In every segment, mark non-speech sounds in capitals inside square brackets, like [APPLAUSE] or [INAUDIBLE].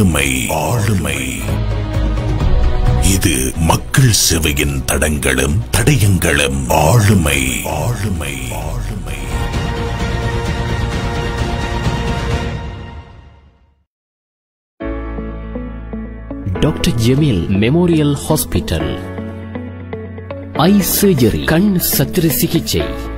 ஆளுமை ஆளுமை. இது மக்கள் சேவையின் தடங்களும் தடயங்களும். ஆளுமை ஆளுமை ஆளுமை. Doctor Jameel memorial hospital eye surgery கண் சத்திர சிகிச்சை.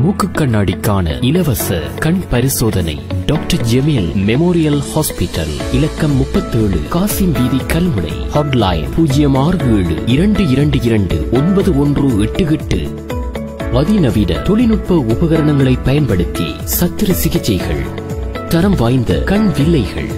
மூக்கு கண்ணாடிக்கான இலவச கண் பரிசோதனை. டாக்டர் ஜெமீல் மெமோரியல் ஹாஸ்பிட்டல் இலக்கம் முப்பத்தேழு காசிம் வீதி கல்முனை. ஹாட்லைன் பூஜ்ஜியம் ஆறு ஏழு இரண்டு இரண்டு இரண்டு ஒன்பது ஒன்று எட்டு எட்டு. அதிநவீன தொழில்நுட்ப உபகரணங்களை பயன்படுத்தி சத்திர சிகிச்சைகள் தரம் வாய்ந்த கண் வில்லைகள்.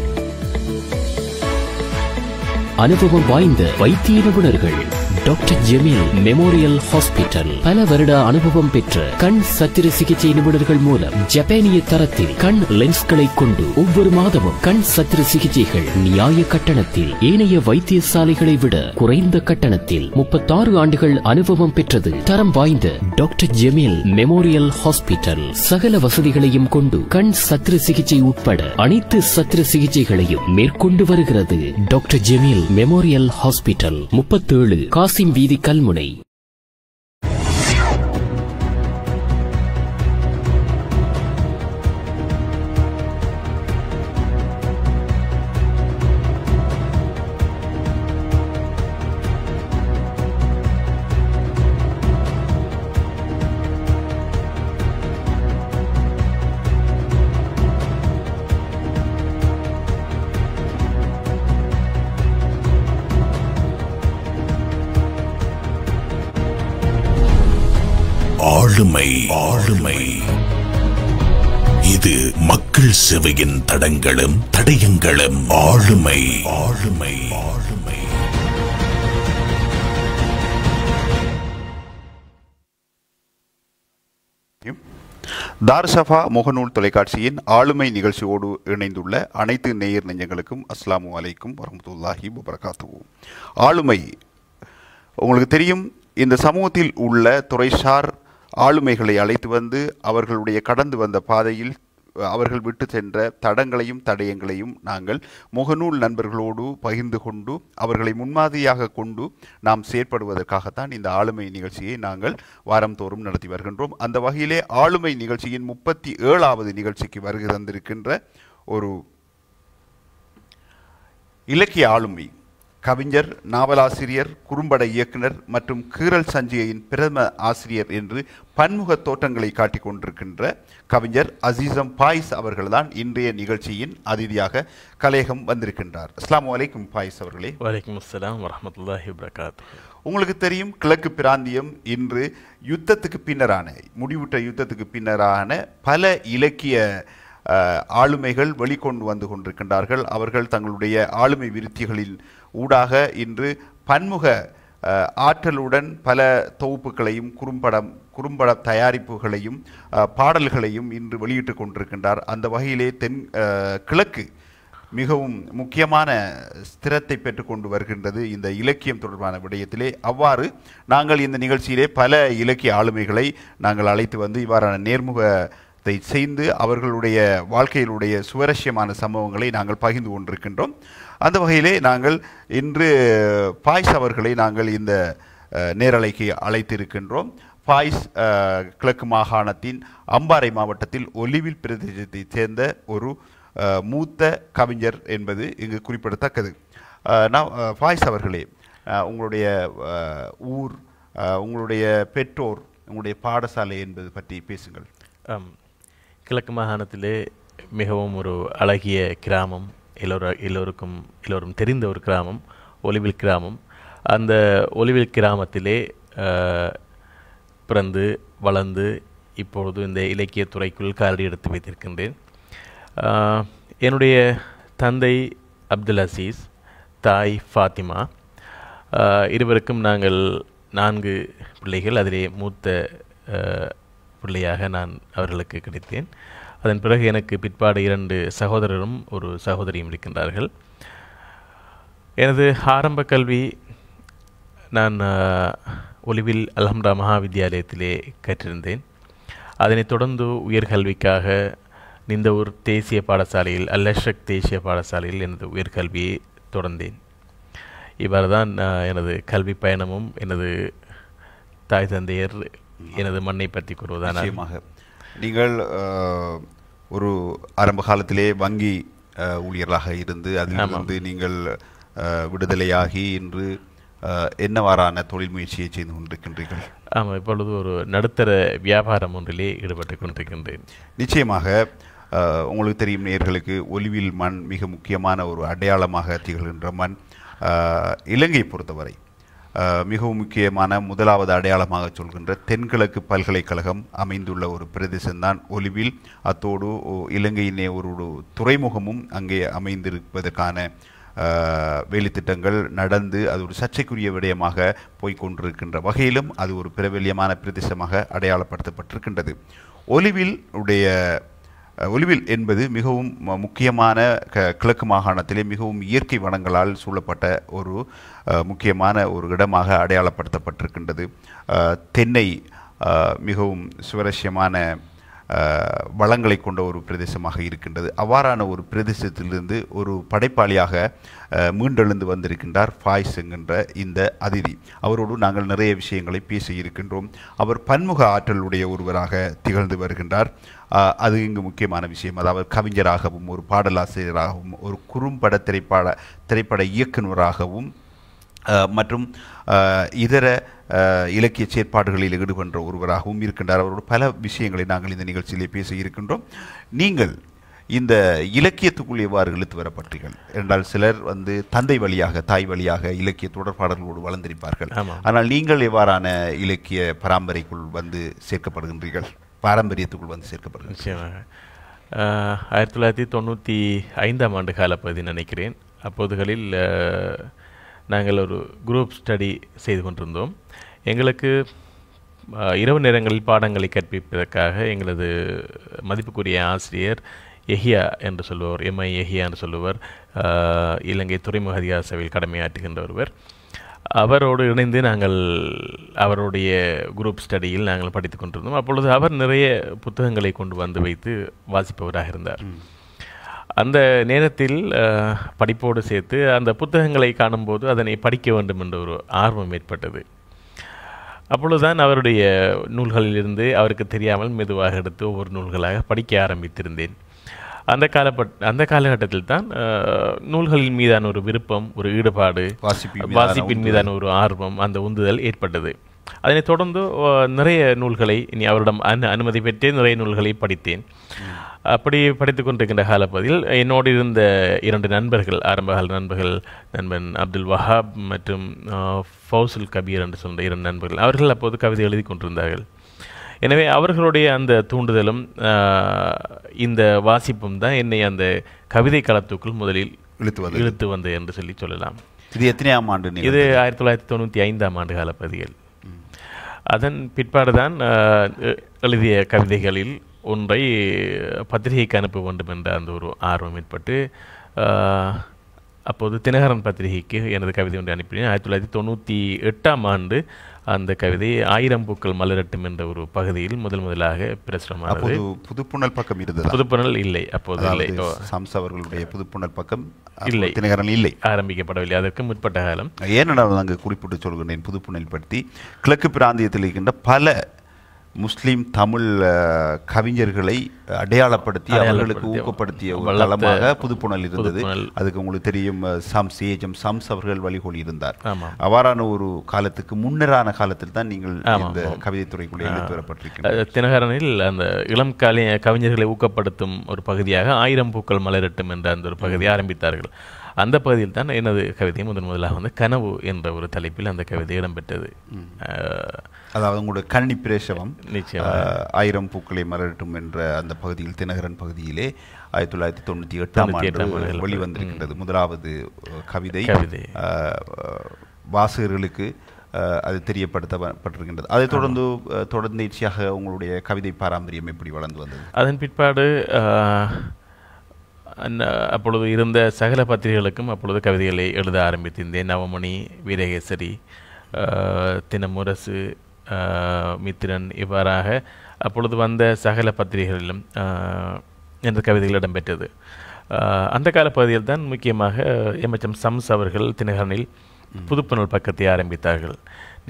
அனுபவம் வாய்ந்த வைத்திய நிபுணர்கள். டாக்டர் ஜெமீல் மெமோரியல் ஹாஸ்பிட்டல் பல வருட அனுபவம் பெற்ற கண் சத்திர சிகிச்சை நிபுணர்கள் மூலம் ஜப்பானிய தரத்தில் கண் லென்ஸ்களை கொண்டு ஒவ்வொரு மாதமும் கண் சத்திர சிகிச்சைகள் நியாய கட்டணத்தில் ஏனைய வைத்தியசாலைகளை விட குறைந்த கட்டணத்தில் முப்பத்தாறு ஆண்டுகள் அனுபவம் பெற்றது. தரம் வாய்ந்த டாக்டர் ஜெமீல் மெமோரியல் ஹாஸ்பிட்டல் சகல வசதிகளையும் கொண்டு கண் சத்திர சிகிச்சை உட்பட அனைத்து சத்திர சிகிச்சைகளையும் மேற்கொண்டு வருகிறது. டாக்டர் ஜெமீல் மெமோரியல் ஹாஸ்பிட்டல் முப்பத்தேழு காசிம் வீதி கல்முனை ஆளுமை ஆளுமை. இது மக்கள் சேவையின் தடங்களும் தடயங்களும். ஆளுமை ஆளுமை ஆளுமை. தார்சஃபா முகநூல் தொலைக்காட்சியின் ஆளுமை நிகழ்ச்சியோடு இணைந்துள்ள அனைத்து நேயர் நெஞ்சங்களுக்கும் அஸ்ஸலாமு அலைக்கும் வரமத்துல்லாஹி வபரகாத்து ஆளுமை. உங்களுக்கு தெரியும் இந்த சமூகத்தில் உள்ள துறைசார் ஆளுமைகளை அழைத்து வந்து அவர்களுடைய கடந்து வந்த பாதையில் அவர்கள் விட்டு சென்ற தடங்களையும் தடயங்களையும் நாங்கள் முகநூல் நண்பர்களோடு பகிர்ந்து கொண்டு அவர்களை முன்மாதிரியாக கொண்டு நாம் செயற்படுவதற்காகத்தான் இந்த ஆளுமை நிகழ்ச்சியை நாங்கள் வாரந்தோறும் நடத்தி வருகின்றோம். அந்த வகையிலே ஆளுமை நிகழ்ச்சியின் முப்பத்தி ஏழாவது நிகழ்ச்சிக்கு வருகை தந்திருக்கின்ற ஒரு இலக்கிய ஆளுமை கவிஞர் நாவலாசிரியர் குறும்பட இயக்குனர் மற்றும் கீரல் சஞ்சிகையின் பிரதம ஆசிரியர் என்று பன்முக தோற்றங்களை காட்டிக் கொண்டிருக்கின்ற கவிஞர் அசீசம் பாயிஸ் அவர்கள்தான் இன்றைய நிகழ்ச்சியின் அதிதியாக கலையகம் வந்திருக்கின்றார். அஸ்லாம் வலைக்கும் பாயிஸ் அவர்களே. வலைக்கம் அஸ்ஸலாம் வரமத்துல்லாஹி வபரகாத்து உங்களுக்கு தெரியும் கிழக்கு பிராந்தியம் இன்று யுத்தத்துக்கு பின்னரான முடிவுற்ற யுத்தத்துக்கு பின்னரான பல இலக்கிய ஆளுமைகள் வெளிக்கொண்டு வந்து கொண்டிருக்கின்றார்கள். அவர்கள் தங்களுடைய ஆளுமை விருத்திகளின் ஊடாக இன்று பன்முக ஆற்றலுடன் பல தொகுப்புகளையும் குறும்படம் குறும்பட தயாரிப்புகளையும் பாடல்களையும் இன்று வெளியிட்டு கொண்டிருக்கின்றார். அந்த வகையிலே தென் கிழக்கு மிகவும் முக்கியமான ஸ்திரத்தை பெற்றுக்கொண்டு வருகின்றது இந்த இலக்கியம் தொடர்பான விடயத்திலே. அவ்வாறு நாங்கள் இந்த நிகழ்ச்சியிலே பல இலக்கிய ஆளுமைகளை நாங்கள் அழைத்து வந்து இவ்வாறான நேர்முகத்தை செய்து அவர்களுடைய வாழ்க்கையிலுடைய சுவரஸ்யமான சம்பவங்களை நாங்கள் பகிர்ந்து கொண்டிருக்கின்றோம். அந்த வகையிலே நாங்கள் இன்று பாய்ஸ் அவர்களை நாங்கள் இந்த நேரலைக்கு அழைத்திருக்கின்றோம். பாய்ஸ் கிழக்கு மாகாணத்தின் அம்பாறை மாவட்டத்தில் ஒலிவில் பிரதேசத்தை சேர்ந்த ஒரு மூத்த கவிஞர் என்பது இங்கு குறிப்பிடத்தக்கது. நான் பாய்ஸ் அவர்களே உங்களுடைய ஊர் உங்களுடைய பெற்றோர் உங்களுடைய பாடசாலை என்பது பற்றி பேசுங்கள். கிழக்கு மாகாணத்திலே மிகவும் ஒரு அழகிய கிராமம். எல்லோரும் எல்லோருக்கும் எல்லோரும் தெரிந்த ஒரு கிராமம் ஒலிவில் கிராமம். அந்த ஒலிவில் கிராமத்திலே பிறந்து வளர்ந்து இப்பொழுது இந்த இலக்கியத்துறைக்குள் காலடி எடுத்து வைத்திருக்கின்றேன். என்னுடைய தந்தை அப்துல் அசீஸ் தாய் ஃபாத்திமா. இருவருக்கும் நாங்கள் நான்கு பிள்ளைகள் அதிலே மூத்த பிள்ளையாக நான் அவர்களுக்கு கிடைத்தேன். அதன் பிறகு எனக்கு பிற்பாடு இரண்டு சகோதரரும் ஒரு சகோதரியும் இருக்கின்றார்கள். எனது ஆரம்ப கல்வி நான் ஒலிவில் அல்ஹம்ரா மகா வித்தியாலயத்திலே கற்றிருந்தேன். அதனைத் தொடர்ந்து உயர்கல்விக்காக நிந்தவூர் தேசிய பாடசாலையில் அல்லஷக் தேசிய பாடசாலையில் எனது உயர்கல்வியை தொடர்ந்தேன். இவ்வாறு தான் நான் எனது கல்வி பயணமும் எனது தாய் தந்தையர் எனது மண்ணை பற்றி கூறுவதான நீங்கள் ஒரு ஆரம்ப காலத்திலே வங்கி அஹ், ஊழியர்களாக இருந்து அதிலிருந்து நீங்கள் அஹ், விடுதலையாகி இன்று என்னவாறான தொழில் முயற்சியை செய்து கொண்டிருக்கின்றீர்கள்? ஆமாம் இப்பொழுது ஒரு நடுத்தர வியாபாரம் ஒன்றிலே ஈடுபட்டு கொண்டிருக்கின்றேன். நிச்சயமாக உங்களுக்கு தெரியும் நேயர்களுக்கு ஒலிவில் மண் மிக முக்கியமான ஒரு அடையாளமாக திகழ்கின்ற மண் இலங்கையை பொறுத்தவரை. மிகவும் முக்கியமான முதலாவது அடையாளமாக சொல்கின்ற தென்கிழக்கு பல்கலைக்கழகம் அமைந்துள்ள ஒரு பிரதேசம்தான் ஒலிவில். அத்தோடு இலங்கையினே ஒரு ஒரு துறைமுகமும் அங்கே அமைந்திருப்பதற்கான வேலைத்திட்டங்கள் நடந்து அது ஒரு சர்ச்சைக்குரிய விடயமாக போய்கொண்டிருக்கின்ற வகையிலும் அது ஒரு பிரபல்யமான பிரதேசமாக அடையாளப்படுத்தப்பட்டிருக்கின்றது. ஒலிவில் உடைய ஒலிவில் என்பது மிகவும் ம- முக்கியமான க கிழக்கு மாகாணத்திலே மிகவும் இயற்கை வளங்களால் சூழப்பட்ட ஒரு முக்கியமான ஒரு இடமாக அடையாளப்படுத்தப்பட்டிருக்கின்றது. தென்னை மிகவும் சுவரஸ்யமான வளங்களை கொண்ட ஒரு பிரதேசமாக இருக்கின்றது. அவ்வாறான ஒரு பிரதேசத்திலிருந்து ஒரு படைப்பாளியாக மீண்டெழுந்து வந்திருக்கின்றார் ஃபாய்ஸ் என்கின்ற இந்த அதிதி. அவரோடு நாங்கள் நிறைய விஷயங்களை பேசி இருக்கின்றோம். அவர் பன்முக ஆற்றலுடைய ஒருவராக திகழ்ந்து வருகின்றார். அது இங்கு முக்கியமான விஷயம். அதாவது கவிஞராகவும் ஒரு பாடலாசிரியராகவும் ஒரு குறும்பட திரைப்பட திரைப்பட இயக்குநராகவும் மற்றும் இதர இலக்கிய செயற்பாடுகளில் ஈடுபடுகின்ற ஒருவராகவும் இருக்கின்றார். அவரோடு பல விஷயங்களை நாங்கள் இந்த நிகழ்ச்சியிலே பேச இருக்கின்றோம். நீங்கள் இந்த இலக்கியத்துக்குள் எவ்வாறு இழுத்து வரப்பட்டீர்கள்? என்றால் சிலர் வந்து தந்தை வழியாக தாய் வழியாக இலக்கிய தொடர்பாடல்களோடு வளர்ந்திருப்பார்கள். ஆனால் நீங்கள் எவ்வாறான இலக்கிய பராம்பரைக்குள் வந்து சேர்க்கப்படுகின்றீர்கள்? பாரம்பரியத்துக்குள் வந்து நிச்சயமாக. ஆஹ், ஆயிரத்தி தொள்ளாயிரத்தி தொண்ணூற்றி ஐந்தாம் ஆண்டு காலப்பகுதி நினைக்கிறேன். அப்போதுகளில் நாங்கள் ஒரு குரூப் ஸ்டடி செய்து கொண்டிருந்தோம். எங்களுக்கு இரவு நேரங்களில் பாடங்களை கற்பிப்பதற்காக எங்களது மதிப்புக்குரிய ஆசிரியர் எஹியா என்று சொல்லுவார் எம்ஐ எஹியா என்று சொல்லுவர் இலங்கை துறைமுக அதிகார சபையில் கடமையாற்றுகின்ற ஒருவர். அவரோடு இணைந்து நாங்கள் அவருடைய குரூப் ஸ்டடியில் நாங்கள் படித்துக் கொண்டிருந்தோம். அப்பொழுது அவர் நிறைய புத்தகங்களை கொண்டு வந்து வைத்து வாசிப்பவராக இருந்தார். அந்த நேரத்தில் படிப்போடு சேர்த்து அந்த புத்தகங்களை காணும்போது அதனை படிக்க வேண்டும் என்ற ஒரு ஆர்வம் ஏற்பட்டது. அப்பொழுதுதான் அவருடைய நூல்களிலிருந்து அவருக்கு தெரியாமல் மெதுவாக எடுத்து ஒவ்வொரு நூல்களாக படிக்க ஆரம்பித்திருந்தேன். அந்த காலப்பட் அந்த காலகட்டத்தில் தான் நூல்களின் மீதான ஒரு விருப்பம் ஒரு ஈடுபாடு வாசிப்பின் மீதான ஒரு ஆர்வம் அந்த உந்துதல் ஏற்பட்டது. அதனைத் தொடர்ந்து நிறைய நூல்களை இனி அவரிடம் அனு அனுமதி பெற்றே நிறைய நூல்களை படித்தேன். அப்படி படித்துக் கொண்டிருக்கின்ற காலப்பகுதியில் என்னோடு இருந்த இரண்டு நண்பர்கள் ஆரம்பகால நண்பர்கள் நண்பன் அப்துல் வஹாப் மற்றும் அஹ், ஃபௌசுல் கபீர் என்று சொன்ன இரண்டு நண்பர்கள் அவர்கள் அப்போது கவிதை எழுதி கொண்டிருந்தார்கள். எனவே அவர்களுடைய அந்த தூண்டுதலும் இந்த வாசிப்பும் தான் என்னை அந்த கவிதை களத்துக்குள் முதலில் இழுத்து இழுத்து வந்தது என்று சொல்லி சொல்லலாம். இது எத்தனையாம் ஆண்டு? இது ஆயிரத்தி தொள்ளாயிரத்தி தொண்ணூற்றி ஐந்தாம் ஆண்டு காலப்பகுதிகள் அதன் பிற்பாடுதான் எழுதிய கவிதைகளில் ஒன்றை பத்திரிகைக்கு அனுப்ப வேண்டும் என்ற அந்த ஒரு ஆர்வம் ஏற்பட்டு அப்போது தினகரன் பத்திரிகைக்கு எனது கவிதை ஒன்றை அனுப்பினேன். ஆயிரத்தி தொள்ளாயிரத்தி தொண்ணூற்றி எட்டாம் ஆண்டு அந்த கவிதை ஆயிரம் பூக்கள் மலரட்டும் என்ற ஒரு பகுதியில் முதல் முதலாக பிரசுரமானது. புதுப்புணல் பக்கம் இருந்ததா? புதுப்பணல் இல்லை அப்போது இல்லை. சம்ஸ் அவர்களுடைய புதுப்புணல் பக்கம் இல்லை. தினகரன் இல்லை. ஆரம்பிக்கப்படவில்லை அதற்கு முற்பட்ட காலம். ஏன் நான் அங்கு குறிப்பிட்டு சொல்கிறேன் புதுப்புணல் படுத்தி கிழக்கு பிராந்தியத்தில் இருக்கின்ற பல முஸ்லிம் தமிழ் கவிஞர்களை அடையாளப்படுத்தி அவர்களுக்கு ஊக்கப்படுத்திய ஒரு தளமாக புதுப்புணல் இருந்தது. அதுக்கு உங்களுக்கு தெரியும் அஹ், சம்ஸ் ஏஜம் சம்ஸ் அவர்கள் வழிகோலி இருந்தார். அவ்வாறான ஒரு காலத்துக்கு முன்னரான காலத்தில் தான் நீங்கள் இந்த ஆமாம். கவிதைத்துறைக்குள்ளே எடுத்து தினகரனில் அந்த இளம் காலி கவிஞர்களை ஊக்கப்படுத்தும் ஒரு பகுதியாக ஆயிரம் பூக்கள் மலரட்டும் என்ற அந்த ஒரு பகுதியை ஆரம்பித்தார்கள். அந்த பகுதியில் தான் எனது கவிதை முதன் முதலாக வந்து கனவு என்ற ஒரு தலைப்பில் அந்த கவிதை இடம்பெற்றது. அதாவது உங்களுடைய கணினி பிரேசவம் நிச்சயம். ஆயிரம் பூக்களை மலரட்டும் என்ற அந்த பகுதியில் தினகரன் பகுதியிலே ஆயிரத்தி தொள்ளாயிரத்தி தொண்ணூற்றி எட்டாம் தொண்ணூத்தி எட்டாம் ஆண்டு வெளிவந்திருக்கின்றது. முதலாவது கவிதை. கவிதை. வாசகர்களுக்கு அது தெரியப்படுத்தப்பட்டிருக்கின்றது. அதைத் தொடர்ந்து அஹ், தொடர்ந்தேர்ச்சியாக உங்களுடைய கவிதை பாரம்பரியம் எப்படி வளர்ந்து வந்தது? அதன் பிற்பாடு அப்பொழுது இருந்த சகல பத்திரிகைகளுக்கும் அப்பொழுது கவிதைகளை எழுத ஆரம்பித்திருந்தேன். நவமணி வீரகேசரி தினமுரசு மித்திரன் இவ்வாறாக அப்பொழுது வந்த சகல பத்திரிகைகளிலும் என்ற கவிதைகள் இடம்பெற்றது. அந்த காலப்பகுதியில் தான் முக்கியமாக எம்எச்எம் சம்ஸ் அவர்கள் தினகரனில் புதுப்புணல் பக்கத்தை ஆரம்பித்தார்கள்.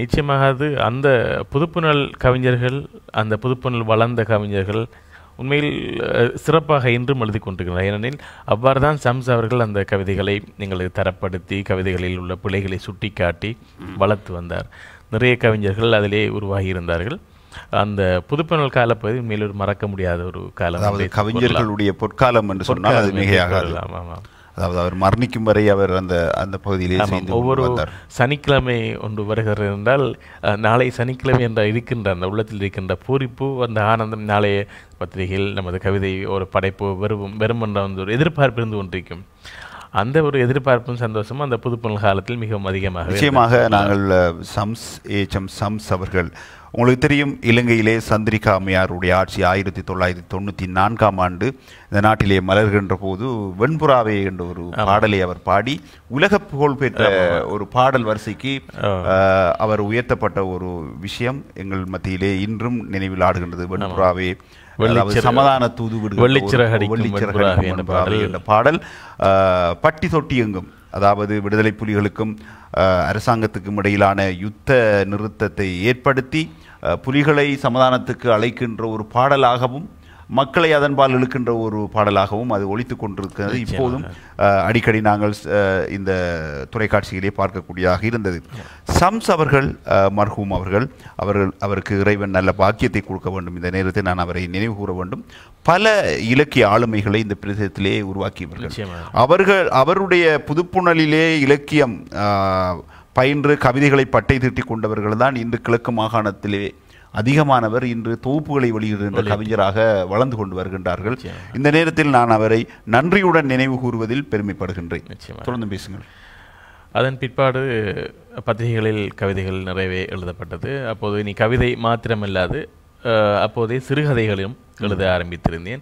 நிச்சயமாக அது அந்த புதுப்புணல் கவிஞர்கள் அந்த புதுப்புணல் வளர்ந்த கவிஞர்கள் உண்மையில் சிறப்பாக இன்றும் எழுதி கொண்டிருக்கிறார் ஏனெனில் அவ்வாறு தான் சம்ஸ் அவர்கள் அந்த கவிதைகளை எங்களுக்கு தரப்படுத்தி கவிதைகளில் உள்ள பிழைகளை சுட்டிக்காட்டி வளர்த்து வந்தார். நிறைய கவிஞர்கள் அதிலே உருவாகி இருந்தார்கள் அந்த புதுப்பினல் காலப்பகுதி ஒரு மறக்க முடியாத ஒரு காலம் கவிஞர்களுடைய பொற்காலம் என்று சொன்னால் அது பொற்காலம் மிகையாக கூறலாம், ஆமாம். அதாவது அவர் மரணிக்கும் வரை அவர் அந்த அந்த பகுதியிலே ஒவ்வொரு சனிக்கிழமை ஒன்று வருகிறது என்றால் நாளை சனிக்கிழமை என்ற இருக்கின்ற அந்த உள்ளத்தில் இருக்கின்ற பூரிப்பு அந்த ஆனந்தம் நாளைய பத்திரிகையில் நமது கவிதை ஒரு படைப்பு வெறும் வெறும் என்ற வந்து ஒரு எதிர்பார்ப்பு இருந்து கொண்டிருக்கும். அந்த ஒரு எதிர்பார்ப்பும் சந்தோஷமும் அந்த புதுப்பொருள் காலத்தில் மிகவும் அதிகமாக நிச்சயமாக நாங்கள் சம்ஸ் ஏச்சம் சம்ஸ் அவர்கள் உங்களுக்கு தெரியும் இலங்கையிலே சந்திரிகா அம்மையாருடைய ஆட்சி ஆயிரத்தி தொள்ளாயிரத்தி தொண்ணூற்றி நான்காம் ஆண்டு இந்த நாட்டிலே மலர்கின்ற போது வெண்புறாவே என்ற ஒரு பாடலை அவர் பாடி உலக புகழ் பெற்ற ஒரு பாடல் வரிசைக்கு அவர் உயர்த்தப்பட்ட ஒரு விஷயம் எங்கள் மத்தியிலே இன்றும் நினைவில் ஆடுகின்றது வெண்புறாவே. சமாதான தூது வெண்புறாவே என்ற பாடல். பட்டி தொட்டி எங்கும். அதாவது விடுதலை புலிகளுக்கும் அரசாங்கத்துக்கும் இடையிலான யுத்த நிறுத்தத்தை ஏற்படுத்தி புலிகளை சமாதானத்துக்கு அழைக்கின்ற ஒரு பாடலாகவும் மக்களை அதன்பால் இழுக்கின்ற ஒரு பாடலாகவும் அது ஒலித்துக் கொண்டிருக்கிறது. இப்போதும் அடிக்கடி நாங்கள் இந்த தொலைக்காட்சியிலே பார்க்கக்கூடியதாக இருந்தது. சம்ஸ் அவர்கள் மர்ஹூம் அவர்கள் அவர்கள் அவருக்கு இறைவன் நல்ல பாக்கியத்தை கொடுக்க வேண்டும். இந்த நேரத்தில் நான் அவரை நினைவு கூற வேண்டும். பல இலக்கிய ஆளுமைகளை இந்த பிரதேசத்திலே உருவாக்கியவர்கள். அவர்கள் அவருடைய புதுப்புணலிலே இலக்கியம் பயின்று கவிதைகளை பட்டை தீட்டி கொண்டவர்கள் தான் இன்று கிழக்கு மாகாணத்திலே அதிகமானவர் இன்று தொகுப்புகளை வெளியிடுகின்ற கவிஞராக வளர்ந்து கொண்டு வருகின்றார்கள். இந்த நேரத்தில் நான் அவரை நன்றியுடன் நினைவு கூறுவதில் பெருமைப்படுகின்றேன். தொடர்ந்து பேசுங்கள். அதன் பிற்பாடு பத்திரிகைகளில் கவிதைகள் நிறையவே எழுதப்பட்டது. அப்போது நீ கவிதை மாத்திரமல்லாது அஹ், அப்போதே சிறுகதைகளும் எழுத ஆரம்பித்திருந்தேன்.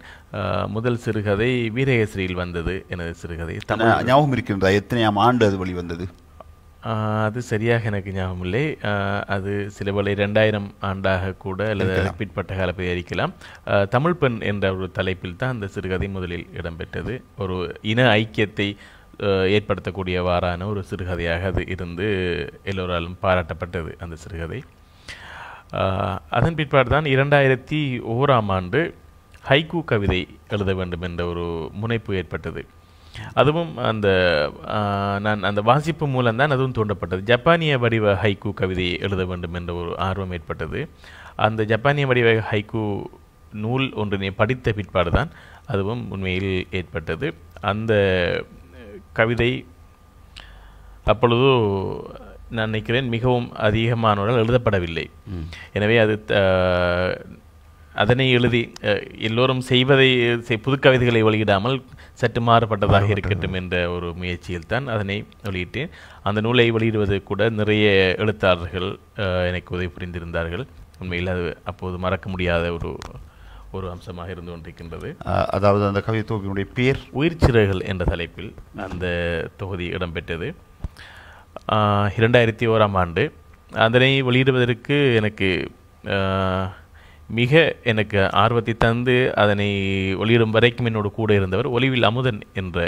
முதல் சிறுகதை வீரகேசரியில் வந்தது. எனது சிறுகதை ஞாபகம் இருக்கின்றதா? எத்தனையாம் ஆண்டு அது வெளிவந்தது? ஆஹ் அது சரியாக எனக்கு ஞாபகம் இல்லை. அது சில வேளை ரெண்டாயிரம் ஆண்டாக கூட அல்லது பிற்பட்ட காலப்பை அறிக்கலாம் ஆஹ் தமிழ் பெண் என்ற ஒரு தலைப்பில் தான் அந்த சிறுகதை முதலில் இடம்பெற்றது. ஒரு இன ஐக்கியத்தை ஏற்படுத்தக்கூடியவாறான ஒரு சிறுகதையாக அது இருந்து எல்லோராலும் பாராட்டப்பட்டது அந்த சிறுகதை. அதன் பிற்பாடு தான் இரண்டாயிரத்தி ஓராம் ஆண்டு ஹைக்கூ கவிதை எழுத வேண்டும் என்ற ஒரு முனைப்பு ஏற்பட்டது. அதுவும் அந்த நான் அந்த வாசிப்பு மூலம்தான் அதுவும் தூண்டப்பட்டது. ஜப்பானிய வடிவ ஹைக்கூ கவிதையை எழுத வேண்டும் என்ற ஒரு ஆர்வம் ஏற்பட்டது. அந்த ஜப்பானிய வடிவ ஹைக்கூ நூல் ஒன்றினை படித்த பிற்பாடு தான் அதுவும் உண்மையில் ஏற்பட்டது. அந்த கவிதை அப்பொழுது நான் நினைக்கிறேன் மிகவும் அதிகமானவர்கள் எழுதப்படவில்லை. எனவே அது அதனை எழுதி எல்லோரும் செய்வதை செய்- புது கவிதைகளை வெளியிடாமல் சற்று மாறுபட்டதாக இருக்கட்டும் என்ற ஒரு முயற்சியில் தான் அதனை வெளியிட்டேன் அந்த நூலை வெளியிடுவது கூட நிறைய எழுத்தாளர்கள் எனக்கு உதவி புரிந்திருந்தார்கள். உண்மையில் அது அப்போது மறக்க முடியாத ஒரு ஒரு அம்சமாக இருந்து கொண்டிருக்கின்றது. அதாவது அந்த கவிதை தொகுப்பினுடைய பேர்? உயிர்ச்சிறகுகள் என்ற தலைப்பில் அந்த தொகுதி இடம்பெற்றது. இரண்டாயிரத்தி ஓராம் ஆண்டு. அதனை வெளியிடுவதற்கு எனக்கு மிக எனக்கு ஆர்வத்தை தந்து அதனை வெளியிடும் வரைக்கும் என்னோடு கூட இருந்தவர் ஒலிவில் அமுதன் என்ற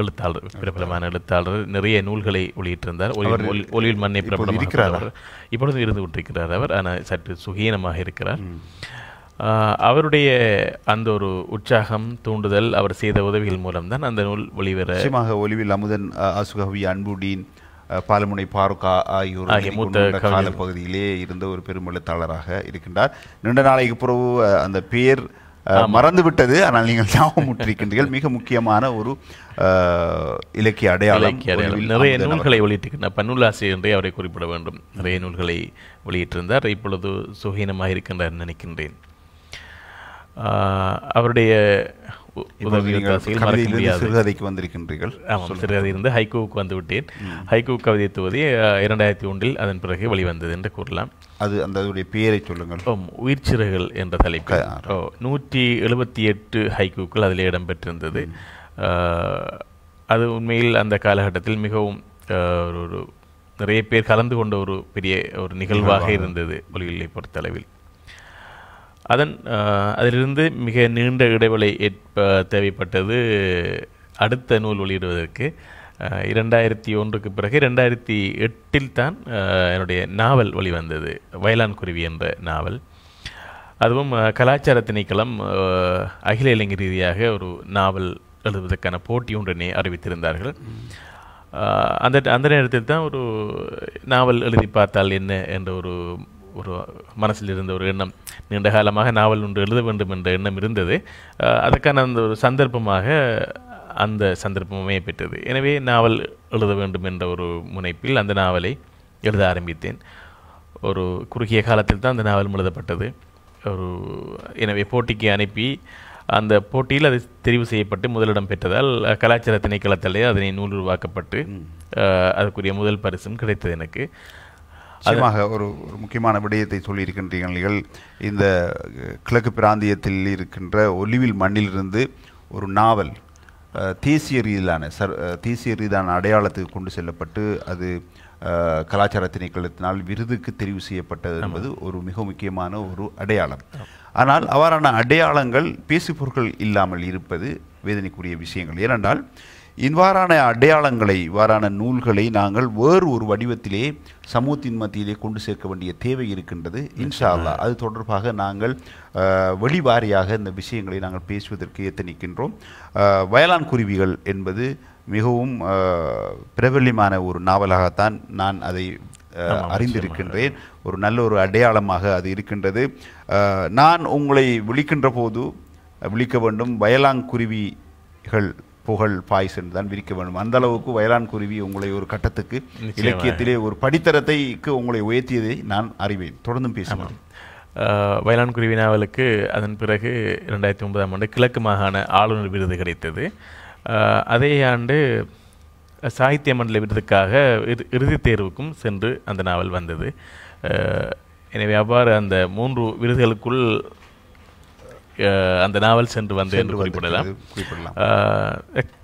எழுத்தாளர் பிரபலமான எழுத்தாளர். நிறைய நூல்களை வெளியிட்டிருந்தார். ஒலிவில் மண்ணை பிரபலமாக இருக்கிறாரா? இப்பொழுது இருந்து கொண்டிருக்கிறார் அவர். ஆனால் சற்று சுகீனமாக இருக்கிறார். அவருடைய அந்த ஒரு உற்சாகம் தூண்டுதல் அவர் செய்த உதவிகள் மூலம்தான் அந்த நூல் வெளிவர ஒலிவில் அமுதன் அசுகவி அன்புடீன் பாலமுனை பாருக்கா ஆகியோர். காலப்பகுதியிலே இருந்த ஒரு பெரும் எழுத்தாளராக இருக்கின்றார். நீண்ட நாளைக்கு பிறகு அந்த பெயர் அ, மறந்து விட்டது ஆனால் நீங்கள் ஞாபகம் முற்றிருக்கின்றீர்கள் மிக முக்கியமான ஒரு இலக்கிய அடையாளம். நிறைய. நூல்களை வெளியிட்டிருக்கிறார் பன்னூலாசிரியர் என்றே அவரை குறிப்பிட வேண்டும். நிறைய நூல்களை வெளியிட்டிருந்தார். இப்பொழுது சுகீனமாக இருக்கின்றார் நினைக்கின்றேன். ஆஹ் அவருடைய உ- இப்பொழுது உதவி நீங்கள் ஒத்தாசையில் மறக்க கவிதையிலிருந்து முடியாது. சிறுகதைக்கு வந்திருக்கின்றீர்கள். ஆமாம் சிறுகதை இருந்து ஹைகோவுக்கு வந்து விட்டேன். ஹைகோ கவிதை தொகுதி இரண்டாயிரத்தி ஒன்றில் அதன் பிறகு வெளிவந்தது என்று கூறலாம். அது அந்த அதனுடைய பெயரை சொல்லுங்கள். ஓம் உயிர்ச்சிறகுகள் என்ற தலைப்பு. நூற்றி எழுபத்தி எட்டு ஹைக்கூக்கள் அதில் இடம்பெற்றிருந்தது அது உண்மையில் அந்த காலகட்டத்தில் மிகவும் ஒரு நிறைய பேர் கலந்து கொண்ட ஒரு பெரிய ஒரு நிகழ்வாக இருந்தது. ஒலிவில்லை பொறுத்தளவில். அதன் அதிலிருந்து மிக நீண்ட இடைவெளி ஏற்ப தேவைப்பட்டது அடுத்த நூல் வெளியிடுவதற்கு. இரண்டாயிரத்தி ஒன்றுக்கு பிறகு இரண்டாயிரத்தி எட்டில் தான் என்னுடைய நாவல் வெளிவந்தது. வயலான் குருவி என்ற நாவல். அதுவும் கலாச்சார திணைக்களம் அகில இலங்கை ரீதியாக ஒரு நாவல் எழுதுவதற்கான போட்டி ஒன்றினை அறிவித்திருந்தார்கள். அந்த அந்த நேரத்தில் தான் ஒரு நாவல் எழுதி பார்த்தால் என்ன என்ற ஒரு ஒரு மனசில் இருந்த ஒரு எண்ணம் நீண்ட காலமாக நாவல் ஒன்று எழுத வேண்டும் என்ற எண்ணம் இருந்தது. அதற்கான அந்த ஒரு சந்தர்ப்பமாக அந்த சந்தர்ப்பமே பெற்றது. எனவே நாவல் எழுத வேண்டும் என்ற ஒரு முனைப்பில் அந்த நாவலை எழுத ஆரம்பித்தேன். ஒரு குறுகிய காலத்தில் தான் அந்த நாவல் எழுதப்பட்டது. ஒரு எனவே போட்டிக்கு அனுப்பி அந்த போட்டியில் அது தெரிவு செய்யப்பட்டு முதலிடம் பெற்றதால் கலாச்சார திணைக்களத்திலே அதனை நூல் உருவாக்கப்பட்டு அதுக்குரிய முதல் பரிசும் கிடைத்தது எனக்கு. நிச்சயமாக ஒரு ஒரு முக்கியமான விடயத்தை சொல்லியிருக்கின்றீர்கள் இந்த கிழக்கு பிராந்தியத்தில் இருக்கின்ற ஒலிவில் மண்ணிலிருந்து ஒரு நாவல் தேசிய ரீதியிலான சர் தேசிய ரீதியான அடையாளத்துக்கு கொண்டு செல்லப்பட்டு அது கலாச்சார திணைக்களத்தினால் விருதுக்கு தெரிவு செய்யப்பட்டது என்பது ஒரு மிக முக்கியமான ஒரு அடையாளம். ஆனால் அவ்வாறான அடையாளங்கள் பேசுபொருட்கள் இல்லாமல் இருப்பது வேதனைக்குரிய விஷயங்கள். ஏனென்றால் இவ்வாறான அடையாளங்களை இவ்வாறான நூல்களை நாங்கள் வேறு ஒரு வடிவத்திலே சமூகத்தின் மத்தியிலே கொண்டு சேர்க்க வேண்டிய தேவை இருக்கின்றது. இன்ஷா அல்லாஹ் அது தொடர்பாக நாங்கள் வெளிவாரியாக இந்த விஷயங்களை நாங்கள் பேசுவதற்கு எத்தனிக்கின்றோம். வயலான் குருவிகள் என்பது மிகவும் பிரபல்யமான ஒரு நாவலாகத்தான் நான் அதை அறிந்திருக்கின்றேன். ஒரு நல்ல ஒரு அடையாளமாக அது இருக்கின்றது. நான் உங்களை விழிக்கின்ற போது விழிக்க வேண்டும். வயலாங்குருவிகள் புகழ் பாய்சன் தான் விரிக்க வேண்டும். அந்த அளவுக்கு வயலான் குருவி உங்களை ஒரு கட்டத்துக்கு. இலக்கியத்திலே ஒரு படித்தரத்தைக்கு உங்களை உயர்த்தியதை நான் அறிவேன். தொடர்ந்தும் பேசுவோம். அஹ், வயலான் குருவி நாவலுக்கு அதன் பிறகு ரெண்டாயிரத்தி ஒன்பதாம் ஆண்டு கிழக்கு மாகாண ஆளுநர் விருது கிடைத்தது. அதே ஆண்டு சாகித்ய மண்டல விருதுக்காக இறு- இறுதித் தேர்வுக்கும் சென்று அந்த நாவல் வந்தது. எனவே அவ்வாறு அந்த மூன்று விருதுகளுக்குள் அந்த நாவல் சென்று வந்து என்று குறிப்பிடலாம்.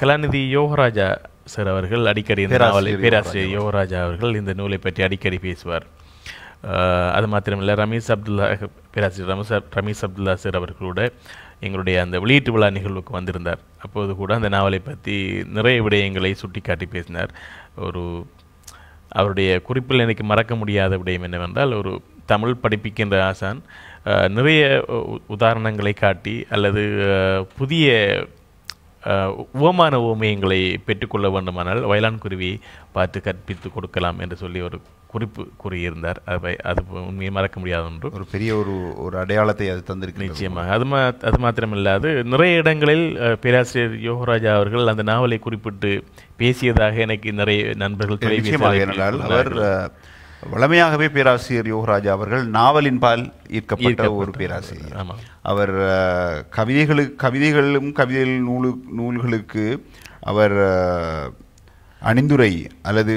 கலாநிதி யோகராஜா சார் அவர்கள் அடிக்கடி இந்த நாவலை பேராசிரியர் யோகராஜா அவர்கள் இந்த நூலை பற்றி அடிக்கடி பேசுவார். அது மாத்திரமில்லை ரமீஸ் அப்துல்லா பேராசிரியர் ரமீஸ் ரமீஸ் அப்துல்லா சார் அவர்களோட எங்களுடைய அந்த வெளியீட்டு விழா நிகழ்வுக்கு வந்திருந்தார். அப்போது கூட அந்த நாவலை பற்றி நிறைய விடயங்களை சுட்டிக்காட்டி பேசினார். ஒரு அவருடைய குறிப்பில் எனக்கு மறக்க முடியாத விடயம் என்னவென்றால் ஒரு தமிழ் படிப்பிக்கின்ற ஆசான் நிறைய உதாரணங்களை காட்டி அல்லது புதிய உவமான உவமையங்களை பெற்றுக்கொள்ள வேண்டுமானால் வயலான் குருவியை பார்த்து கற்பித்து கொடுக்கலாம் என்று சொல்லி ஒரு குறிப்பு கூறியிருந்தார். அதை அது உண்மையை மறக்க முடியாத ஒன்று. ஒரு பெரிய ஒரு ஒரு அடையாளத்தை அது தந்திருக்கிறது நிச்சயமாக. அது மா அது மாத்திரமில்லாது நிறைய இடங்களில் பேராசிரியர் யோகராஜா அவர்கள் அந்த நாவலை குறிப்பிட்டு பேசியதாக எனக்கு நிறைய நண்பர்கள் அவர் வழமையாகவே பேராசிரியர் யோகராஜா அவர்கள் நாவலின் பால் ஈர்க்கப்பட்ட ஒரு பேராசிரியர். அவர் அஹ், கவிதைகளுக்கு கவிதைகளும் கவிதை நூலு நூல்களுக்கு அவர் அணிந்துரை அல்லது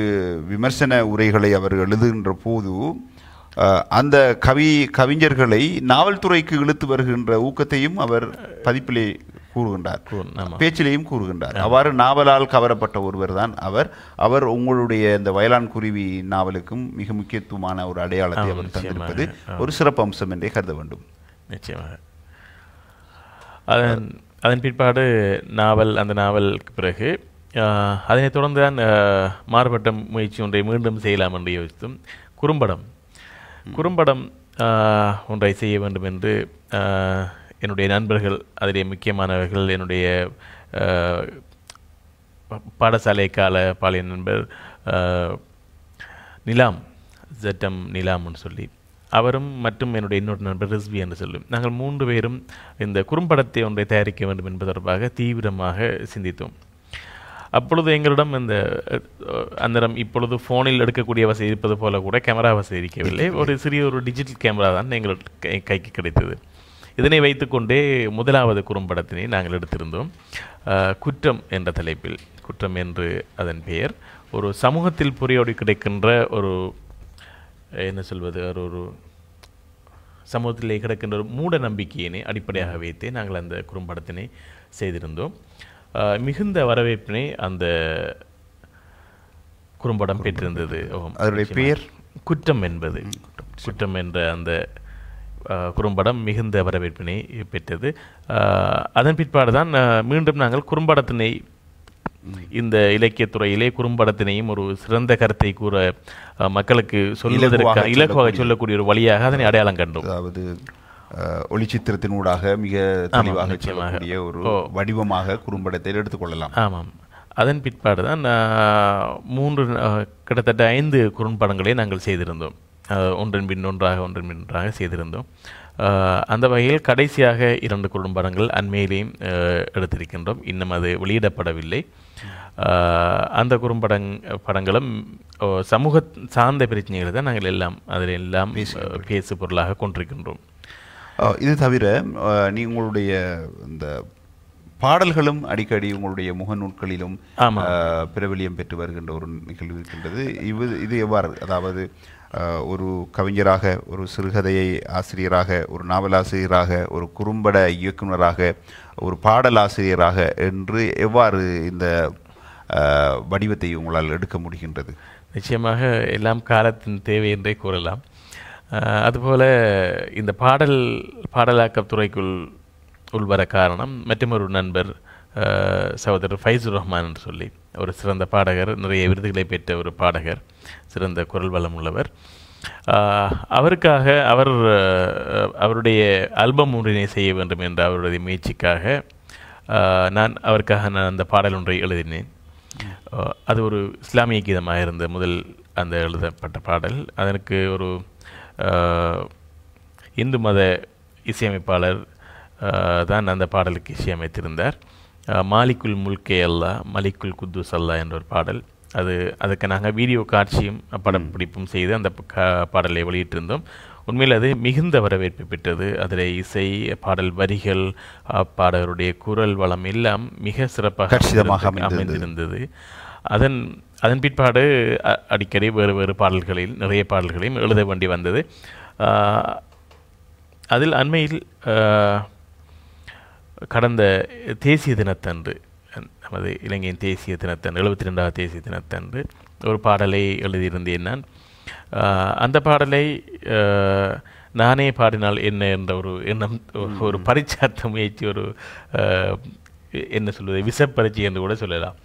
விமர்சன உரைகளை அவர் எழுதுகின்ற போது அந்த கவி கவிஞர்களை நாவல் துறைக்கு இழுத்து வருகின்ற ஊக்கத்தையும் அவர் பதிப்பிலே கூறுகின்றார். பேச்சிலேயும் கூறுகின்றார். அவ்வாறு நாவலால் கவரப்பட்ட ஒருவர் தான் அவர். அவர் உங்களுடைய இந்த வயலான் குருவி நாவலுக்கும் மிக முக்கியத்துவமான ஒரு அடையாளத்தை அவர். தந்திருப்பது ஒரு சிறப்பு அம்சம் என்றே கருத வேண்டும். நிச்சயமாக. அதன் அதன் பிற்பாடு நாவல் அந்த நாவலுக்கு பிறகு அதனைத் தொடர்ந்து தான் மாறுபட்ட முயற்சி ஒன்றை மீண்டும் செய்யலாம் என்று யோசித்தும். குறும்படம். குறும்படம் ஒன்றை செய்ய வேண்டும் என்று என்னுடைய நண்பர்கள் அதிலே முக்கியமானவர்கள் என்னுடைய பாடசாலை கால பாலிய நண்பர் நிலாம் ஜட்டம் நிலாம்னு சொல்லி. அவரும் மற்றும் என்னுடைய இன்னொரு நண்பர் ரிஸ்வி என்று சொல்லும் நாங்கள் மூன்று பேரும் இந்த குறும்படத்தை ஒன்றை தயாரிக்க வேண்டும் என்பது தொடர்பாக தீவிரமாக சிந்தித்தோம். அப்பொழுது எங்களிடம் இந்த அஹ், அந்நேரம் இப்பொழுது ஃபோனில் எடுக்கக்கூடிய வசதி இருப்பது போல கூட கேமரா வசதி இருக்கவில்லை. ஒரு சிறிய ஒரு டிஜிட்டல் கேமரா தான் எங்கள் கை- கைக்கு கிடைத்தது. இதனை வைத்துக்கொண்டே முதலாவது குறும்படத்தினை நாங்கள் எடுத்திருந்தோம். குற்றம் என்ற தலைப்பில். குற்றம் என்று அதன் பெயர். ஒரு சமூகத்தில் புரியோடி கிடைக்கின்ற ஒரு என்ன சொல்வது ஒரு ஒரு சமூகத்திலே கிடக்கின்ற ஒரு மூட நம்பிக்கையினை அடிப்படையாக வைத்தே நாங்கள் அந்த குறும்படத்தினை செய்திருந்தோம். மிகுந்த வரவேற்பினை அந்த குறும்படம் பெற்றிருந்தது. அதனுடைய பெயர்? குற்றம் என்பது. குற்றம் என்ற அந்த குறும்படம் மிகுந்த வரவேற்பினை பெற்றது. அதன் பிற்பாடு தான் மீண்டும் நாங்கள் குறும்படத்தினை இந்த இலக்கியத்துறையிலே குறும்படத்தினையும் ஒரு சிறந்த கருத்தை கூற மக்களுக்கு சொல்வதற்கு இலகுவாக இலகுவாக சொல்லக்கூடிய ஒரு வழியாக அதனை அடையாளம் கண்டோம். அதாவது ஒளிச்சித்திரத்தினூடாக மிக தெளிவாக. சொல்லக்கூடிய ஒரு. வடிவமாக குறும்படத்தை எடுத்துக்கொள்ளலாம். ஆமாம். அதன் பிற்பாடு தான் மூன்று கிட்டத்தட்ட ஐந்து குறும்படங்களை நாங்கள் செய்திருந்தோம். ஒன்றன் பின் ஒன்றாக ஒன்றன் பின் ஒன்றாக செய்திருந்தோம். அந்த வகையில் கடைசியாக இரண்டு குறும்படங்கள் அண்மையிலேயும் எடுத்திருக்கின்றோம். இன்னும் அது வெளியிடப்படவில்லை. அந்த குறும்படங் படங்களும் சமூக சார்ந்த பிரச்சனைகளை தான் நாங்கள் எல்லாம் அதில் எல்லாம் பேசு பொருளாக கொண்டிருக்கின்றோம். இது தவிர நீ உங்களுடைய இந்த பாடல்களும் அடிக்கடி உங்களுடைய முகநூல்களிலும் பிரபலியம் பெற்று வருகின்ற ஒரு நிகழ்வு இருக்கின்றது. இது இது எவ்வாறு அதாவது ஒரு கவிஞராக ஒரு சிறுகதையை ஆசிரியராக ஒரு நாவலாசிரியராக ஒரு குறும்பட இயக்குனராக ஒரு பாடலாசிரியராக என்று எவ்வாறு இந்த வடிவத்தை உங்களால் எடுக்க முடிகின்றது? நிச்சயமாக எல்லாம் காலத்தின் தேவை என்றே கூறலாம். அதுபோல இந்த பாடல் பாடலாக்க துறைக்குள் உள்வர காரணம் மற்றொரு நண்பர் சகோதரர் ஃபைசுர் ரஹ்மான் என்று சொல்லி. ஒரு சிறந்த பாடகர் நிறைய விருதுகளை பெற்ற ஒரு பாடகர் சிறந்த குரல் வளம் உள்ளவர். அவருக்காக அவர் அவருடைய ஆல்பம் ஒன்றினை செய்ய வேண்டும் என்ற அவருடைய முயற்சிக்காக நான் அவருக்காக நான் அந்த பாடல் ஒன்றை எழுதினேன். அது ஒரு இஸ்லாமிய கீதமாக இருந்த முதல் அந்த எழுதப்பட்ட பாடல். அதற்கு ஒரு இந்து மத இசையமைப்பாளர் தான் அந்த பாடலுக்கு இசையமைத்திருந்தார். மாலிக்குல் முல்கே அல்லா மலிக்குல் குத்தூஸ் அல்லா என்ற ஒரு பாடல். அது அதுக்கு நாங்கள் வீடியோ காட்சியும் படப்பிடிப்பும் செய்து அந்த பாடலை வெளியிட்டிருந்தோம். உண்மையில் அது மிகுந்த வரவேற்பு பெற்றது. அதில் இசை பாடல் வரிகள் பாடகருடைய குரல் வளம் எல்லாம் மிக சிறப்பாக அமைந்திருந்தது- அதன் அதன் பிற்பாடு அடிக்கடி வேறு வேறு பாடல்களில் நிறைய பாடல்களையும் எழுத வேண்டி வந்தது. அதில் அண்மையில் கடந்த தேசிய தினத்தன்று நமது இலங்கையின் தேசிய தினத்தன்று எழுபத்தி ரெண்டாவது தேசிய தினத்தன்று ஒரு பாடலை எழுதியிருந்தேன் நான். அந்த பாடலை நானே பாடினால் என்ன என்ற ஒரு எண்ணம் ஒரு பரிச்சார்த்த முயற்சி ஒரு என்ன சொல்வது விசப்பரிச்சி என்று கூட சொல்லலாம்.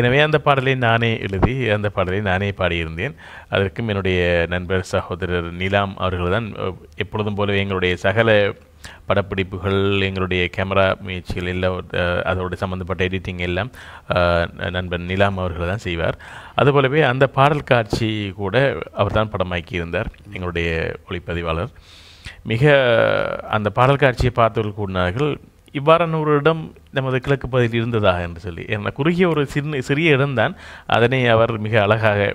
எனவே அந்த பாடலை நானே எழுதி அந்த பாடலை நானே பாடியிருந்தேன். அதற்கும் என்னுடைய நண்பர் சகோதரர் நிலாம் அவர்கள் தான் எப்பொழுதும் போலவே எங்களுடைய சகல படப்பிடிப்புகள் எங்களுடைய கேமரா முயற்சிகள் எல்லாம் அதோட அதோடு சம்மந்தப்பட்ட எடிட்டிங் எல்லாம் நண்பன் நிலாம் அவர்கள் தான் செய்வார். அதுபோலவே அந்த பாடல் காட்சி கூட அவர் தான் படமாக்கியிருந்தார் எங்களுடைய ஒளிப்பதிவாளர். மிக அந்த பாடல் காட்சியை பார்த்தவர்கள் கூடினார்கள் இவ்வாறான ஒரு இடம் நமது கிழக்கு பகுதியில் இருந்ததா என்று சொல்லி. ஏன்னா குறுகிய ஒரு சின்ன சிறிய இடம்தான் அதனை அவர் மிக அழகாக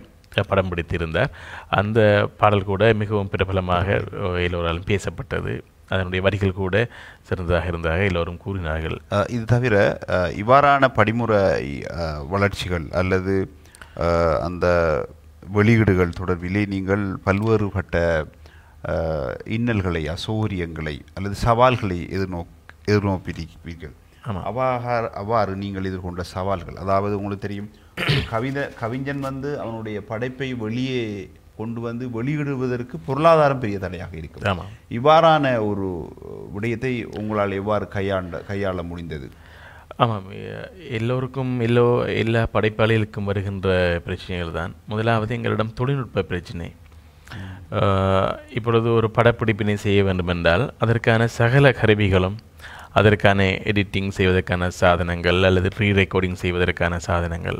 படம் பிடித்திருந்தார். அந்த பாடல் கூட மிகவும் பிரபலமாக எல்லோராலும் பேசப்பட்டது. அதனுடைய வரிகள் கூட சிறந்ததாக இருந்ததாக எல்லோரும் கூறினார்கள் இது தவிர இவ்வாறான படிமுறை வளர்ச்சிகள் அல்லது அந்த வெளியீடுகள் தொடர்பிலே நீங்கள் பல்வேறுபட்ட இன்னல்களை அசௌகரியங்களை அல்லது சவால்களை எதிர்நோக் எதிர்நோப்பியிருப்பீர்கள் ஆமா. அவ்வாறு அவ்வாறு நீங்கள் எதிர்கொண்ட சவால்கள் அதாவது உங்களுக்கு தெரியும் கவிதை கவிஞன் வந்து அவனுடைய படைப்பை வெளியே கொண்டு வந்து வெளியிடுவதற்கு பொருளாதாரம் பெரிய தடையாக இருக்கும் இவ்வாறான ஒரு விடயத்தை உங்களால் எவ்வாறு கையாண்ட கையாள முடிந்தது? ஆமாம் எல்லோருக்கும் எல்லோ எல்லா படைப்பாளிகளுக்கும் வருகின்ற பிரச்சனைகள் தான் முதலாவது எங்களிடம் தொழில்நுட்ப பிரச்சனை. இப்பொழுது ஒரு படப்பிடிப்பினை செய்ய வேண்டுமென்றால் அதற்கான சகல கருவிகளும் அதற்கான எடிட்டிங் செய்வதற்கான சாதனங்கள் அல்லது ரீ ரெக்கார்டிங் செய்வதற்கான சாதனங்கள்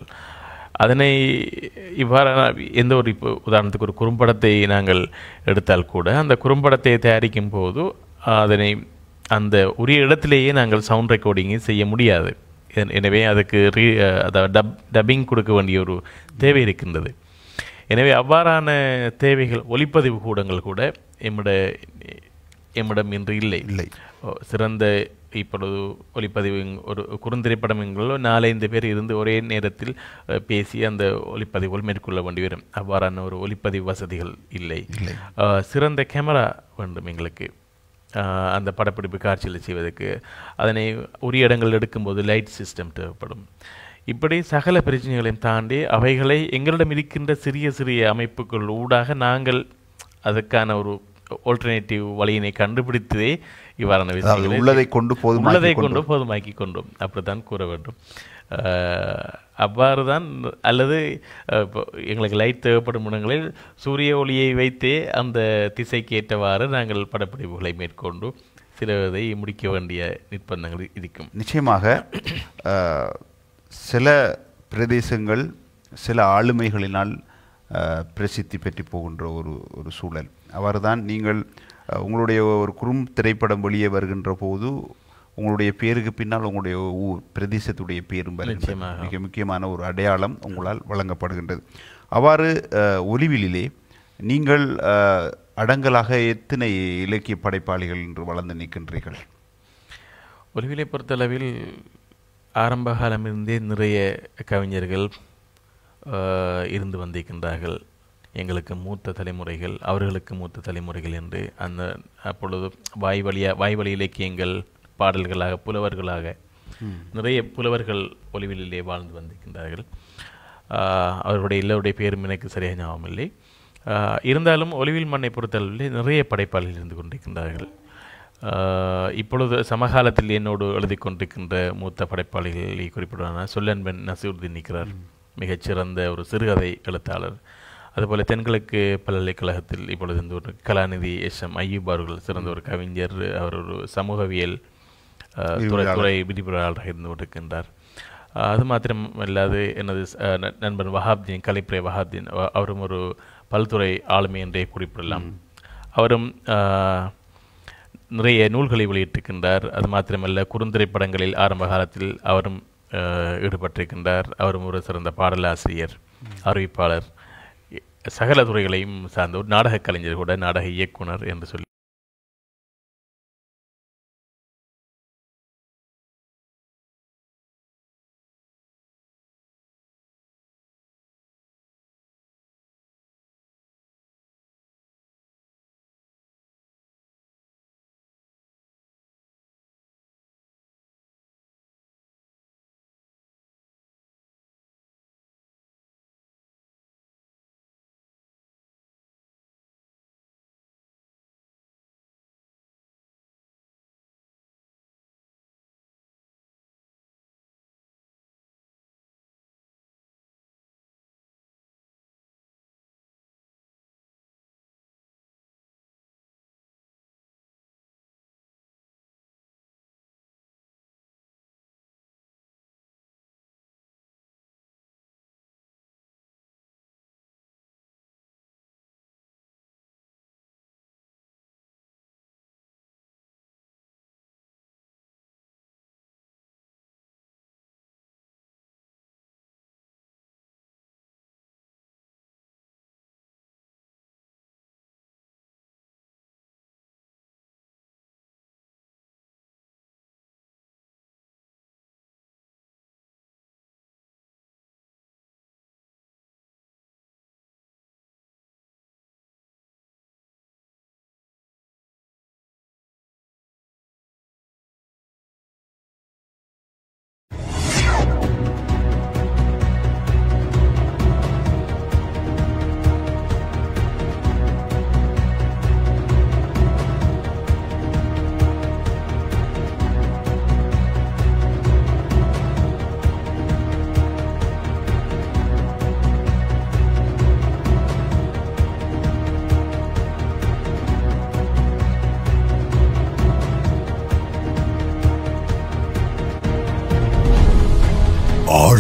அதனை இவ்வாறான எந்த ஒரு இப்போ உதாரணத்துக்கு ஒரு குறும்படத்தை நாங்கள் எடுத்தால் கூட அந்த குறும்படத்தை தயாரிக்கும் போது அதனை அந்த உரிய இடத்திலேயே நாங்கள் சவுண்ட் ரெக்கார்டிங்கை செய்ய முடியாது. என்- எனவே அதுக்கு ரீ அதாவது டப் டப்பிங் கொடுக்க வேண்டிய ஒரு தேவை இருக்கின்றது. எனவே அவ்வாறான தேவைகள் ஒளிப்பதிவு கூடங்கள் கூட எம்மிட எம்மிடம் இன்று இல்லை. இல்லை. சிறந்த இப்பொழுது ஒளிப்பதிவு ஒரு குறுந்திரைப்படம் எங்களோ நாலைந்து பேர் இருந்து ஒரே நேரத்தில் பேசி அந்த ஒளிப்பதிவுகள் மேற்கொள்ள வேண்டி வரும். அவ்வாறான ஒரு ஒளிப்பதிவு வசதிகள் இல்லை. சிறந்த கேமரா வேண்டும் எங்களுக்கு. அந்த படப்பிடிப்பு காட்சிகளை செய்வதற்கு. அதனை உரிய இடங்கள் எடுக்கும்போது லைட் சிஸ்டம் தேவைப்படும். இப்படி சகல பிரச்சனைகளையும் தாண்டி அவைகளை எங்களிடம் இருக்கின்ற சிறிய சிறிய அமைப்புகள் ஊடாக நாங்கள் அதற்கான ஒரு ஆல்டர்னேட்டிவ் வழியினை கண்டுபிடித்ததே இவ்வாறான விஷயங்களை உள்ளதை கொண்டு போதுமாக்கி உள்ளதை கொண்டு- போதுமாக்கி கொண்டோம். அப்படித்தான் கூற வேண்டும். அவ்வாறு தான் அல்லது இப்போ எங்களுக்கு லைட் தேவைப்படும் இடங்களில் சூரிய ஒளியை வைத்தே அந்த திசைக்கு ஏற்றவாறு நாங்கள் படப்பிடிப்புகளை மேற்கொண்டு சிலதை முடிக்க வேண்டிய நிர்பந்தங்கள் இருக்கும். நிச்சயமாக சில பிரதேசங்கள் சில ஆளுமைகளினால் பிரசித்தி பெற்று போகின்ற ஒரு ஒரு சூழல். அவர்தான் நீங்கள் அஹ், உங்களுடைய ஒரு குறும் திரைப்படம் வெளியே வருகின்ற போது உங்களுடைய பேருக்கு பின்னால் உங்களுடைய ஊர் பிரதேசத்துடைய பேரும் வருகின்றது. மிக முக்கியமான ஒரு அடையாளம் உங்களால் வழங்கப்படுகின்றது. அவ்வாறு ஒலிவிலே நீங்கள் அடங்கலாக எத்தனை இலக்கிய படைப்பாளிகள் என்று வளர்ந்து நிற்கின்றீர்கள்? ஒலிவிலை பொறுத்தளவில் ஆரம்ப காலமிருந்தே நிறைய கவிஞர்கள் இருந்து வந்திருக்கின்றார்கள். எங்களுக்கு மூத்த தலைமுறைகள் அவர்களுக்கு மூத்த தலைமுறைகள் என்று அந்த அப்பொழுது வாய் வழியா வாய் வழி இலக்கியங்கள் பாடல்களாக புலவர்களாக நிறைய புலவர்கள் ஒலிவிலே வாழ்ந்து வந்திருக்கின்றார்கள். ஆஹ், அவர்களுடைய எல்லோருடைய பேரும் எனக்கு சரியாக ஞாபகம் இல்லை. இருந்தாலும் ஒலிவில் மண்ணை பொறுத்தளவில் நிறைய படைப்பாளிகள் இருந்து கொண்டிருக்கின்றார்கள். இப்பொழுது சமகாலத்தில் என்னோடு எழுதி கொண்டிருக்கின்ற மூத்த படைப்பாளிகளை குறிப்பிடுவான சொல்லன்பன் நசீருddin நிற்கிறார். மிகச்சிறந்த ஒரு சிறுகதை எழுத்தாளர். அதுபோல் தென்கிழக்கு பல்கலைக்கழகத்தில் இப்பொழுது இந்த ஒரு கலாநிதி எஸ் எம் ஐயூப் அவர்கள் சிறந்த ஒரு கவிஞர் அவர் ஒரு சமூகவியல் துறை துறை விரிவுரையாளராக இருந்து கொண்டிருக்கின்றார். அது மாத்திரம் அல்லாது எனது நண்பன் வஹாப்தீன் கலைப்புரை வஹாப்தீன் அவ- அவரும் ஒரு பல்துறை ஆளுமை என்றே குறிப்பிடலாம். அவரும் நிறைய நூல்களை வெளியிட்டிருக்கின்றார். அது மாத்திரமல்ல குறுந்திரைப்படங்களில் ஆரம்ப காலத்தில் அவரும் ஈடுபட்டிருக்கின்றார். அவரும் ஒரு சிறந்த பாடலாசிரியர் அறிவிப்பாளர். சகல துறைகளையும் சார்ந்த ஒரு நாடகக் கலைஞர் கூட நாடக இயக்குனர் என்று சொல்லி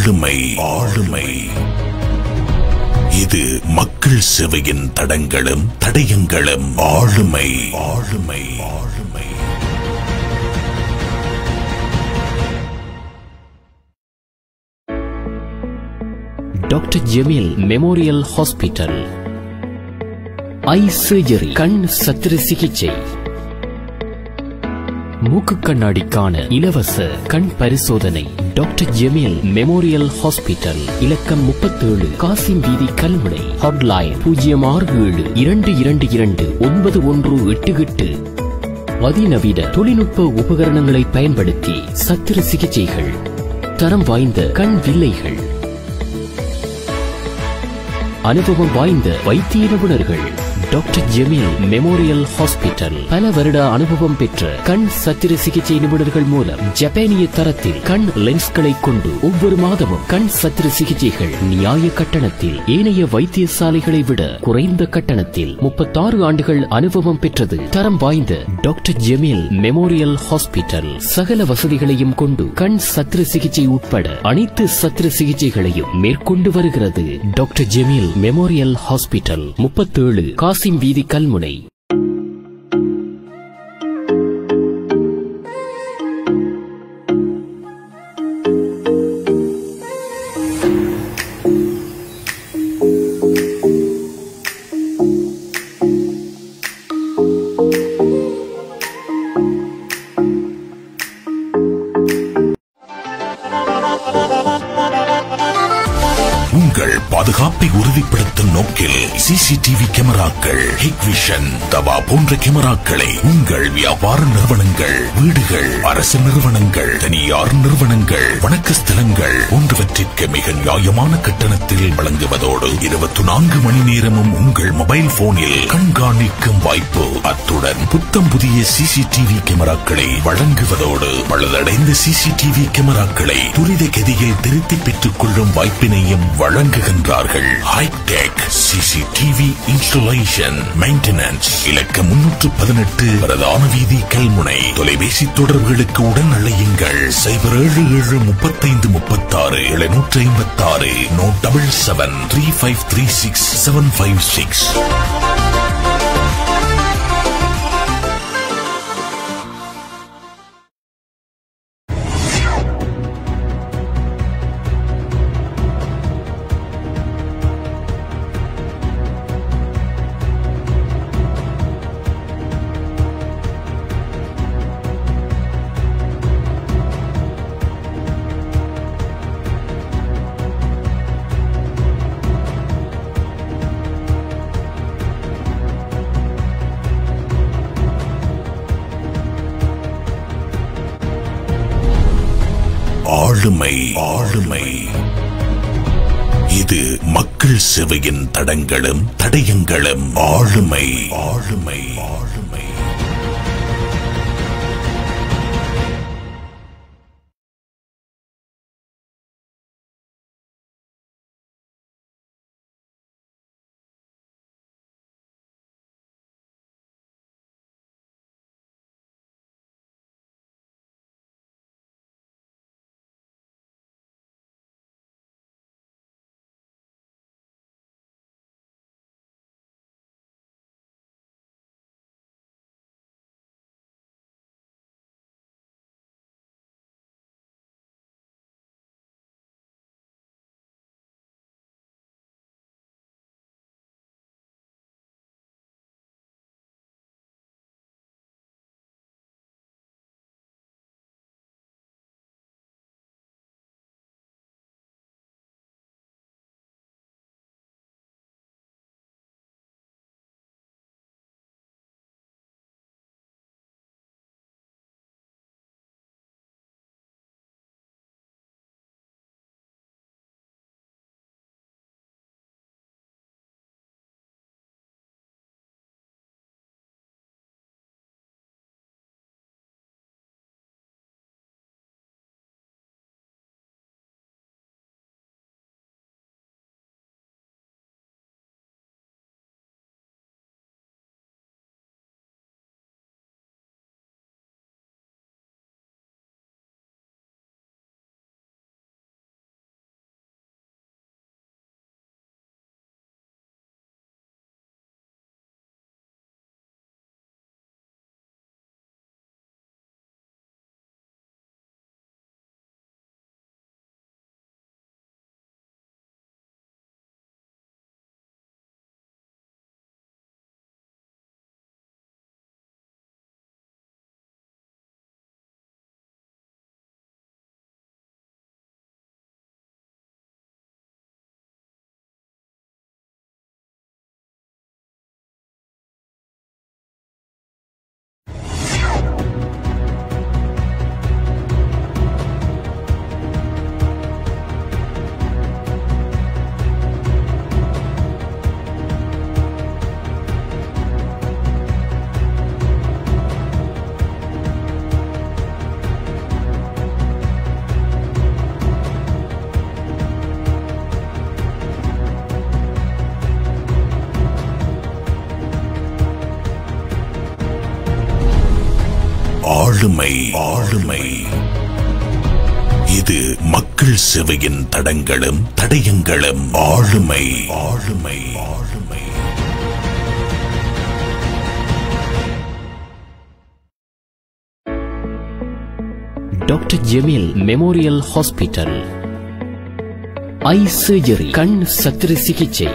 ஆளுமை ஆளுமை. இது மக்கள் சேவையின் தடங்களும் தடயங்களும் ஆளுமை. ஆளுமை ஆளுமை. Doctor Jameel memorial hospital eye surgery கண் சத்திர சிகிச்சை. மூக்கு கண்ணாடிக்கான இலவச கண் பரிசோதனை. டாக்டர் ஜெமீல் மெமோரியல் ஹாஸ்பிட்டல் இலக்கம் முப்பத்தேழு காசிம் வீதி கல்முனை. ஹாட்லைன் பூஜ்ஜியம் ஆறு ஏழு இரண்டு இரண்டு இரண்டு ஒன்பது ஒன்று எட்டு எட்டு. அதிநவீன தொழில்நுட்ப உபகரணங்களை பயன்படுத்தி சத்திர சிகிச்சைகள் தரம் வாய்ந்த கண் வில்லைகள். அனுபவம் வாய்ந்த வைத்திய நிபுணர்கள். டாக்டர் ஜெமீல் மெமோரியல் ஹாஸ்பிட்டல் பல வருட அனுபவம் பெற்ற கண் சத்திர சிகிச்சை நிபுணர்கள் மூலம் ஜப்பானிய தரத்தில் கண் லென்ஸ்களை கொண்டு ஒவ்வொரு மாதமும் கண் சத்திர சிகிச்சைகள் நியாய கட்டணத்தில் ஏனைய வைத்தியசாலைகளை விட குறைந்த கட்டணத்தில் முப்பத்தாறு ஆண்டுகள் அனுபவம் பெற்றது. தரம் வாய்ந்த டாக்டர் ஜெமீல் மெமோரியல் ஹாஸ்பிட்டல் சகல வசதிகளையும் கொண்டு கண் சத்திர சிகிச்சை உட்பட அனைத்து சத்திர சிகிச்சைகளையும் மேற்கொண்டு வருகிறது. டாக்டர் ஜெமீல் மெமோரியல் ஹாஸ்பிட்டல் முப்பத்தேழு காசி காசிம் வீதி கல்முனை. உங்கள் பாதுகாப்பை உறுதிப்படுத்தும் நோக்கில் சிசிடிவி கேமராக்கள் ஹிக்விஷன் தவா போன்ற கேமராக்களை உங்கள் வியாபார நிறுவனங்கள் வீடுகள் அரசு நிறுவனங்கள் தனியார் நிறுவனங்கள் வணக்க ஸ்தலங்கள் போன்றவற்றிற்கு மிக நியாயமான கட்டணத்தில் வழங்குவதோடு இருபத்தி நான்கு மணி நேரமும் உங்கள் மொபைல் போனில் கண்காணிக்கும் வாய்ப்பு. அத்துடன் புத்தம் புதிய சிசிடிவி கேமராக்களை வழங்குவதோடு பழுதடைந்த சிசிடிவி கேமராக்களை துரித கதியில் திருத்தி பெற்றுக் கொள்ளும் வாய்ப்பினையும் வழங்குகின்றார்கள். ஹைடெக் சிசிடிவி இன்ஸ்டலேஷன் மெயின்டெனன்ஸ் இலக்க முன்னூற்று பதினெட்டு பிரதான வீதி கல்முனை. தொலைபேசி தொடர்புகளுக்கு உடன் அழையுங்கள். சைபர் ஏழு ஏழு முப்பத்தைந்து முப்பத்தாறு எழுநூற்றி ஐம்பத்தாறு no double seven three five three six seven five six. ஆளுமை ஆளுமை. இது மக்கள் சேவையின் தடங்களும் தடயங்களும். ஆளுமை ஆளுமை. ஆளுமை ஆளுமை. இது மக்கள் சேவையின் தடங்களும் தடயங்களும். ஆளுமை ஆளுமை ஆளுமை. Doctor Jameel memorial hospital eye surgery கண் சத்திர சிகிச்சை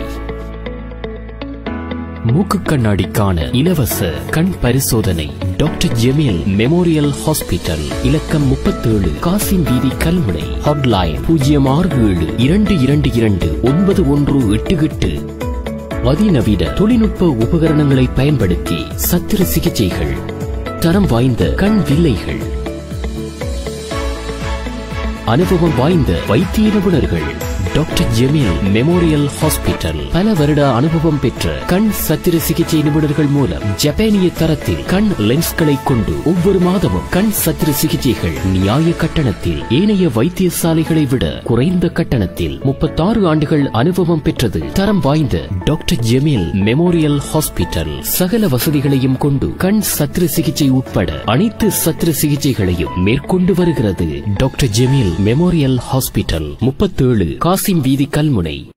மூக்கு கண்ணாடிக்கான இலவச கண் பரிசோதனை. டாக்டர் ஜெமீல் மெமோரியல் ஹாஸ்பிட்டல் இலக்கம் முப்பத்தேழு காசிம் வீதி கல்முனை. ஹாட்லைன் பூஜ்ஜியம் ஆறு ஏழு இரண்டு இரண்டு இரண்டு ஒன்பது ஒன்று எட்டு எட்டு. அதிநவீன தொழில்நுட்ப உபகரணங்களை பயன்படுத்தி சத்திர சிகிச்சைகள் தரம் வாய்ந்த கண் வில்லைகள். அனுபவம் வாய்ந்த வைத்திய நிபுணர்கள். டாக்டர் ஜெமீல் மெமோரியல் ஹாஸ்பிட்டல் பல வருட அனுபவம் பெற்ற கண் சத்திர சிகிச்சை நிபுணர்கள் மூலம் ஜப்பானிய தரத்தில் கண் லென்ஸ்களை கொண்டு ஒவ்வொரு மாதமும் கண் சத்திர சிகிச்சைகள் நியாய கட்டணத்தில் ஏனைய வைத்தியசாலைகளை விட குறைந்த கட்டணத்தில் முப்பத்தாறு ஆண்டுகள் அனுபவம் பெற்றது. தரம் வாய்ந்த டாக்டர் ஜெமீல் மெமோரியல் ஹாஸ்பிட்டல் சகல வசதிகளையும் கொண்டு கண் சத்திர சிகிச்சை உட்பட அனைத்து சத்திர சிகிச்சைகளையும் மேற்கொண்டு வருகிறது. டாக்டர் ஜெமீல் மெமோரியல் ஹாஸ்பிட்டல் முப்பத்தேழு காசிம் வீதி கல்முனை.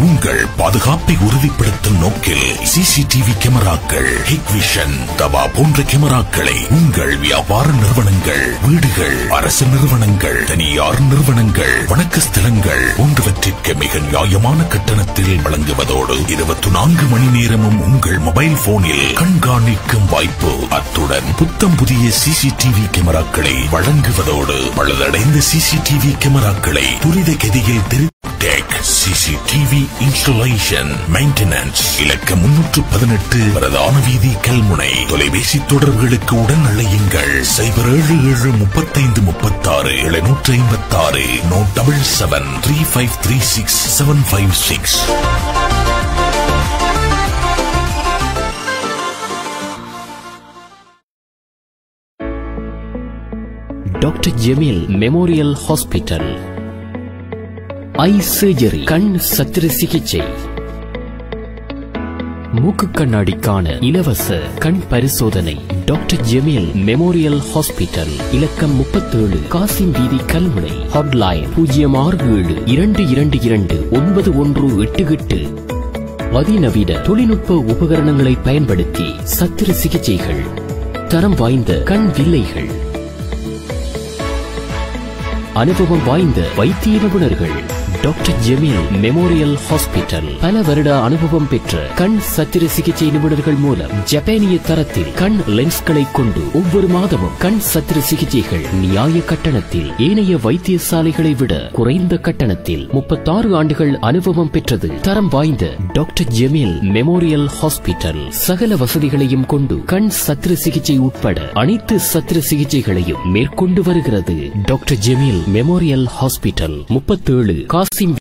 உங்கள் பாதுகாப்பை உறுதிப்படுத்தும் நோக்கில் சிசிடிவி கேமராக்கள் ஹிக்விஷன் தபா போன்ற கேமராக்களை உங்கள் வியாபார நிறுவனங்கள் வீடுகள் அரசு நிறுவனங்கள் தனியார் நிறுவனங்கள் வணக்க ஸ்தலங்கள் போன்றவற்றிற்கு மிக நியாயமான கட்டணத்தில் வழங்குவதோடு இருபத்தி நான்கு மணி நேரமும் உங்கள் மொபைல் போனில் கண்காணிக்கும் வாய்ப்பு. அத்துடன் புத்தம் புதிய சிசிடிவி கேமராக்களை வழங்குவதோடு பழுதடைந்த சிசிடிவி கேமராக்களை துரித கதியில் திரு சிசிடிவி இன்ஸ்டலேஷன் மெயின்டெனன்ஸ் இலக்க முன்னூற்று பதினெட்டு பிரதான வீதி கல்முனை. தொலைபேசி தொடர்புகளுக்கு உடன் அழையுங்கள். சைபர் ஏழு ஏழு முப்பத்தைந்து முப்பத்தாறு எழுநூற்று ஐம்பத்தாறு. No double seven three five three six seven five six. Doctor Jameel memorial hospital. Eye surgery கண் சத்திர சிகிச்சை. மூக்கு கண்ணாடிக்கான இலவச கண் பரிசோதனை டாக்டர் ஜெமீல் மெமோரியல் ஹாஸ்பிட்டல் இலக்கம் முப்பத்தேழு காசிம் வீதி கல்முனை ஹாட்லைன் பூஜ்ஜியம் ஆறு ஏழு இரண்டு இரண்டு இரண்டு ஒன்பது ஒன்று எட்டு எட்டு. அதிநவீன தொழில்நுட்ப உபகரணங்களை பயன்படுத்தி சத்திர சிகிச்சைகள் தரம் வாய்ந்த கண் வில்லைகள். அனுபவம் வாய்ந்த வைத்திய நிபுணர்கள் டாக்டர் ஜெமீல் மெமோரியல் ஹாஸ்பிட்டல். பல வருட அனுபவம் பெற்ற கண் சத்திர சிகிச்சை நிபுணர்கள் மூலம் ஜப்பானிய தரத்தில் கண் லென்ஸ்களை கொண்டு ஒவ்வொரு மாதமும் கண் சத்திர சிகிச்சைகள் நியாய கட்டணத்தில் ஏனைய வைத்தியசாலைகளை விட குறைந்த கட்டணத்தில் முப்பத்தாறு ஆண்டுகள் அனுபவம் பெற்றது. தரம் வாய்ந்த டாக்டர் ஜெமீல் மெமோரியல் ஹாஸ்பிட்டல். சகல வசதிகளையும் கொண்டு கண் சத்திர சிகிச்சை உட்பட அனைத்து சத்திர சிகிச்சைகளையும் மேற்கொண்டு வருகிறது டாக்டர் ஜெமீல். மெமோரியல் ஹாஸ்பிட்டல் முப்பத்தேழு காசிம்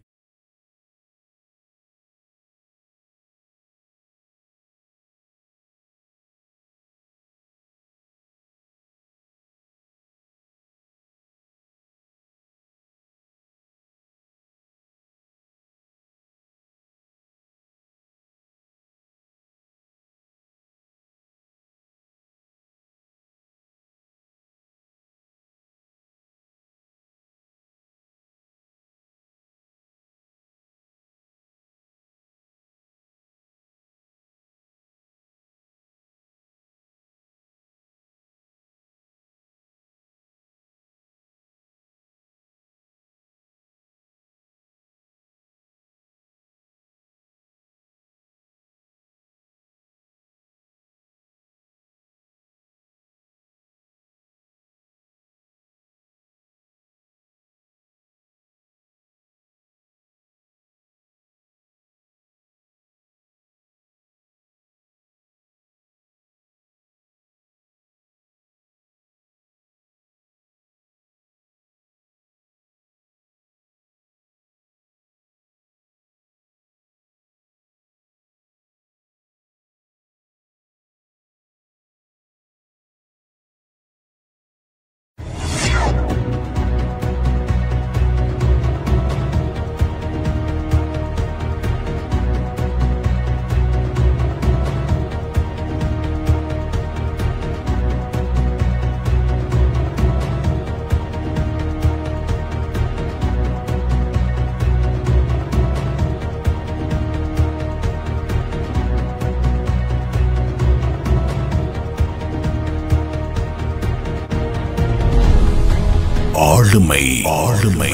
ஆளுமை ஆளுமை.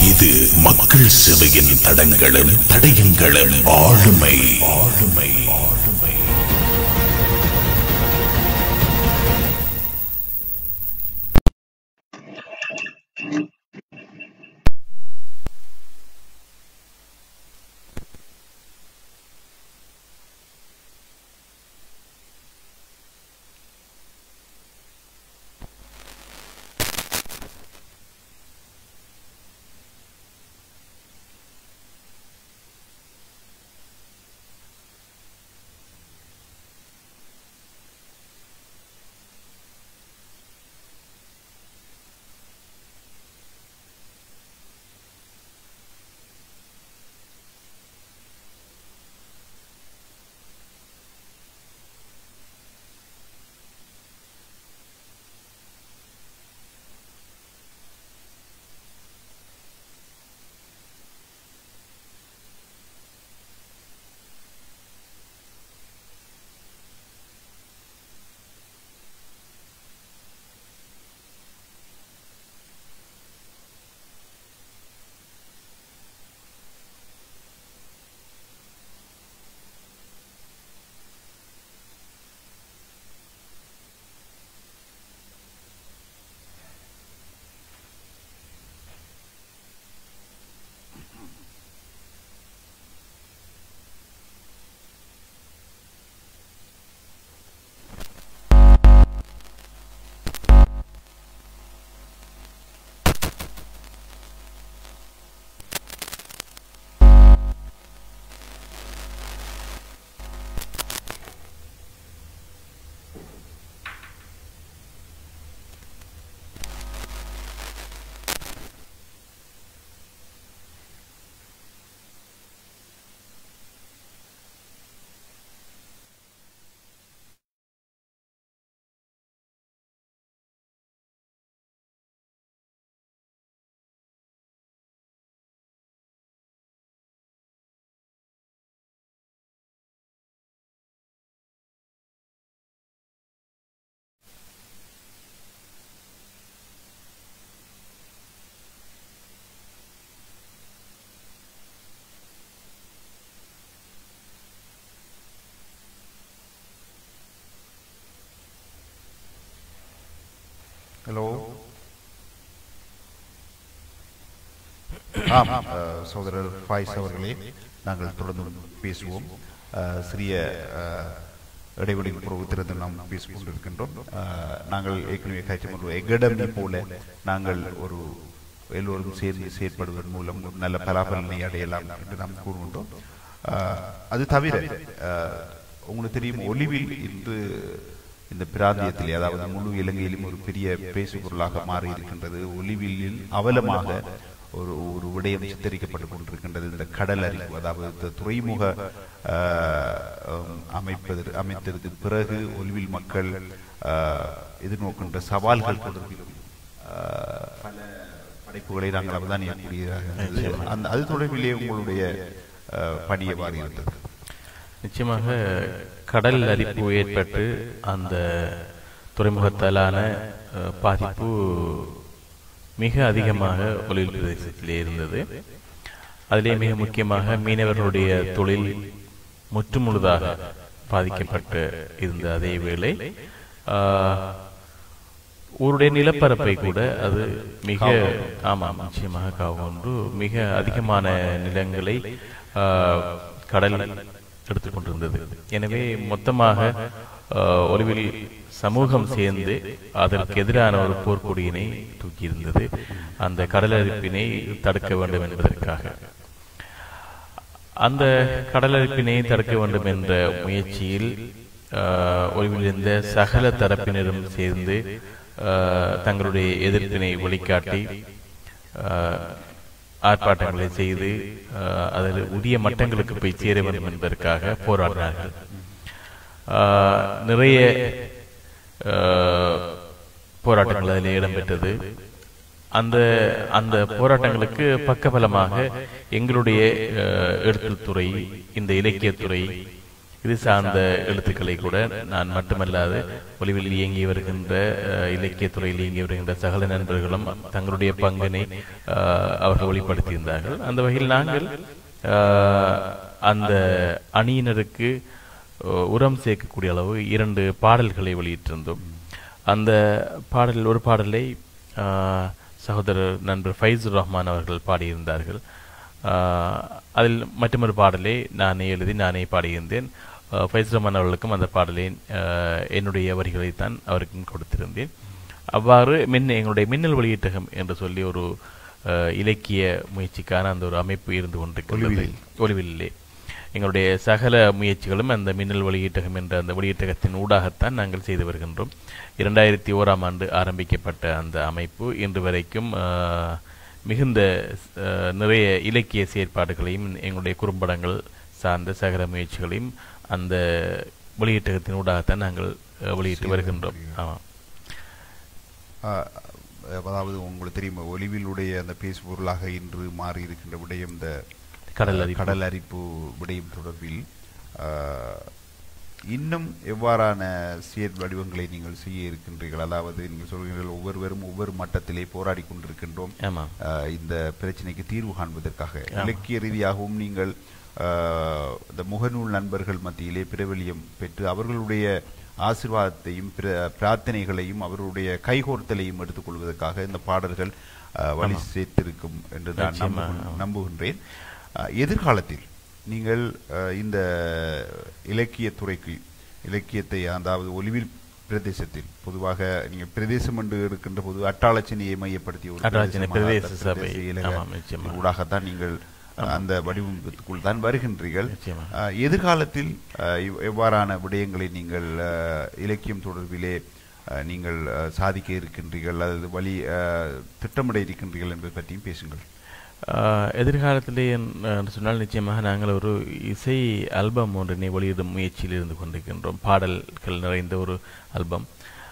இது மக்கள் சேவையின் தடங்களும் தடயங்களும் ஆளுமை ஆளுமை. ஆளுமை. ஆம் சகோதரர் ஃபாய்ஸ் அவர்களே நாங்கள் தொடர்ந்து பேசுவோம். சிறிய அஹ், இடைவெளிக்கு பிறகு திறந்து நாம் பேசிக் கொண்டிருக்கின்றோம் நாங்கள் ஏற்கனவே காய்ச்சி எகடமி போல நாங்கள் ஒரு எல்லோரும் சேர்ந்து செயற்படுவதன் மூலம் நல்ல பலாபலனை அடையலாம் என்று நாம் கூறுகின்றோம். அது தவிர உங்களுக்கு தெரியும் ஒளிவில் இன்று இந்த பிராந்தியத்தில் அதாவது முழு இலங்கையிலும் ஒரு பெரிய பேசு பொருளாக மாறி இருக்கின்றது ஒலிவில்லில் அவலமாக ஒரு ஒரு விடயம் சித்தரிக்கப்பட்டுக் கொண்டிருக்கின்றது. இந்த கடல் அறிவு அதாவது இந்த துறைமுக அமைப்பது அமைத்ததற்கு பிறகு ஒலிவில் மக்கள் எதிர்நோக்கின்ற சவால்கள் தொடர்பிலும் பல படைப்புகளை நாங்கள் அவதானியக்கூடிய அந்த அது தொடர்பிலே உங்களுடைய பணி எவ்வாறு இருந்தது நிச்சயமாக கடல் அரிப்பு ஏற்பட்டு அந்த துறைமுகத்தாலான பாதிப்பு மிக அதிகமாக தொழில் பிரதேசத்திலே இருந்தது. அதிலே மிக முக்கியமாக மீனவர்களுடைய தொழில் முற்றுமுழுதாக பாதிக்கப்பட்டு இருந்த அதே வேளை ஆஹ், ஊருடைய நிலப்பரப்பை கூட அது மிக ஆமாம் நிச்சயமாக காவொன்று மிக அதிகமான நிலங்களை ஆஹ், கடல் எடுத்துக்கொண்டிருந்தது எனவே மொத்தமாக ஆஹ், சமூகம் சேர்ந்து அதற்கு எதிரான ஒரு போர்க்கொடியினை தூக்கியிருந்தது. அந்த கடலரிப்பினை தடுக்க வேண்டும் என்பதற்காக. அந்த கடலரிப்பினை தடுக்க வேண்டும் என்ற முயற்சியில் ஆஹ், இருந்த சகல தரப்பினரும் சேர்ந்து ஆஹ், தங்களுடைய எதிர்ப்பினை வெளிக்காட்டி ஆஹ், ஆர்ப்பாட்டங்களை செய்து ஆஹ், அதில் உரிய மட்டங்களுக்கு போய் சேர வேண்டும் என்பதற்காக போராடினார்கள். ஆஹ், நிறைய போராட்டங்கள் அதில் இடம்பெற்றது. அந்த அந்த போராட்டங்களுக்கு பக்கபலமாக எங்களுடைய அஹ், எழுத்துத்துறை இந்த இலக்கியத்துறை இது சார்ந்த எழுத்துக்களை கூட நான் மட்டுமல்லாது ஒளிவில் இயங்கி வருகின்ற இலக்கியத்துறையில் இயங்கி வருகின்ற சகல நண்பர்களும் தங்களுடைய பங்கினை அவர்கள் வெளிப்படுத்தியிருந்தார்கள். அந்த வகையில் நாங்கள் அந்த அணியினருக்கு உரம் சேர்க்கக்கூடிய அளவு இரண்டு பாடல்களை வெளியிட்டிருந்தோம். அந்த பாடல் ஒரு பாடலை சகோதரர் நண்பர் ஃபைசுர் ரஹ்மான் அவர்கள் பாடியிருந்தார்கள். அதில் மற்றொரு பாடலை நானே எழுதி நானே பாடியிருந்தேன். ஃபைசுர் ரஹ்மான் அவர்களுக்கும் அந்த பாடலை என்னுடைய வரிகளைத்தான் அவருக்கும் கொடுத்திருந்தேன். அவ்வாறு மின் எங்களுடைய மின்னல் வெளியீட்டகம் என்று சொல்லி ஒரு இலக்கிய முயற்சிக்கான அந்த ஒரு அமைப்பு இருந்து கொண்டிருக்கிறது. ஒளிவிலே எங்களுடைய சகல முயற்சிகளும் அந்த மின்னல் வெளியீட்டகம் என்ற அந்த வெளியீட்டகத்தின் ஊடாகத்தான் நாங்கள் செய்து வருகின்றோம். இரண்டாயிரத்தி ஓராம் ஆண்டு ஆரம்பிக்கப்பட்ட அந்த அமைப்பு இன்று வரைக்கும் மிகுந்த நிறைய இலக்கிய செயற்பாடுகளையும் எங்களுடைய குறும்படங்கள் சார்ந்த சகல முயற்சிகளையும் அந்த வெளியீட்டகத்தின் ஊடாகத்தான் நாங்கள் வெளியிட்டு வருகின்றோம். ஆமாம் அதாவது உங்களுக்கு தெரியும் ஒலிவிலுடைய அந்த பேசுபொருளாக இன்று மாறி இருக்கின்ற விடயம் இந்த கடல். கடல் அரிப்பு விடயம் தொடர்பில் இன்னும் எவ்வாறான செயற் வடிவங்களை நீங்கள் செய்ய இருக்கின்றீர்கள்? அதாவது நீங்கள் சொல்கிறீர்கள் ஒவ்வொருவரும் ஒவ்வொரு மட்டத்திலே போராடி கொண்டிருக்கின்றோம். இந்த பிரச்சனைக்கு தீர்வு காண்பதற்காக. இலக்கிய ரீதியாகவும் நீங்கள் இந்த முகநூல் நண்பர்கள் மத்தியிலே பிரபலியம் பெற்று அவர்களுடைய ஆசீர்வாதத்தையும் பிர- பிரார்த்தனைகளையும் அவர்களுடைய கைகோர்த்தலையும் எடுத்துக்கொள்வதற்காக இந்த பாடல்கள் வழி சேர்த்திருக்கும் என்று நான் நம்புகின்றேன். எதிர்காலத்தில் நீங்கள் இந்த இலக்கிய துறைக்கு இலக்கியத்தை அதாவது ஒலிவில் பிரதேசத்தில் பொதுவாக நீங்கள் பிரதேசம் என்று இருக்கின்ற போது அட்டாளச்சினையை மையப்படுத்திய ஒரு. ஊடாகத்தான் நீங்கள் அந்த வடிவமைப்புக்குள் தான் வருகின்றீர்கள். எதிர்காலத்தில் எவ்வாறான விடயங்களை நீங்கள் இலக்கியம் தொடர்பிலே நீங்கள் சாதிக்க இருக்கின்றீர்கள் அல்லது வழி திட்டமிட இருக்கின்றீர்கள் என்பது பற்றியும் பேசுங்கள். எதிர்காலத்திலே என்- என்று சொன்னால் நிச்சயமாக நாங்கள் ஒரு இசை ஆல்பம் ஒன்றினை வெளியிடும் முயற்சியில் இருந்து கொண்டிருக்கின்றோம். பாடல்கள் நிறைந்த ஒரு ஆல்பம்.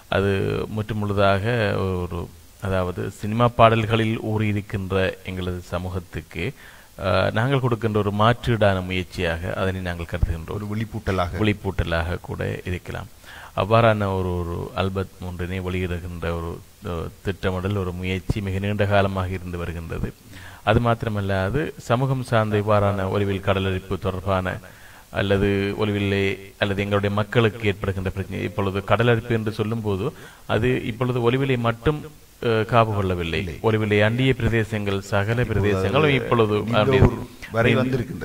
அது முற்று முழுதாக ஒரு அதாவது சினிமா பாடல்களில் ஊறியிருக்கின்ற எங்களது சமூகத்துக்கு நாங்கள் கொடுக்கின்ற ஒரு மாற்றீடான முயற்சியாக அதனை நாங்கள் கருதுகின்றோம். ஒரு விழிப்பூட்டலாக விழிப்பூட்டலாக கூட இருக்கலாம். அவ்வாறான ஒரு ஒரு அல்பத் ஒன்றினை வெளியிடுகின்ற ஒரு திட்டமிடல் ஒரு முயற்சி மிக நீண்ட காலமாக இருந்து வருகின்றது. அது மாத்திரமல்லாது சமூகம் சார்ந்த இவ்வாறான ஒலிவில் கடலரிப்பு தொடர்பான அல்லது ஒலிவில்லை அல்லது எங்களுடைய மக்களுக்கு ஏற்படுகின்ற பிரச்சனை. இப்பொழுது கடலரிப்பு என்று சொல்லும் போது அது இப்பொழுது ஒலிவிலை மட்டும் காவு கொள்ளவில்லை. ஒலிவிலை அண்டிய பிரதேசங்கள் சகல பிரதேசங்களும் இப்பொழுது.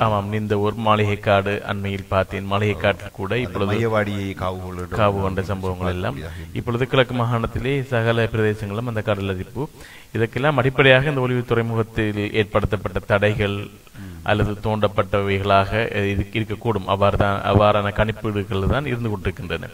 ஆமாம் இந்த ஒரு மாளிகைக்காடு அண்மையில் பார்த்தேன். மாளிகைக்காட்டில் கூட இப்பொழுது காவு கொண்ட சம்பவங்கள் எல்லாம் இப்பொழுது கிழக்கு மாகாணத்திலே சகல பிரதேசங்களும் அந்த கடலரிப்பு இதற்கெல்லாம் அடிப்படையாக இந்த ஒளிவு துறைமுகத்தில் ஏற்படுத்தப்பட்ட தடைகள் அல்லது தோண்டப்பட்டவைகளாக இருக்கக்கூடும். அவ்வாறு தான் அவ்வாறான கணிப்பீடுகள் தான் இருந்து கொண்டிருக்கின்றன.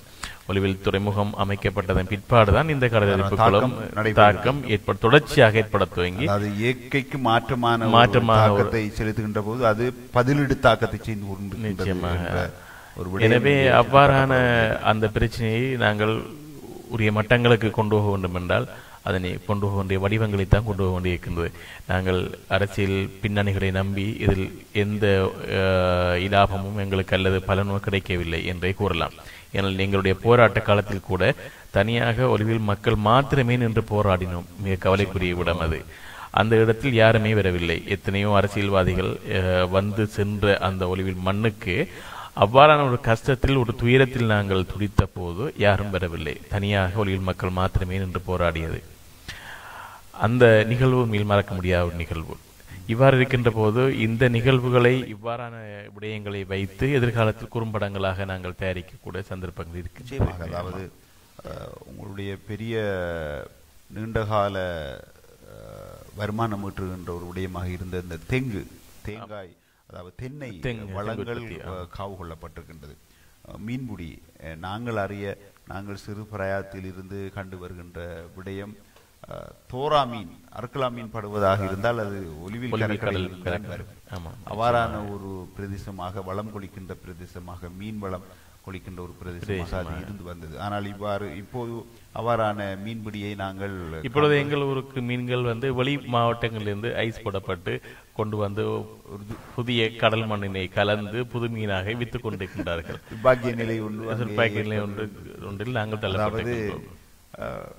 ஒளிவில் துறைமுகம் அமைக்கப்பட்டதன் பிற்பாடுதான் இந்த கடலரிப்புகளும் தாக்கம் ஏற்பட தொடர்ச்சியாக ஏற்பட துவங்கி அதாவது இயற்கைக்கு மாற்றமான மாற்றமான செலுத்துகின்ற போது அது பதிலீடு தாக்கத்தை செய்து நிச்சயமாக. எனவே அவ்வாறான அந்த பிரச்சனையை நாங்கள் உரிய மட்டங்களுக்கு கொண்டு போக வேண்டும் என்றால் அதனை கொண்டு போக வேண்டிய வடிவங்களை தான் கொண்டு போக வேண்டியிருக்கின்றது. நாங்கள் அரசியல் பின்னணிகளை நம்பி இதில் எந்த இலாபமும் எங்களுக்கு அல்லது பலனும் கிடைக்கவில்லை என்றே கூறலாம். ஏனால் எங்களுடைய போராட்ட காலத்தில் கூட தனியாக ஒளிவில் மக்கள் மாத்திரமே நின்று போராடினோம். மிக கவலைக்குரிய விடம் அது. அந்த இடத்தில் யாருமே வரவில்லை. எத்தனையோ அரசியல்வாதிகள் வந்து சென்ற அந்த ஒளிவில் மண்ணுக்கு அவ்வாறான ஒரு கஷ்டத்தில் ஒரு துயரத்தில் நாங்கள் துடித்த போது யாரும் வரவில்லை. தனியாக ஒளியில் மக்கள் மாத்திரமே நின்று போராடியது. அந்த நிகழ்வு மீள் மறக்க முடியாத ஒரு நிகழ்வு. இவ்வாறு இருக்கின்ற போது இந்த நிகழ்வுகளை இவ்வாறான விடயங்களை வைத்து எதிர்காலத்தில் குறும்படங்களாக நாங்கள் தயாரிக்க கூட சந்தர்ப்பங்கள் இருக்கு. அதாவது உங்களுடைய பெரிய நீண்டகால வருமானம் ஈட்டுகின்ற ஒரு விடயமாக இருந்த இந்த தெங்கு தேங்காய் அதாவது தென்னை வளங்கள் காவு கொள்ளப்பட்டிருக்கின்றது. மீன்பிடி அஹ், நாங்கள் அறிய நாங்கள் சிறு பிரயாத்தில் இருந்து கண்டு வருகின்ற விடயம் தோரா மீன் அர்க்கலா மீன் படுவதாக இருந்தால் அது ஒலிவில் வரும். ஆமாம் அவ்வாறான ஒரு பிரதேசமாக வளம் கொளிக்கின்ற பிரதேசமாக மீன் வளம் கொளிக்கின்ற ஒரு பிரதேசமாக அது இருந்து வந்தது. ஆனால் இவ்வாறு இப்போது அவ்வாறான மீன்பிடியை நாங்கள் இப்பொழுது எங்கள் ஊருக்கு மீன்கள் வந்து வெளி மாவட்டங்களிலிருந்து ஐஸ் போடப்பட்டு கொண்டு வந்து புதிய கடல் மண்ணினை கலந்து புது மீனாக வித்துக் கொண்டிருக்கின்றார்கள். துப்பாக்கிய நிலை ஒன்று அங்கே பாக்கெட்ல ஒன்று ஒன்றில் நாங்கள் அஹ்,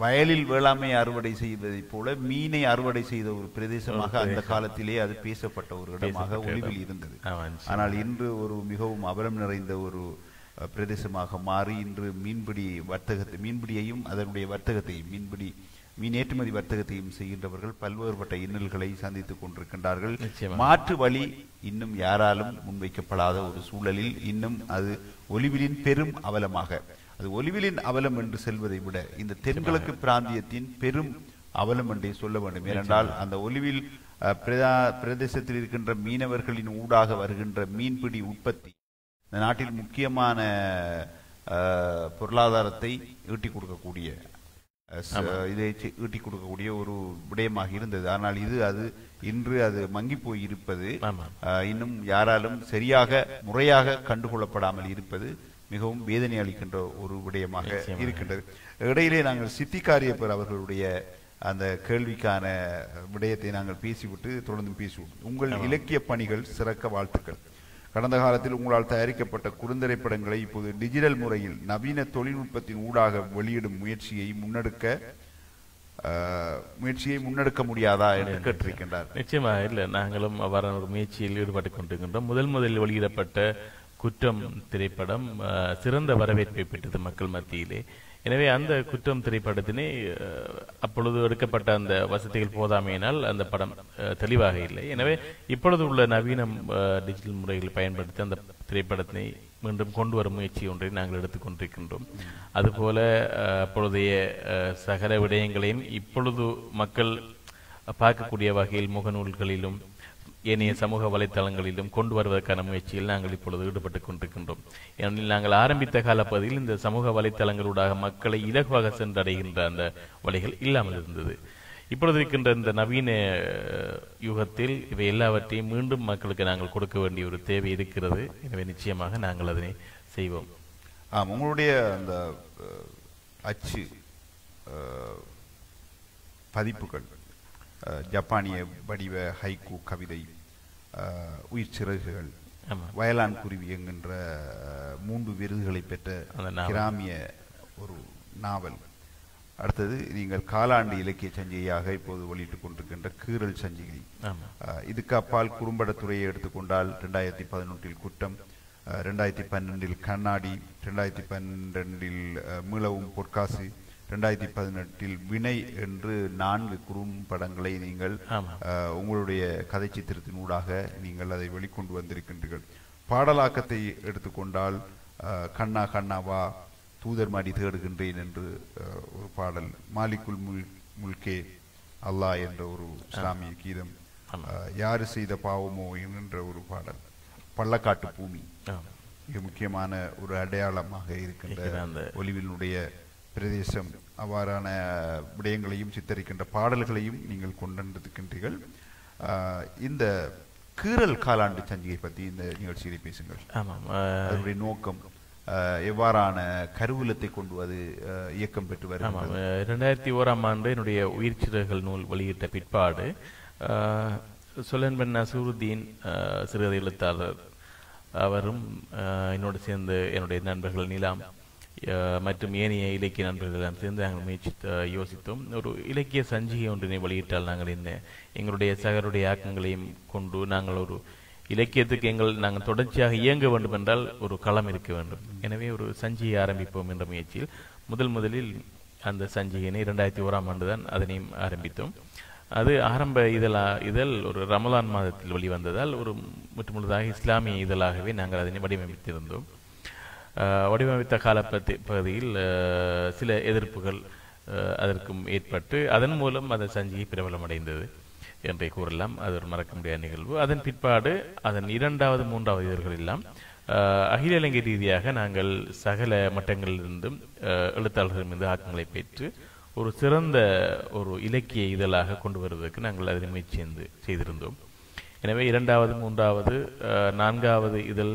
வயலில் வேளாண்மை அறுவடை செய்வதைப் போல மீனை அறுவடை செய்த ஒரு பிரதேசமாக அந்த காலத்திலே அது பேசப்பட்ட ஒரு இடமாக ஒளிவில் இருந்தது. ஆனால் இன்று ஒரு மிகவும் அபலம் நிறைந்த ஒரு பிரதேசமாக மாறி இன்று மீன்பிடி வர்த்தகத்தை மீன்பிடியையும் அதனுடைய வர்த்தகத்தையும் மீன்பிடி மீன் ஏற்றுமதி வர்த்தகத்தையும் செய்கின்றவர்கள் பல்வேறுபட்ட இன்னல்களை சந்தித்துக் கொண்டிருக்கின்றார்கள். மாற்று வழி இன்னும் யாராலும் முன்வைக்கப்படாத ஒரு சூழலில் இன்னும் அது ஒலிவிலின் பெரும் அவலமாக அது ஒலிவிலின் அவலம் என்று செல்வதை விட இந்த தென்கிழக்கு பிராந்தியத்தின் பெரும் அவலம் என்றே சொல்ல வேண்டும். ஏனென்றால் அந்த ஒலிவில் பிரதா- பிரதேசத்தில் இருக்கின்ற மீனவர்களின் ஊடாக வருகின்ற மீன்பிடி உற்பத்தி இந்த நாட்டில் முக்கியமான பொருளாதாரத்தை ஈட்டிக் கொடுக்கக்கூடிய இதை ஈட்டிக் கொடுக்கக்கூடிய ஒரு விடயமாக இருந்தது. ஆனால் இது அது இன்று அது மங்கி போய் இருப்பது இன்னும் யாராலும் சரியாக முறையாக கண்டுகொள்ளப்படாமல் இருப்பது மிகவும் வேதனை அளிக்கின்ற ஒரு விடயமாக. இருக்கின்றது. இடையிலே நாங்கள் சித்திகாரியப்பர் அவர்களுடைய அந்த கேள்விக்கான விடயத்தை நாங்கள் பேசிவிட்டு தொடர்ந்து பேசுவோம். உங்கள் இலக்கிய பணிகள் சிறக்க வாழ்த்துக்கள். கடந்த காலத்தில் உங்களால் தயாரிக்கப்பட்ட குறுந்திரைப்படங்களை இப்போது டிஜிட்டல் முறையில் நவீன தொழில்நுட்பத்தின் ஊடாக வெளியிடும் முயற்சியை முன்னெடுக்க முயற்சியை முன்னெடுக்க முடியாதா என்று கேட்டிருக்கின்றார் நிச்சயமா இல்ல. நாங்களும் அவ்வாறான ஒரு முயற்சியில் ஈடுபட்டுக் கொண்டிருக்கின்றோம். முதல் முதலில் வெளியிடப்பட்ட குற்றம் திரைப்படம் சிறந்த வரவேற்பை பெற்றது மக்கள் மத்தியிலே. எனவே அந்த குற்றம் திரைப்படத்தினை அப்பொழுது எடுக்கப்பட்ட அந்த வசதிகள் போதாமையினால் அந்த படம் தெளிவாக இல்லை. எனவே இப்பொழுது உள்ள நவீன டிஜிட்டல் முறைகளை பயன்படுத்தி அந்த திரைப்படத்தினை மீண்டும் கொண்டு வரும் முயற்சி ஒன்றை நாங்கள் எடுத்துக்கொண்டிருக்கின்றோம் அதுபோல அப்பொழுதைய சகல விடயங்களையும் இப்பொழுது மக்கள் பார்க்கக்கூடிய வகையில் முகநூல்களிலும் ஏனைய சமூக வலைத்தளங்களிலும் கொண்டு வருவதற்கான முயற்சியில் நாங்கள் இப்பொழுது ஈடுபட்டுக் கொண்டிருக்கின்றோம். ஏனெனில் நாங்கள் ஆரம்பித்த காலப்பகுதியில் இந்த சமூக வலைத்தளங்களூடாக மக்களை இலகுவாக சென்றடைகின்ற அந்த வழிகள் இல்லாமல் இருந்தது. இப்பொழுது இருக்கின்ற இந்த நவீன யுகத்தில் இவை எல்லாவற்றையும் மீண்டும் மக்களுக்கு நாங்கள் கொடுக்க வேண்டிய ஒரு தேவை இருக்கிறது. எனவே நிச்சயமாக நாங்கள் அதனை செய்வோம். ஆம் உங்களுடைய அந்த அச்சு பதிப்புகள் ஜப்பானிய வடிவ ஹைக்கூ கவிதை உயிர் சிறகுகள். வயலான் குருவி என்கின்ற மூன்று விருதுகளை பெற்ற. கிராமிய ஒரு நாவல் அடுத்தது நீங்கள் காலாண்டு இலக்கிய சஞ்சிகையாக இப்போது வெளியிட்டுக் கொண்டிருக்கின்ற கீறல் சஞ்சிகை இதுக்கு அப்பால் குறும்படத்துறையை எடுத்துக்கொண்டால் ரெண்டாயிரத்தி பதினொன்றில் குற்றம் ரெண்டாயிரத்தி பன்னெண்டில் கண்ணாடி ரெண்டாயிரத்தி பன்னிரெண்டில் அஹ், மீளவும் பொற்காசு ரெண்டாயிரத்தி பதினெட்டில் வினை என்று நான்கு குறும்படங்களை நீங்கள் உங்களுடைய கதை சித்திரத்தின் ஊடாக நீங்கள் அதை வெளிக்கொண்டு வந்திருக்கின்றீர்கள். பாடலாக்கத்தை எடுத்துக்கொண்டால் கண்ணா கண்ணாவா தூதர் மாடி தேடுகின்றேன் என்று ஒரு பாடல் மாலிக்குல் முல் முல்கே அல்லாஹ் என்ற ஒரு இஸ்லாமிய கீதம் யாரு செய்த பாவமோ என்கின்ற ஒரு பாடல் பள்ளக்காட்டு பூமி. மிக முக்கியமான ஒரு அடையாளமாக இருக்கின்ற ஒலிவினுடைய பிரதேசம். அவ்வாறான விடயங்களையும் சித்தரிக்கின்ற பாடல்களையும் நீங்கள் கொண்டிருக்கின்றீர்கள் இந்த கீறல் காலாண்டு சஞ்சிகை பற்றி இந்த நிகழ்ச்சியிலே பேசுங்கள். ஆமாம். அதனுடைய நோக்கம் எவ்வாறான கருவூலத்தை கொண்டு அது இயக்கம் பெற்று ஆமாம். வருகிறது அஹ், இரண்டாயிரத்தி ஓராம் ஆண்டு என்னுடைய உயிர் சிறகுகள் நூல் வெளியிட்ட பிற்பாடு நசூருத்தீன் அஹ், சிறுகதை எழுத்தாளர் அவரும் என்னோடு சேர்ந்து என்னுடைய நண்பர்கள் நிலாம் மற்றும் ஏனைய இலக்கிய நண்பர்களிடம் சேர்ந்து நாங்கள் முயற்சி யோசித்தோம் ஒரு இலக்கிய சஞ்சிகை ஒன்றினை வெளியிட்டால் நாங்கள் என்ன எங்களுடைய சகருடைய ஆக்கங்களையும் கொண்டு நாங்கள் ஒரு இலக்கியத்துக்கு எங்கள் நாங்கள் தொடர்ச்சியாக இயங்க வேண்டும் என்றால் ஒரு களம் இருக்க வேண்டும் எனவே ஒரு சஞ்சிகை ஆரம்பிப்போம் என்ற முயற்சியில் முதல் முதலில் அந்த சஞ்சிகையினை இரண்டாயிரத்தி ஓராம் ஆண்டு தான் அதனையும் ஆரம்பித்தோம் அது ஆரம்ப இதழா இதழ் ஒரு ரமலான் மாதத்தில் வெளிவந்ததால் ஒரு முற்றுமுழுதாக இஸ்லாமிய இதழாகவே நாங்கள் அதனை வடிவமைத்திருந்தோம் வடிவமைத்த கால பகுதியில் சில எதிர்ப்புகள் அதற்கும் ஏற்பட்டு அதன் மூலம் அந்த சஞ்சிகை பிரபலமடைந்தது என்றே கூறலாம். அது ஒரு மறக்க முடியாத நிகழ்வு. அதன் பிற்பாடு அதன் இரண்டாவது மூன்றாவது இதழ்கள் எல்லாம் அகில இலங்கை ரீதியாக நாங்கள் சகல மட்டங்களிலிருந்தும் எழுத்தாளர்கள் மீது ஆக்கங்களை பெற்று ஒரு சிறந்த ஒரு இலக்கிய இதழாக கொண்டு வருவதற்கு நாங்கள் அதனை முயற்சி செய்திருந்தோம். எனவே இரண்டாவது மூன்றாவது நான்காவது இதழ்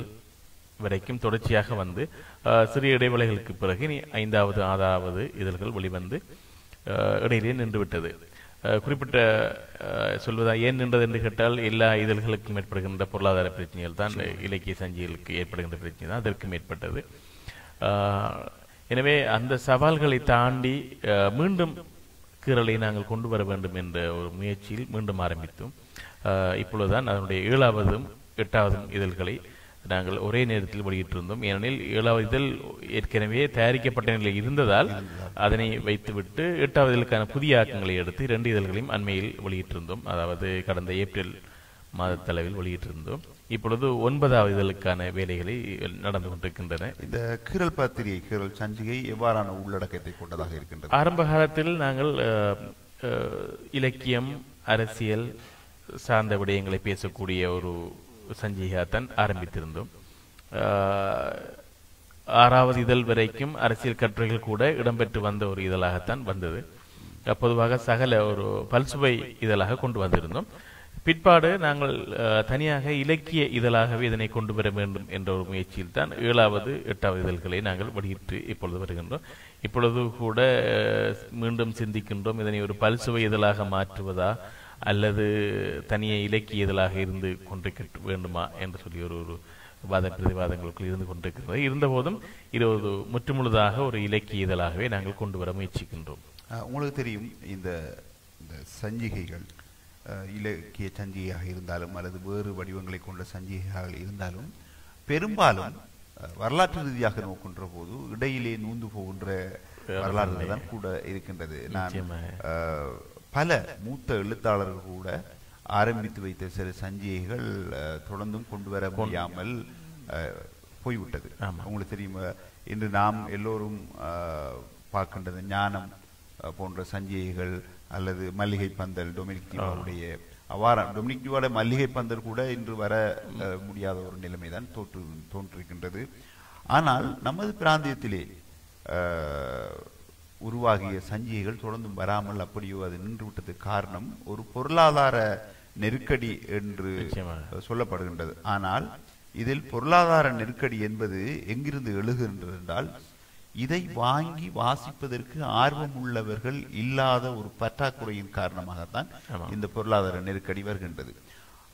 வரைக்கும் தொடர்ச்சியாக வந்து சிறிய இடைவேளைகளுக்கு பிறகு ஐந்தாவது ஆறாவது இதழ்கள் வெளிவந்து இடையிலே நின்றுவிட்டது. குறிப்பிட்ட சொல்வதா ஏன் நின்றது என்று கேட்டால் எல்லா இதழ்களுக்கும் ஏற்படுகின்ற பொருளாதார பிரச்சனைகள் தான் இலக்கிய சஞ்சிகளுக்கு ஏற்படுகின்ற பிரச்சனை தான் அதற்கும் ஏற்பட்டது. எனவே அந்த சவால்களை தாண்டி மீண்டும் கீரலை நாங்கள் கொண்டு வர வேண்டும் என்ற ஒரு முயற்சியில் மீண்டும் ஆரம்பித்தோம். இப்பொழுதுதான் அதனுடைய ஏழாவதும் எட்டாவதும் இதழ்களை நாங்கள் ஒரே நேரத்தில் வெளியிட்டிருந்தோம். ஏனெனில் ஏழாவது இதழ் ஏற்கனவே தயாரிக்கப்பட்ட நிலையில் இருந்ததால் அதனை வைத்துவிட்டு எட்டாவது இதழுக்கான புதிய ஆக்கங்களை எடுத்து இரண்டு இதழ்களையும் அண்மையில் வெளியிட்டிருந்தோம். அதாவது கடந்த ஏப்ரல் மாதத்தளவில் வெளியிட்டிருந்தோம். இப்பொழுது ஒன்பதாவது இதழுக்கான வேலைகளை நடந்து கொண்டிருக்கின்றன. இந்த கீரல் பத்திரிகை கீரல் சஞ்சிகை எவ்வாறான உள்ளடக்கத்தை கொண்டதாக இருக்கின்றது? ஆரம்ப காலத்தில் நாங்கள் இலக்கியம் அரசியல் சார்ந்த விடயங்களை பேசக்கூடிய ஒரு சஞ்சிகாதான் ஆரம்பித்திருந்தோம். ஆறாவது இதழ் வரைக்கும் அரசியல் கட்டுரைகள் கூட இடம்பெற்று வந்த ஒரு இதழாகத்தான் வந்தது. பொதுவாக சகல ஒரு பல்சுவை இதழாக கொண்டு வந்திருந்தோம். பிற்பாடு நாங்கள் அஹ், தனியாக இலக்கிய இதழாகவே இதனை கொண்டு வர வேண்டும் என்ற ஒரு முயற்சியில் தான் ஏழாவது எட்டாவது இதழ்களை நாங்கள் வெளியிட்டு இப்பொழுது வருகின்றோம். இப்பொழுது கூட மீண்டும் சிந்திக்கின்றோம். இதனை ஒரு பல்சுவை இதழாக மாற்றுவதா அல்லது தனியே இலக்கிய இதழாக இருந்து கொண்டிருக்க வேண்டுமா என்று சொல்லி ஒரு ஒரு வாத பிரதிவாதங்களுக்குள் இருந்து கொண்டிருக்கிறது. இருந்தபோதும் இது ஒரு முற்றுமுழுதாக ஒரு இலக்கிய இதழாகவே நாங்கள் கொண்டு வர முயற்சிக்கின்றோம். உங்களுக்கு தெரியும் இந்த இந்த சஞ்சிகைகள் இலக்கிய சஞ்சிகையாக இருந்தாலும் அல்லது வேறு வடிவங்களை கொண்ட சஞ்சிகைகள் இருந்தாலும் பெரும்பாலும் வரலாற்று ரீதியாக நோக்கின்ற போது இடையிலே நூந்து போகின்ற வரலாறுகள் தான் கூட இருக்கின்றது. நான் பல மூத்த எழுத்தாளர்கள் கூட ஆரம்பித்து வைத்த சில சஞ்சிகைகள் தொடர்ந்தும் கொண்டு வர முடியாமல் போய்விட்டது. உங்களுக்கு தெரியுமா இன்று நாம் எல்லோரும் பார்க்கின்றது ஞானம் போன்ற சஞ்சிகைகள் அல்லது மல்லிகை பந்தல் டொமினிக் தீவாவுடைய அவ்வாறு டொமினிக் மல்லிகை பந்தல் கூட இன்று வர முடியாத ஒரு நிலைமைதான் தோற்று தோன்றிருக்கின்றது. ஆனால் நமது பிராந்தியத்திலே உருவாகிய சஞ்சிகைகள் தொடர்ந்தும் வராமல் அப்படியோ அது நின்று விட்டதுக்கு காரணம் ஒரு பொருளாதார நெருக்கடி என்று. சொல்லப்படுகின்றது ஆனால் இதில் பொருளாதார நெருக்கடி என்பது எங்கிருந்து எழுகின்றது என்றால் இதை வாங்கி வாசிப்பதற்கு ஆர்வம் உள்ளவர்கள் இல்லாத ஒரு பற்றாக்குறையின் காரணமாகத்தான். இந்த பொருளாதார நெருக்கடி வருகின்றது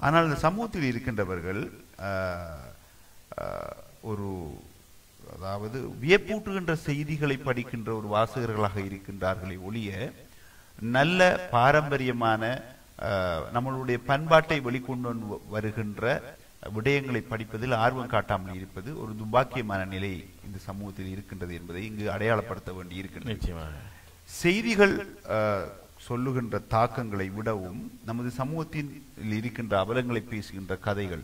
ஆனால் இந்த சமூகத்தில் இருக்கின்றவர்கள் ஒரு அதாவது வியப்பூட்டுகின்ற செய்திகளை படிக்கின்ற ஒரு வாசகர்களாக இருக்கின்றார்களே ஒழிய நல்ல பாரம்பரியமான நம்மளுடைய பண்பாட்டை வெளிக்கொண்டு வருகின்ற விடயங்களை படிப்பதில் ஆர்வம் காட்டாமல் இருப்பது ஒரு துபாக்கியமான நிலை இந்த சமூகத்தில் இருக்கின்றது என்பதை இங்கு அடையாளப்படுத்த வேண்டி இருக்கின்றது. செய்திகள் சொல்லுகின்ற தாக்கங்களை விடவும் நமது சமூகத்தில் இருக்கின்ற அவலங்களை பேசுகின்ற கதைகள்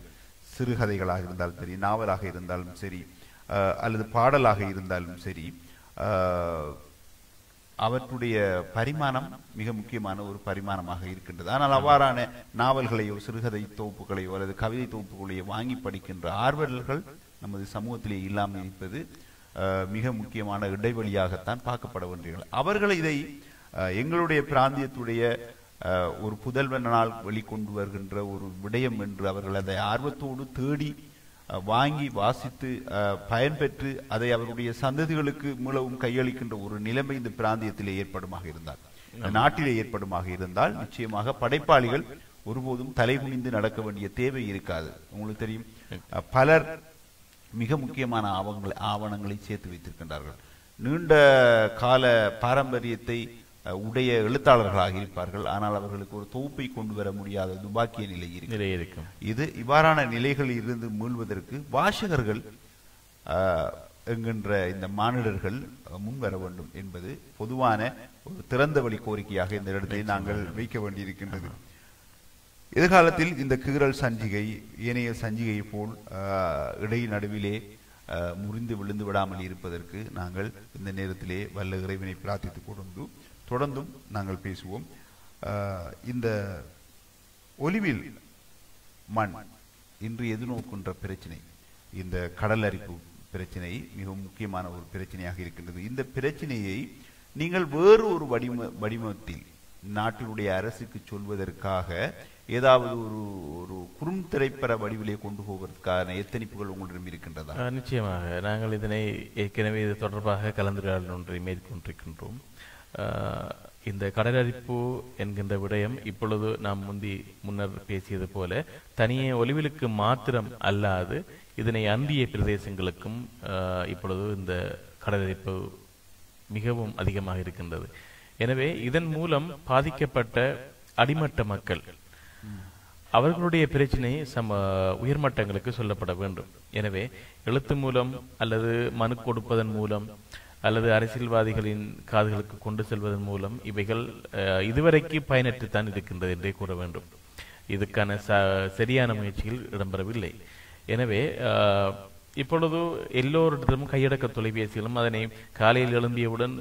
சிறுகதைகளாக இருந்தாலும் சரி நாவலாக இருந்தாலும் சரி அல்லது பாடலாக இருந்தாலும் சரி அவற்றுடைய பரிமாணம் மிக முக்கியமான ஒரு பரிமாணமாக இருக்கின்றது. ஆனால் அவ்வாறான நாவல்களையோ சிறுகதை தொகுப்புகளையோ அல்லது கவிதை தொகுப்புகளையோ வாங்கி படிக்கின்ற ஆர்வலர்கள் நமது சமூகத்திலே இல்லாமல் இருப்பது மிக முக்கியமான இடைவெளியாகத்தான் பார்க்கப்பட வேண்டியது. அவர்கள் இதை எங்களுடைய பிராந்தியத்துடைய ஒரு புதல்வனால் வெளிக்கொண்டு வருகின்ற ஒரு விடயம் என்று அவர்கள் அதை ஆர்வத்தோடு தேடி வாங்கி வாசித்து பயன்பெற்று அதை அவருடைய சந்ததிகளுக்கு மூலவும் கையளிக்கின்ற ஒரு நிலைமை இந்த பிராந்தியத்திலே ஏற்படுமாக இருந்தால். நாட்டிலே ஏற்படுமாக இருந்தால் நிச்சயமாக படைப்பாளிகள் ஒருபோதும் தலைகுனிந்து நடக்க வேண்டிய தேவை இருக்காது. உங்களுக்கு தெரியும். பலர் மிக முக்கியமான ஆவணங்களை ஆவணங்களை சேர்த்து வைத்திருக்கின்றார்கள். நீண்ட கால பாரம்பரியத்தை உடைய எழுத்தாளர்களாக இருப்பார்கள். ஆனால் அவர்களுக்கு ஒரு தொகுப்பை கொண்டு வர முடியாத துபாக்கிய நிலை நிலை இருக்கும். இது இவ்வாறான நிலைகளில் இருந்து மீள்வதற்கு வாசகர்கள் என்கின்ற இந்த மானிடர்கள் முன்வர வேண்டும் என்பது பொதுவான ஒரு திறந்த வழி கோரிக்கையாக இந்த இடத்தை நாங்கள் வைக்க வேண்டியிருக்கின்றது. எதிர்காலத்தில் இந்த கீரல் சஞ்சிகை ஏனைய சஞ்சிகை போல் இடை நடுவிலே முறிந்து விழுந்து விடாமல் இருப்பதற்கு நாங்கள் இந்த நேரத்திலே வல்ல இறைவனை பிரார்த்தித்துக் கொண்டு தொடர்ந்தும் நாங்கள் பேசுவோம். இந்த ஒலிவில் மண் இன்று எதிர்நோக்கின்ற பிரச்சனை இந்த கடல் அரிப்பு பிரச்சனை மிகவும் முக்கியமான ஒரு பிரச்சனையாக இருக்கின்றது. இந்த பிரச்சனையை நீங்கள் வேறு ஒரு வடிவ வடிவத்தில் நாட்டினுடைய அரசுக்கு சொல்வதற்காக ஏதாவது ஒரு ஒரு குறும் திரைப்பட வடிவிலே கொண்டு போவதற்கான எத்தனிப்புகள் உங்களிடம் இருக்கின்றதா? நிச்சயமாக. நாங்கள் இதனை ஏற்கனவே இது தொடர்பாக கலந்துரையாடல் ஒன்றை மேற்கொண்டிருக்கின்றோம். இந்த கடலரிப்பு என்கின்ற விடயம் இப்பொழுது நாம் முந்தி முன்னர் பேசியது போல தனியே ஒலிவிலுக்கு மாத்திரம் அல்லாது இதனை அந்திய பிரதேசங்களுக்கும் இப்பொழுது இந்த கடலரிப்பு மிகவும் அதிகமாக இருக்கின்றது. எனவே இதன் மூலம் பாதிக்கப்பட்ட அடிமட்ட மக்கள் அவர்களுடைய பிரச்சனை சம உயர்மட்டங்களுக்கு சொல்லப்பட வேண்டும். எனவே எழுத்து மூலம் அல்லது மனு கொடுப்பதன் மூலம் அல்லது அரசியல்வாதிகளின் காதுகளுக்கு கொண்டு செல்வதன் மூலம் இவைகள் அஹ், இதுவரைக்கு பயனற்றுத்தான் இருக்கின்றது என்றே கூற வேண்டும். இதுக்கான ச- சரியான முயற்சிகள் இடம்பெறவில்லை. எனவே இப்பொழுது எல்லோரிடமும் கையடக்க தொலைபேசிகளும் அதனை காலையில் எழும்பியவுடன்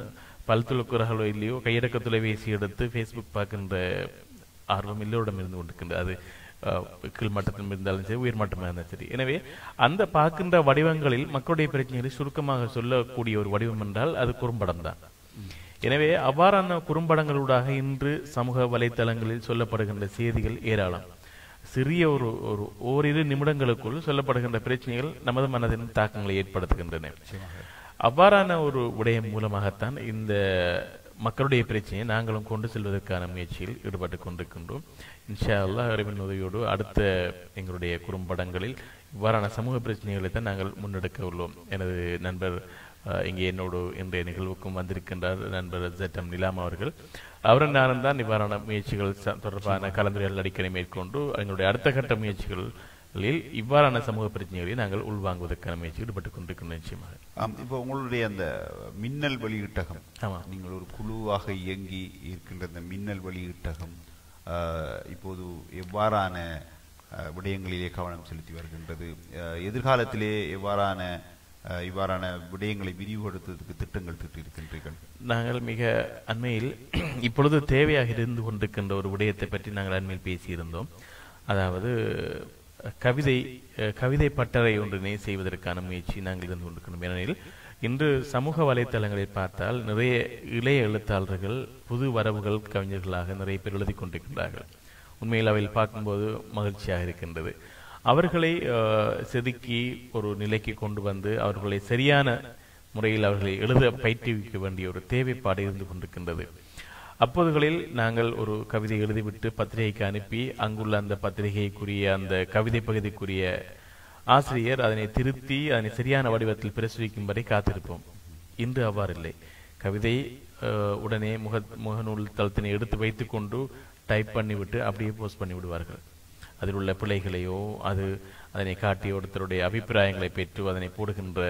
பல் துளக்குறகளோ இல்லையோ கையடக்க தொலைபேசி எடுத்து ஃபேஸ்புக் பார்க்கின்ற ஆர்வம் எல்லோரிடம் இருந்து கொண்டிருக்கின்றது. அது கீழ் மட்டத்தில் இருந்தாலும் சரி உயர் மட்டமாக இருந்தாலும் சரி. எனவே அந்த பார்க்கின்ற வடிவங்களில் மக்களுடைய பிரச்சனைகளை சுருக்கமாக சொல்லக்கூடிய ஒரு வடிவம் என்றால் அது குறும்படம் தான். எனவே அவ்வாறான குறும்படங்களூடாக இன்று சமூக வலைத்தளங்களில் சொல்லப்படுகின்ற செய்திகள் ஏராளம். சிறிய ஒரு ஒரு ஓரிரு நிமிடங்களுக்குள் சொல்லப்படுகின்ற பிரச்சனைகள் நமது மனதின் தாக்கங்களை ஏற்படுத்துகின்றன. அவ்வாறான ஒரு விடயம் மூலமாகத்தான் இந்த மக்களுடைய பிரச்சனையை நாங்களும் கொண்டு செல்வதற்கான முயற்சியில் ஈடுபட்டு கொண்டிருக்கின்றோம். இன்ஷா அல்லாஹ் இறைவன் உதவியோடு அடுத்த எங்களுடைய குறும்படங்களில் இவ்வாறான சமூக பிரச்சனைகளை தான் நாங்கள் முன்னெடுக்க உள்ளோம். எனது நண்பர் இங்கே என்னோடு இன்றைய நிகழ்வுக்கும் வந்திருக்கின்றார் நண்பர் ஜெட்டம் நிலாம் அவர்கள். அவரும் நானும் தான் இவ்வாறான முயற்சிகள் தொடர்பான கலந்துரையாடல் அடிக்கடி மேற்கொண்டு எங்களுடைய அடுத்த கட்ட முயற்சிகளில் இவ்வாறான சமூக பிரச்சனைகளை நாங்கள் உள்வாங்குவதற்கான முயற்சி ஈடுபட்டுக் கொண்டிருக்கின்றோம் நிச்சயமாக. ஆம், இப்போ உங்களுடைய அந்த மின்னல் வெளியீட்டகம் ஆமா. நீங்கள் ஒரு குழுவாக இயங்கி இருக்கின்ற அந்த மின்னல் வெளியீட்டகம் இப்போது எவ்வாறான விடயங்களிலே கவனம் செலுத்தி வருகின்றது? எதிர்காலத்திலே எவ்வாறான இவ்வாறான விடயங்களை விரிவுபடுத்துவதற்கு திட்டங்கள் திட்டிருக்கின்றீர்கள் நாங்கள் மிக அண்மையில் [CLEARS THROAT] இப்பொழுது தேவையாக இருந்து கொண்டிருக்கின்ற ஒரு விடயத்தை பற்றி நாங்கள் அண்மையில் பேசியிருந்தோம். அதாவது கவிதை கவிதை பட்டறை ஒன்றினை செய்வதற்கான முயற்சி நாங்கள் இருந்து கொண்டிருக்கின்றோம் ஏனெனில் இன்று சமூக வலைத்தளங்களை பார்த்தால் நிறைய இளைய எழுத்தாளர்கள் புது வரவுகள் கவிஞர்களாக நிறைய பேர் எழுதி கொண்டிருக்கின்றார்கள் உண்மையில் அவையில் பார்க்கும்போது மகிழ்ச்சியாக இருக்கின்றது. அவர்களை செதுக்கி ஒரு நிலைக்கு கொண்டு வந்து அவர்களை சரியான முறையில் அவர்களை எழுத பயிற்றுவிக்க வேண்டிய ஒரு தேவைப்பாடு இருந்து கொண்டிருக்கின்றது. அப்போதுகளில் நாங்கள் ஒரு கவிதை எழுதிவிட்டு பத்திரிகைக்கு அனுப்பி அங்குள்ள அந்த பத்திரிகைக்குரிய அந்த கவிதை பகுதிக்குரிய ஆசிரியர் அதனை திருத்தி அதனை சரியான வடிவத்தில் பிரசுரிக்கும் வரை காத்திருப்போம். இன்று அவ்வாறில்லை கவிதை உடனே முக முகநூல் தளத்தினை எடுத்து வைத்துக்கொண்டு டைப் பண்ணிவிட்டு அப்படியே போஸ்ட் பண்ணி விடுவார்கள் அதில் உள்ள பிழைகளையோ அது அதனை காட்டி ஒருத்தருடைய அபிப்பிராயங்களை பெற்று அதனை போடுகின்ற.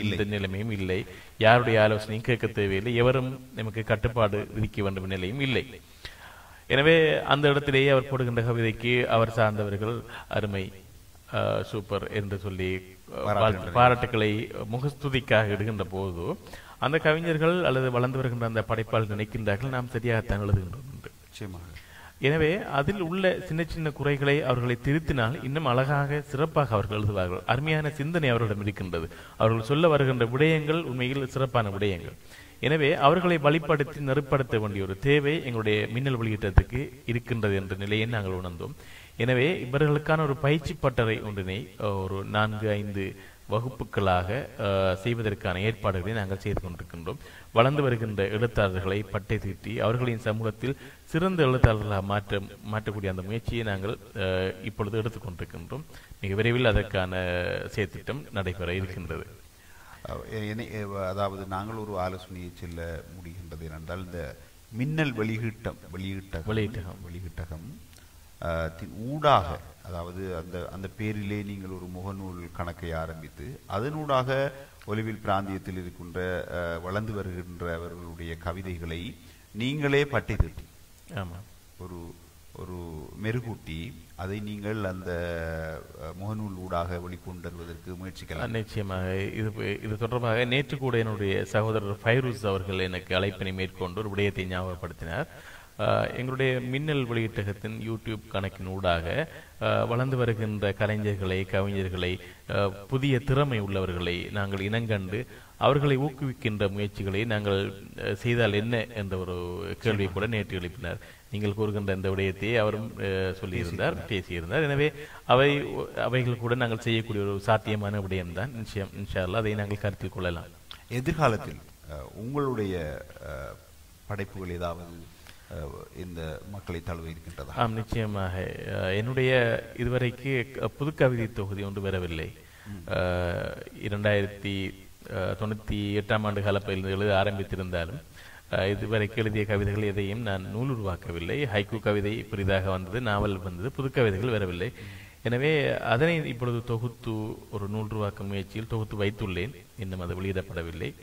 எந்த நிலைமையும் இல்லை. யாருடைய ஆலோசனையும் கேட்க தேவையில்லை. எவரும் நமக்கு கட்டுப்பாடு விதிக்க வேண்டும் நிலையும் இல்லை. எனவே அந்த இடத்திலேயே அவர் போடுகின்ற கவிதைக்கு அவர் சார்ந்தவர்கள் அருமை. சூப்பர் என்று சொல்லி பாராட்டுக்களை முகஸ்துதிக்காக இடுகின்ற போது அந்த கவிஞர்கள் அல்லது வளர்ந்து வருகின்ற அந்த படைப்பாளர் நினைக்கின்றார்கள் நாம் சரியாகத்தான் எழுதுகின்றோம் எனவே அதில் உள்ள சின்ன சின்ன குறைகளை அவர்களை திருத்தினால் இன்னும் அழகாக சிறப்பாக அவர்கள் எழுதுவார்கள். அருமையான சிந்தனை அவர்களிடம் இருக்கின்றது. அவர்கள் சொல்ல வருகின்ற விடயங்கள் உண்மையில் சிறப்பான விடயங்கள். எனவே அவர்களை வழிப்படுத்தி நெருப்படுத்த வேண்டிய ஒரு தேவை எங்களுடைய மின்னல் வெளியீட்டத்துக்கு இருக்கின்றது என்ற நிலையை நாங்கள் உணர்ந்தோம். எனவே இவர்களுக்கான ஒரு பயிற்சி பட்டறை ஒன்றினை ஒரு நான்கு ஐந்து வகுப்புகளாக செய்வதற்கான ஏற்பாடுகளை நாங்கள் செய்து கொண்டிருக்கின்றோம். வளர்ந்து வருகின்ற எழுத்தாளர்களை பட்டை தீட்டி அவர்களின் சமூகத்தில் சிறந்த எழுத்தாளர்களாக மாற்ற மாற்றக்கூடிய அந்த முயற்சியை நாங்கள் இப்பொழுது எடுத்துக்கொண்டிருக்கின்றோம் மிக விரைவில் அதற்கான செயற்திட்டம் நடைபெற இருக்கின்றது. அதாவது நாங்கள் ஒரு ஆலோசனையை செல்ல முடிகின்றது என்றால் இந்த மின்னல் வெளியீட்டம் வெளியீட்டகம் வெளியீட்டகம். வெளியீட்டகம் ஊடாக அதாவது அந்த அந்த பேரிலே நீங்கள் ஒரு முகநூல் கணக்கை ஆரம்பித்து அதனூடாக ஒலிவில் பிராந்தியத்தில் இருக்கின்ற வளர்ந்து வருகின்றவர்களுடைய கவிதைகளை நீங்களே பட்டை தட்டி. ஆமா. ஒரு ஒரு மெருகூட்டி அதை நீங்கள் அந்த முகநூல் ஊடாக வெளிக்கொண்டு வருவதற்கு முயற்சிக்கலாம் நிச்சயமாக. இது இது தொடர்பாக நேற்று கூட என்னுடைய சகோதரர் ஃபைரூஸ் அவர்கள் எனக்கு அழைப்பினை மேற்கொண்டு ஒரு விடயத்தை ஞாபகப்படுத்தினார். எங்களுடைய மின்னல் வெளியீட்டகத்தின் யூடியூப் கணக்கின் ஊடாக வளர்ந்து வருகின்ற கலைஞர்களை கவிஞர்களை புதிய திறமை உள்ளவர்களை நாங்கள் இனங்கண்டு அவர்களை ஊக்குவிக்கின்ற முயற்சிகளை நாங்கள் செய்தால் என்ன என்ற ஒரு கேள்வியை கூட நேற்று எழுப்பினார். நீங்கள் கூறுகின்ற இந்த விடயத்தை அவரும் சொல்லியிருந்தார் பேசியிருந்தார். எனவே அவை அவைகள் கூட நாங்கள் செய்யக்கூடிய ஒரு சாத்தியமான விடயம்தான். நிச்சயம் இன்ஷா அல்லாஹ் அதை நாங்கள் கருத்தில் கொள்ளலாம். எதிர்காலத்தில் உங்களுடைய படைப்புகள் ஏதாவது இந்த மக்களை தழுவ இருக்கின்றதா ஆம் நிச்சயமாக. என்னுடைய இதுவரைக்கு க- புதுக்கவிதை தொகுதி ஒன்று வரவில்லை. இரண்டாயிரத்தி தொண்ணூத்தி எட்டாம் ஆண்டு காலப்பயிலிருந்து எழுத ஆரம்பித்திருந்தாலும் இதுவரைக்கு எழுதிய கவிதைகள் எதையும் நான் நூல் உருவாக்கவில்லை ஹைக்கூ கவிதை பெரிதாக வந்தது நாவல் வந்தது புதுக்கவிதைகள் வரவில்லை. எனவே அதனை இப்பொழுது தொகுத்து ஒரு நூல் உருவாக்க முயற்சியில் தொகுத்து வைத்துள்ளேன். இன்னும் அது வெளியிடப்படவில்லை.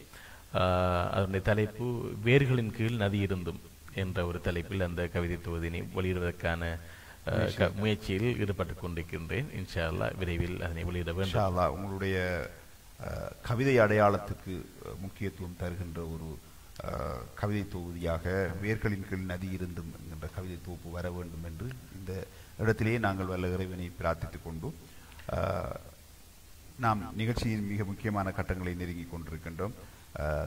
அதனுடைய தலைப்பு வேர்களின் கீழ் நதி இருந்தும். என்ற ஒரு தலைப்பில் அந்த கவிதை தொகுதியினை வெளியிடுவதற்கான முயற்சியில் ஈடுபட்டுக் கொண்டிருக்கின்றேன். இன்ஷா விரைவில் அதனை வெளியிட வேண்டும். உங்களுடைய கவிதை அடையாளத்துக்கு முக்கியத்துவம் தருகின்ற ஒரு கவிதை தொகுதியாக வேர்களின் கீழ் நதி இருந்தும் என்கின்ற கவிதை தொகுப்பு வர வேண்டும் என்று இந்த இடத்திலேயே நாங்கள் வல்ல இறைவனை பிரார்த்தித்துக் கொண்டு அஹ், நாம் நிகழ்ச்சியின் மிக முக்கியமான கட்டங்களை நெருங்கிக் கொண்டிருக்கின்றோம்.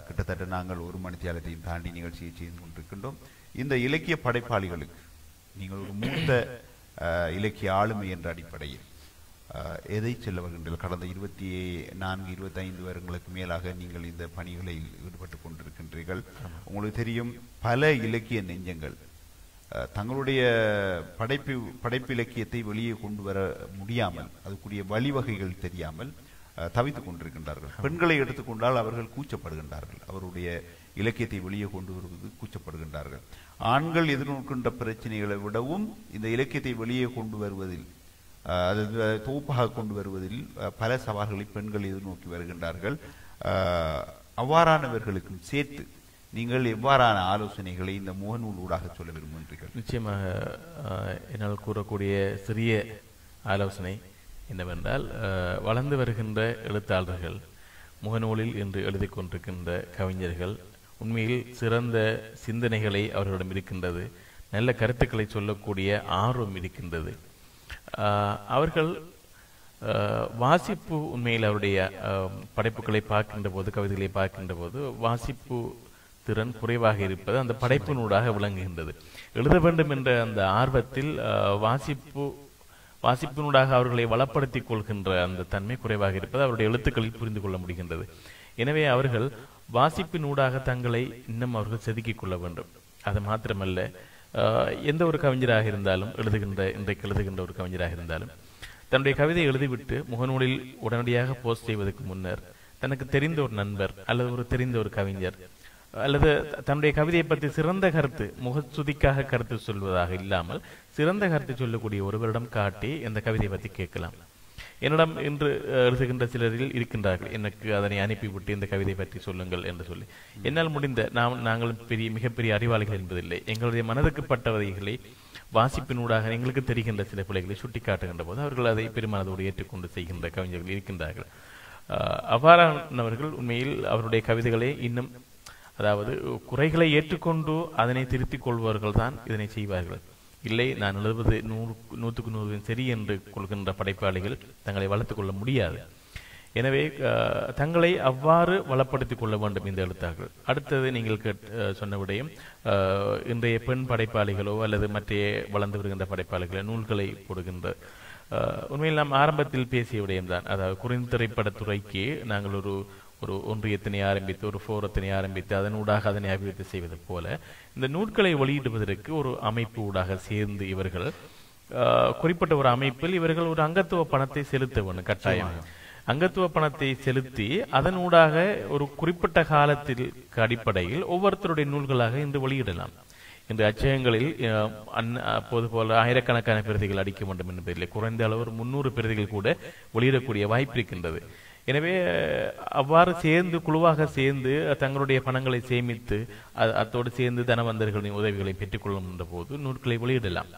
கிட்டத்தட்ட நாங்கள் ஒரு மணித்தியாலத்தையும் தாண்டி நிகழ்ச்சியை செய்து கொண்டிருக்கின்றோம். இந்த இலக்கிய படைப்பாளிகளுக்கு நீங்கள் ஒரு மூத்த இலக்கிய ஆளுமை என்ற அடிப்படையில் எதை செல்ல வருகின்றீர்கள்? கடந்த இருபத்தி நான்கு இருபத்தைந்து வருடங்களுக்கு மேலாக நீங்கள் இந்த பணிகளில் ஈடுபட்டு கொண்டிருக்கின்றீர்கள். உங்களுக்கு தெரியும் பல இலக்கிய நெஞ்சங்கள் அஹ், தங்களுடைய படைப்பு படைப்பு இலக்கியத்தை வெளியே கொண்டு வர முடியாமல் அதுக்குரிய வழிவகைகள் தெரியாமல் தவித்துக் கொண்டிருக்கின்றார்கள். பெண்களை எடுத்துக்கொண்டால் அவர்கள் கூச்சப்படுகின்றார்கள். அவருடைய இலக்கியத்தை வெளியே கொண்டு வருவது கூச்சப்படுகின்றார்கள். ஆண்கள் எதிர்நோக்கின்ற பிரச்சனைகளை விடவும் இந்த இலக்கியத்தை வெளியே கொண்டு வருவதில் அது தொகுப்பாக கொண்டு வருவதில் பல சவால்களை பெண்கள் எதிர்நோக்கி வருகின்றார்கள். அவ்வாறானவர்களுக்கும் சேர்த்து நீங்கள் எவ்வாறான ஆலோசனைகளை இந்த முகநூல் ஊடாக சொல்ல விரும்புகின்றீர்கள்? நிச்சயமாக என்னால் கூறக்கூடிய சிறிய ஆலோசனை என்னவென்றால் வளர்ந்து வருகின்ற எழுத்தாளர்கள் முகநூலில் இன்று எழுதிக் கொண்டிருக்கின்ற கவிஞர்கள் உண்மையில் சிறந்த சிந்தனைகளை அவர்களிடம் இருக்கின்றது நல்ல கருத்துக்களை சொல்லக்கூடிய ஆர்வம் இருக்கின்றது. ஆஹ், அவர்கள் ஆஹ், வாசிப்பு உண்மையில் அவருடைய படைப்புகளை பார்க்கின்ற போது கவிதைகளை பார்க்கின்ற போது வாசிப்பு திறன் குறைவாக இருப்பது அந்த படைப்பினூடாக விளங்குகின்றது. எழுத வேண்டும் என்ற அந்த ஆர்வத்தில் வாசிப்பு வாசிப்பினூடாக அவர்களை வளப்படுத்திக் கொள்கின்ற அந்த தன்மை குறைவாக இருப்பது அவருடைய எழுத்துக்களில் புரிந்து கொள்ள முடிகின்றது. எனவே அவர்கள் வாசிப்பினூடாக தங்களை இன்னும் அவர்கள் செதுக்கிக் கொள்ள வேண்டும். அது மாத்திரமல்ல ஆஹ், எந்த ஒரு கவிஞராக இருந்தாலும் எழுதுகின்ற இன்றைக்கு எழுதுகின்ற ஒரு கவிஞராக இருந்தாலும் தன்னுடைய கவிதை எழுதிவிட்டு முகநூலில் உடனடியாக போஸ்ட் செய்வதற்கு முன்னர் தனக்கு தெரிந்த ஒரு நண்பர் அல்லது ஒரு தெரிந்த ஒரு கவிஞர் அல்லது தன்னுடைய கவிதையை பற்றி சிறந்த கருத்து முகச்சுதிக்காக கருத்து சொல்வதாக இல்லாமல் சிறந்த கருத்து சொல்லக்கூடிய ஒருவரிடம் காட்டி இந்த கவிதையை பற்றி கேட்கலாம். என்னிடம் இன்று அஹ், எழுதுகின்ற சிலரில் இருக்கின்றார்கள் எனக்கு அதனை அனுப்பிவிட்டு இந்த கவிதை பற்றி சொல்லுங்கள் என்று சொல்லி. என்னால் முடிந்த நாம் நாங்கள் பெரிய மிகப்பெரிய அறிவாளிகள் என்பதில்லை. எங்களுடைய மனதுக்கு பட்டவதைகளை வாசிப்பினூடாக எங்களுக்கு தெரிகின்ற சில பிள்ளைகளை சுட்டிக்காட்டுகின்ற போது அவர்கள் அதை பெருமனதோடு ஏற்றுக்கொண்டு செய்கின்ற கவிஞர்கள் இருக்கின்றார்கள். அவ்வாறானவர்கள் உண்மையில் அவருடைய கவிதைகளை இன்னும் அதாவது குறைகளை ஏற்றுக்கொண்டு அதனை திருத்திக் கொள்பவர்கள் தான் இதனை செய்வார்கள். இல்லை நான் எழுதுவது நூறு நூற்றுக்கு நூறு சரி என்று கொள்கின்ற படைப்பாளிகள் தங்களை வளர்த்து கொள்ள முடியாது. எனவே தங்களை அவ்வாறு வளப்படுத்திக் கொள்ள வேண்டும் இந்த எழுத்தார்கள் அடுத்தது நீங்கள் சொன்ன விடயம் இன்றைய பெண் படைப்பாளிகளோ அல்லது மற்றே வளர்ந்து வருகின்ற படைப்பாளிகளோ நூல்களை போடுகின்ற உண்மையில் நாம் ஆரம்பத்தில் பேசிய விடயம்தான். அதாவது குறுந்திரைப்படத்துறைக்கு நாங்கள் ஒரு ஒரு ஒன்றியத்தினை ஆரம்பித்து ஒரு ஃபோரத்தினை ஆரம்பித்து அதனூடாக அதனை அபிவிருத்தி செய்வது போல இந்த நூட்களை வெளியிடுவதற்கு ஒரு அமைப்பு ஊடாக சேர்ந்து இவர்கள் குறிப்பிட்ட ஒரு அமைப்பில் இவர்கள் ஒரு அங்கத்துவ பணத்தை செலுத்த வேண்டும் கட்டாயம். அங்கத்துவ பணத்தை செலுத்தி அதனூடாக ஒரு குறிப்பிட்ட காலத்தில் அடிப்படையில் ஒவ்வொருத்தருடைய நூல்களாக இன்று வெளியிடலாம். இன்று அச்சகங்களில் அப்போது போல ஆயிரக்கணக்கான பிரதிகள் அடிக்க வேண்டும் என்பதில்லை குறைந்த அளவு ஒரு முன்னூறு பிரதிகள் கூட வெளியிடக்கூடிய வாய்ப்பு இருக்கின்றது. எனவே அவ்வாறு சேர்ந்து குழுவாக சேர்ந்து தங்களுடைய பணங்களை சேமித்து அத்தோடு சேர்ந்து தனவந்தர்களின் உதவிகளை பெற்றுக்கொள்ளும் போது நூல்களை வெளியிடலாம்.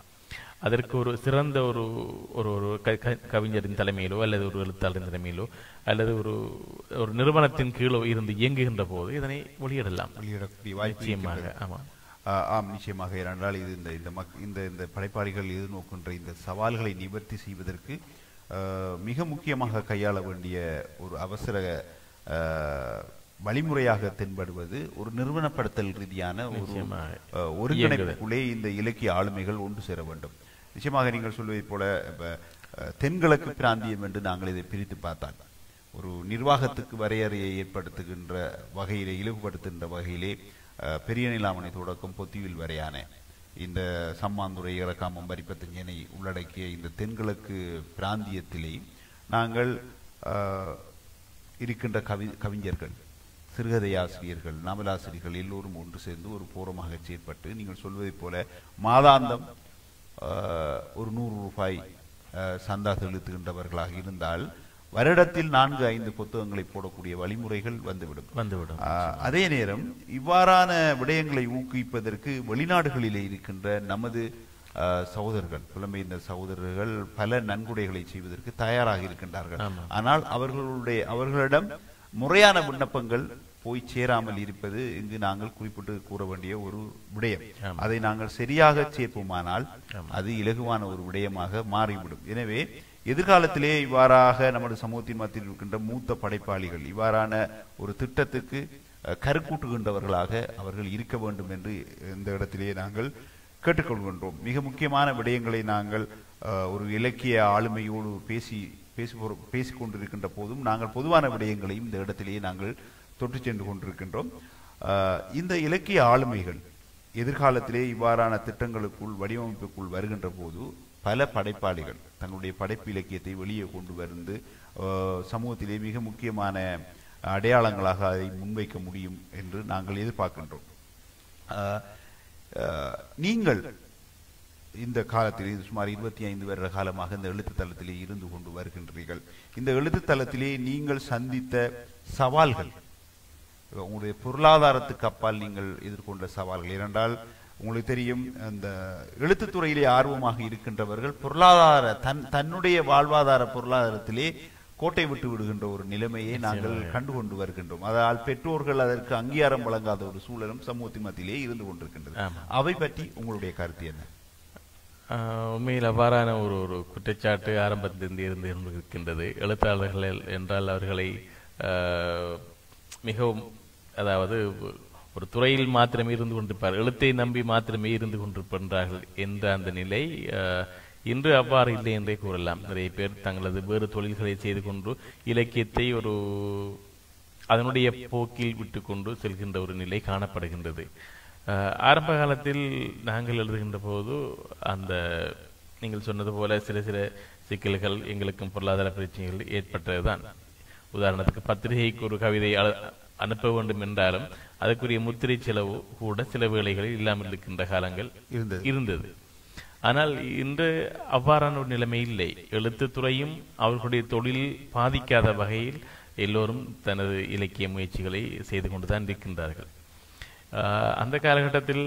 அதற்கு ஒரு சிறந்த ஒரு ஒரு ஒரு கவிஞரின் தலைமையிலோ அல்லது ஒரு எழுத்தாளரின் தலைமையிலோ அல்லது ஒரு ஒரு நிறுவனத்தின் கீழோ இருந்து இயங்குகின்ற போது இதனை வெளியிடலாம். வெளியிடக்கூடிய நிச்சயமாக இருக்கின்றது. ஆமா. நிச்சயமாக. ஏனென்றால் இது இந்த இந்த இந்த படைப்பாளிகள் எதிர்நோக்கின்ற இந்த சவால்களை நிவர்த்தி செய்வதற்கு மிக முக்கியமாக கையாள வேண்டிய ஒரு அவசர வழிமுறையாக தென்படுவது ஒரு நிறுவனப்படுத்தல் ரீதியான ஒரு ஒருங்கிணைப்புக்குள்ளே இந்த இலக்கிய ஆளுமைகள் ஒன்று சேர வேண்டும். நிச்சயமாக நீங்கள் சொல்வதைப் போல தென்கிழக்கு பிராந்தியம் என்று நாங்கள் இதை பிரித்து பார்த்தால் ஒரு நிர்வாகத்துக்கு வரையறையை ஏற்படுத்துகின்ற வகையிலே இழிவுபடுத்துகின்ற வகையிலே பெரிய நிலாமணி தொடக்கம் பொத்திவில் வரையான இந்த சம்மாந்துறை இறக்காமம் வரிப்பத்தஞ்சனை உள்ளடக்கிய இந்த தென்கிழக்கு பிராந்தியத்திலே நாங்கள் அஹ், இருக்கின்ற கவி கவிஞர்கள் சிறுகதை ஆசிரியர்கள் நாவலாசிரியர்கள் எல்லோரும் ஒன்று சேர்ந்து ஒரு போரமாக செயற்பட்டு நீங்கள் சொல்வதைப் போல மாதாந்தம் ஒரு நூறு ரூபாய் சந்தா செலுத்துகின்றவர்களாக இருந்தால் வருடத்தில் நான்கு ஐந்து புத்தகங்களை போடக்கூடிய வழிமுறைகள் வந்துவிடும். வந்துவிடும். அதே நேரம் இவ்வாறான விடயங்களை ஊக்குவிப்பதற்கு வெளிநாடுகளிலே இருக்கின்ற நமது சகோதரர்கள் புலம்பெயர்ந்த சகோதரர்கள் பல நன்கொடைகளை செய்வதற்கு தயாராக இருக்கின்றார்கள். ஆனால் அவர்களுடைய அவர்களிடம் முறையான விண்ணப்பங்கள் போய் சேராமல் இருப்பது இங்கு நாங்கள் குறிப்பிட்டு கூற வேண்டிய ஒரு விடயம். அதை நாங்கள் சரியாக சேர்ப்போமானால் அது இலகுவான ஒரு விடயமாக மாறிவிடும். எனவே எதிர்காலத்திலே இவ்வாறாக நமது சமூகத்தின் மத்தியில் இருக்கின்ற மூத்த படைப்பாளிகள் இவ்வாறான ஒரு திட்டத்துக்கு கருக்கூட்டுகின்றவர்களாக அவர்கள் இருக்க வேண்டும் என்று இந்த இடத்திலே நாங்கள் கேட்டுக்கொள்கின்றோம். மிக முக்கியமான விடயங்களை நாங்கள் ஒரு இலக்கிய ஆளுமையோடு பேசி பேசி பேசிக் கொண்டிருக்கின்ற போதும் நாங்கள் பொதுவான விடயங்களையும் இந்த இடத்திலேயே நாங்கள் தொட்டு சென்று கொண்டிருக்கின்றோம். இந்த இலக்கிய ஆளுமைகள் எதிர்காலத்திலே இவ்வாறான திட்டங்களுக்குள் வடிவமைப்புக்குள் வருகின்ற போது பல படைப்பாளிகள் தங்களுடைய படைப்பு இலக்கியத்தை வெளியே கொண்டு வந்து சமூகத்திலே மிக முக்கியமான அடையாளங்களாக அதை முன்வைக்க முடியும் என்று நாங்கள் எதிர்பார்க்கின்றோம். அஹ், நீங்கள் இந்த காலத்தில் சுமார் இருபத்தி ஐந்து வருட காலமாக இந்த எழுத்து தளத்திலே இருந்து கொண்டு வருகின்றீர்கள். இந்த எழுத்து தளத்திலே நீங்கள் சந்தித்த சவால்கள் உங்களுடைய பொருளாதாரத்துக்கு அப்பால் நீங்கள் எதிர்கொண்ட சவால்கள். ஏனென்றால் உங்களுக்கு தெரியும் அந்த எழுத்துத்துறையிலே ஆர்வமாக இருக்கின்றவர்கள் பொருளாதார தன் தன்னுடைய வாழ்வாதார பொருளாதாரத்திலே கோட்டை விட்டு விடுகின்ற ஒரு நிலைமையை நாங்கள் கண்டு கொண்டு வருகின்றோம். அதனால் பெற்றோர்கள் அதற்கு அங்கீகாரம் வழங்காத ஒரு சூழலும் சமூகத்தின் மத்தியிலே இருந்து கொண்டிருக்கின்றது. அவை பற்றி உங்களுடைய கருத்து என்ன? உண்மையில் அவ்வாறான ஒரு ஒரு குற்றச்சாட்டு ஆரம்பத்திலிருந்து இருந்து இருக்கின்றது எழுத்தாளர்கள் என்றால் அவர்களை மிகவும் அதாவது ஒரு துறையில் மாத்திரமே இருந்து கொண்டிருப்பார் எழுத்தை நம்பி மாத்திரமே இருந்து கொண்டிருக்கின்றார்கள் என்ற அந்த நிலை இன்று அவ்வாறு இல்லை என்றே கூறலாம். நிறைய பேர் தங்களது வேறு தொழில்களை செய்து கொண்டு இலக்கியத்தை ஒரு அதனுடைய போக்கில் விட்டுக்கொண்டு செல்கின்ற ஒரு நிலை காணப்படுகின்றது. ஆரம்ப காலத்தில் நாங்கள் எழுதுகின்ற போது அந்த நீங்கள் சொன்னது போல சில சில சிக்கல்கள் எங்களுக்கும் பொருளாதார பிரச்சனைகள் ஏற்பட்டதுதான். உதாரணத்துக்கு பத்திரிகைக்கு ஒரு கவிதை அனுப்ப வேண்டும் என்றாலும் அதற்குரிய முத்திரை செலவு கூட சில வேளைகளில் இல்லாமல் இருக்கின்ற காலங்கள் இருந்தது. ஆனால் இன்று அவ்வாறான ஒரு நிலைமை இல்லை. எழுத்துத்துறையும் அவர்களுடைய தொழில் பாதிக்காத வகையில் எல்லோரும் தனது இலக்கிய முயற்சிகளை செய்து கொண்டுதான் இருக்கின்றார்கள். அந்த காலகட்டத்தில்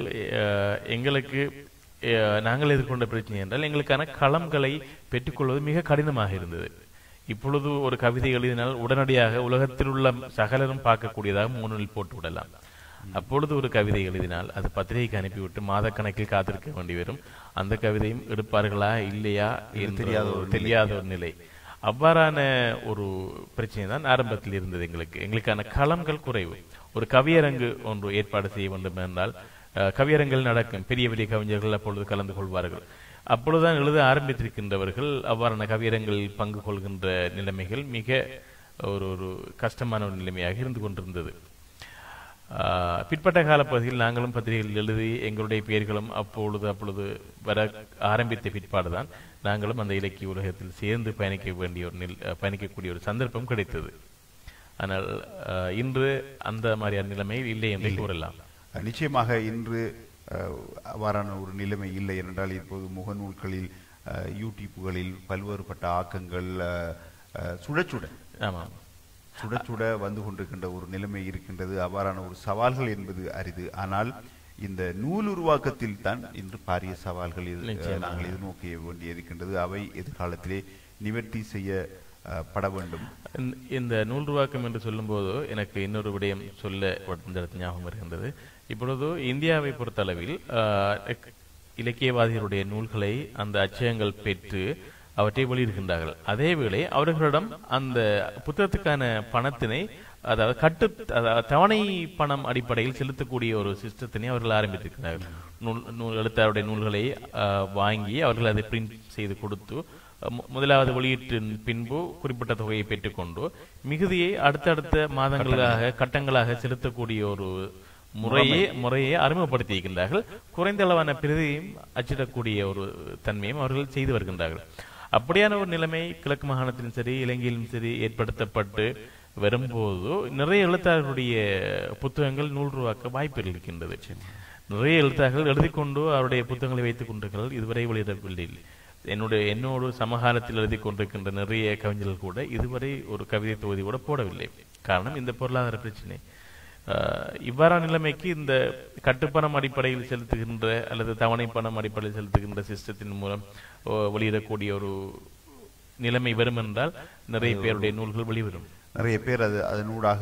எங்களுக்கு நாங்கள் எதிர்கொண்ட பிரச்சனை என்றால் எங்களுக்கான களம்களை பெற்றுக்கொள்வது மிக கடினமாக இருந்தது. இப்பொழுது ஒரு கவிதை எழுதினால் உடனடியாக உலகத்தில் உள்ள சகலரும் பார்க்கக்கூடியதாக மூணில் போட்டு விடலாம். அப்பொழுது ஒரு கவிதை எழுதினால் அது பத்திரிகைக்கு அனுப்பிவிட்டு மாதக்கணக்கில் காத்திருக்க வேண்டி வரும். அந்த கவிதையும் எடுப்பார்களா இல்லையா தெரியாத ஒரு தெரியாத ஒரு நிலை. அவ்வாறான ஒரு பிரச்சனை தான் ஆரம்பத்தில் இருந்தது எங்களுக்கு. எங்களுக்கான களங்கள் குறைவு. ஒரு கவியரங்கு ஒன்று ஏற்பாடு செய்ய வேண்டும் என்றால் அஹ், கவியரங்குகள் நடக்கும் பெரிய பெரிய கவிஞர்கள் அப்பொழுது கலந்து கொள்வார்கள். அப்பொழுதுதான் எழுத ஆரம்பித்திருக்கின்றவர்கள் அவ்வாறான கவியரங்கில் பங்கு கொள்கின்ற நிலைமைகள் மிக ஒரு ஒரு கஷ்டமான ஒரு நிலைமையாக இருந்து கொண்டிருந்தது. பிற்பட்ட காலப்பகுதியில் நாங்களும் பத்திரிகைகள் எழுதி எங்களுடைய பெயர்களும் அப்பொழுது அப்பொழுது வர ஆரம்பித்த பிற்பாடுதான் நாங்களும் அந்த இலக்கிய உலகத்தில் சேர்ந்து பயணிக்க வேண்டிய ஒரு நில் பயணிக்கக்கூடிய ஒரு சந்தர்ப்பம் கிடைத்தது. ஆனால் இன்று அந்த மாதிரியான நிலைமை இல்லை என்று கூறலாம். நிச்சயமாக இன்று அவ்வாறான ஒரு நிலைமை இல்லை என்றால் இப்போது முகநூல்களில் யூடியூப்புகளில் பல்வேறுபட்ட ஆக்கங்கள் அஹ், அஹ், சுட சுட ஆமாம் சுட சுட வந்து கொண்டிருக்கின்ற ஒரு நிலைமை இருக்கின்றது. அவ்வாறான ஒரு சவால்கள் என்பது அரிது. ஆனால் இந்த நூல் உருவாக்கத்தில் தான் இன்று பாரிய சவால்கள். நாங்கள் எதிர்நோக்க வேண்டியிருக்கின்றது அவை எதிர்காலத்திலே நிவர்த்தி செய்ய பட வேண்டும். இந்த- நூல் உருவாக்கம் என்று சொல்லும்போது எனக்கு இன்னொரு விடயம் சொல்ல இந்த ஞாபகம் வருகின்றது. இப்பொழுது இந்தியாவை பொறுத்தளவில் இலக்கியவாதிகளுடைய நூல்களை அந்த அச்சயங்கள் பெற்று அவற்றை வெளியிடுகின்றார்கள். அதேவேளை அவர்களிடம் அந்த புத்தகத்துக்கான பணத்தினை அதாவது கட்டு அதாவது தவணை பணம் அடிப்படையில் செலுத்தக்கூடிய ஒரு சிஸ்டத்தினை அவர்கள் ஆரம்பித்திருக்கிறார்கள். நூல் நூல் எழுத்தாருடைய நூல்களை வாங்கி அவர்கள் அதை பிரிண்ட் செய்து கொடுத்து மு- முதலாவது வெளியீட்டின் பின்பு குறிப்பிட்ட தொகையை பெற்றுக்கொண்டு மிகுதியை அடுத்தடுத்த மாதங்களாக கட்டங்களாக செலுத்தக்கூடிய ஒரு முறையே முறையை. அறிமுகப்படுத்தி இருக்கின்றார்கள் குறைந்த அளவான பிரதியையும் அச்சிடக்கூடிய ஒரு தன்மையும் அவர்கள் செய்து வருகின்றார்கள். அப்படியான ஒரு நிலைமை கிழக்கு மாகாணத்திலும் சரி இலங்கையிலும் சரி ஏற்படுத்தப்பட்டு வரும்போது நிறைய எழுத்தாளர்களுடைய புத்தகங்கள் நூல் ரூபாக்க வாய்ப்புகள் இருக்கின்றது. நிறைய எழுத்தாளர்கள் எழுதிக் கொண்டு அவருடைய புத்தகங்களை வைத்துக் கொண்டிருக்கிறார்கள். இதுவரை வெளியிடவில்லை. என்னுடைய என்னோடு சமகாலத்தில் எழுதி கொண்டிருக்கின்ற நிறைய கவிஞர்கள் கூட இதுவரை ஒரு கவிதை தொகுதி கூட போடவில்லை. காரணம் இந்த பொருளாதார பிரச்சனை. இவ்வாறான நிலைமைக்கு இந்த கட்டுப்பணம் அடிப்படையில் செலுத்துகின்ற அல்லது தவணை பணம் அடிப்படையில் செலுத்துகின்ற சிஸ்டத்தின் மூலம் வெளியிடக்கூடிய ஒரு நிலைமை வரும் என்றால் நிறைய பேருடைய நூல்கள் வெளிவரும் நிறைய பேர் அது அதனூடாக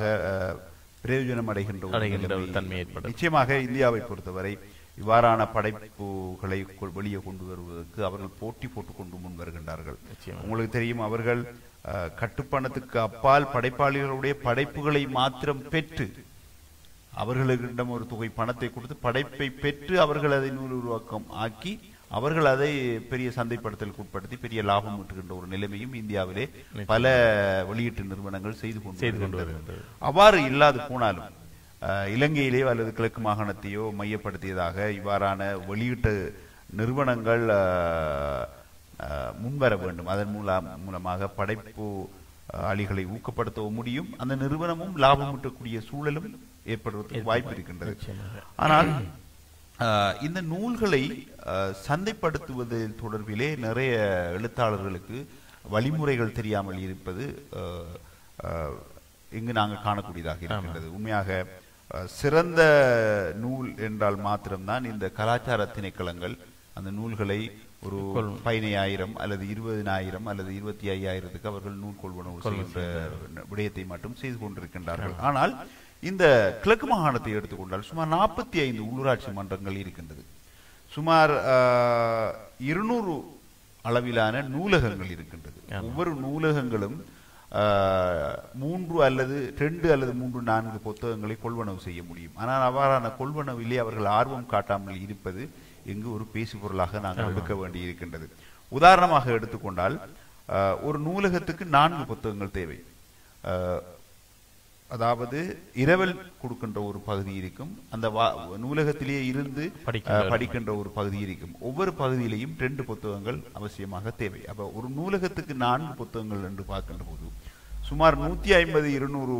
பிரயோஜனம் அடைகின்ற அடைகின்ற. தன்மை ஏற்படும். நிச்சயமாக இந்தியாவை பொறுத்தவரை இவ்வாறான படைப்புகளை வெளியே கொண்டு வருவதற்கு அவர்கள் போட்டி போட்டுக் கொண்டு முன் வருகின்றார்கள் நிச்சயமா. உங்களுக்கு தெரியும் அவர்கள் கட்டுப்பணத்துக்கு அப்பால் படைப்பாளிகளுடைய படைப்புகளை மாத்திரம் பெற்று அவர்களிடம் ஒரு தொகை பணத்தை கொடுத்து படைப்பை பெற்று அவர்கள் அதை நூல் உருவாக்கம் ஆக்கி அவர்கள் அதை பெரிய சந்தைப்படுத்தலுக்கு உட்படுத்தி பெரிய லாபம் ஈட்டுகின்ற ஒரு நிலைமையும் இந்தியாவிலே பல வெளியீட்டு நிறுவனங்கள் செய்து கொண்டு செய்து கொண்டு வருகின்றது. வருகின்றது. அவ்வாறு இல்லாது போனாலும் இலங்கையிலேயோ அல்லது கிழக்கு மாகாணத்தையோ மையப்படுத்தியதாக இவ்வாறான வெளியீட்டு நிறுவனங்கள் முன்வர வேண்டும் அதன் மூலம் மூலமாக படைப்பு அலிகளை ஊக்கப்படுத்தவும் முடியும். அந்த நிறுவனமும் லாபம் ஈட்டக்கூடிய சூழலும் ஏற்படுவதற்கு வாய்ப்பு இருக்கின்றது. ஆனால் இந்த நூல்களை சந்தைப்படுத்துவது தொடர்பிலே நிறைய எழுத்தாளர்களுக்கு வழிமுறைகள் தெரியாமல் இருப்பது இங்கு நாங்கள் காணக்கூடியதாக இருக்கின்றது. உண்மையாக சிறந்த நூல் என்றால் மாத்திரம்தான் இந்த கலாச்சார திணைக்களங்கள் அந்த நூல்களை ஒரு பதினையாயிரம் அல்லது இருபதினாயிரம் அல்லது இருபத்தி ஐயாயிரத்துக்கு அவர்கள் நூல் கொள்வனவு செய்கின்ற விடயத்தை மட்டும் செய்து கொண்டிருக்கின்றார்கள். ஆனால் இந்த கிழக்கு மாகாணத்தை எடுத்துக்கொண்டால் சுமார் நாற்பத்தி ஐந்து உள்ளூராட்சி மன்றங்கள் இருக்கின்றது. சுமார் இருநூறு அளவிலான நூலகங்கள் இருக்கின்றது. ஒவ்வொரு நூலகங்களும் மூன்று அல்லது ரெண்டு அல்லது மூன்று நான்கு புத்தகங்களை கொள்வனவு செய்ய முடியும். ஆனால் அவ்வாறான கொள்வனவிலே அவர்கள் ஆர்வம் காட்டாமல் இருப்பது இங்கு ஒரு பேசு பொருளாக நாங்கள் எடுக்க வேண்டி இருக்கின்றது உதாரணமாக எடுத்துக்கொண்டால் ஒரு நூலகத்துக்கு நான்கு புத்தகங்கள் தேவை. அதாவது இரவல் கொடுக்கின்ற ஒரு பகுதி இருக்கும். அந்த நூலகத்திலேயே இருந்து படிக்கின்ற ஒரு பகுதி இருக்கும். ஒவ்வொரு பகுதியிலையும் ரெண்டு புத்தகங்கள் அவசியமாக தேவை. அப்ப ஒரு நூலகத்துக்கு நான்கு புத்தகங்கள் என்று பார்க்கின்ற போது சுமார் நூத்தி ஐம்பது இருநூறு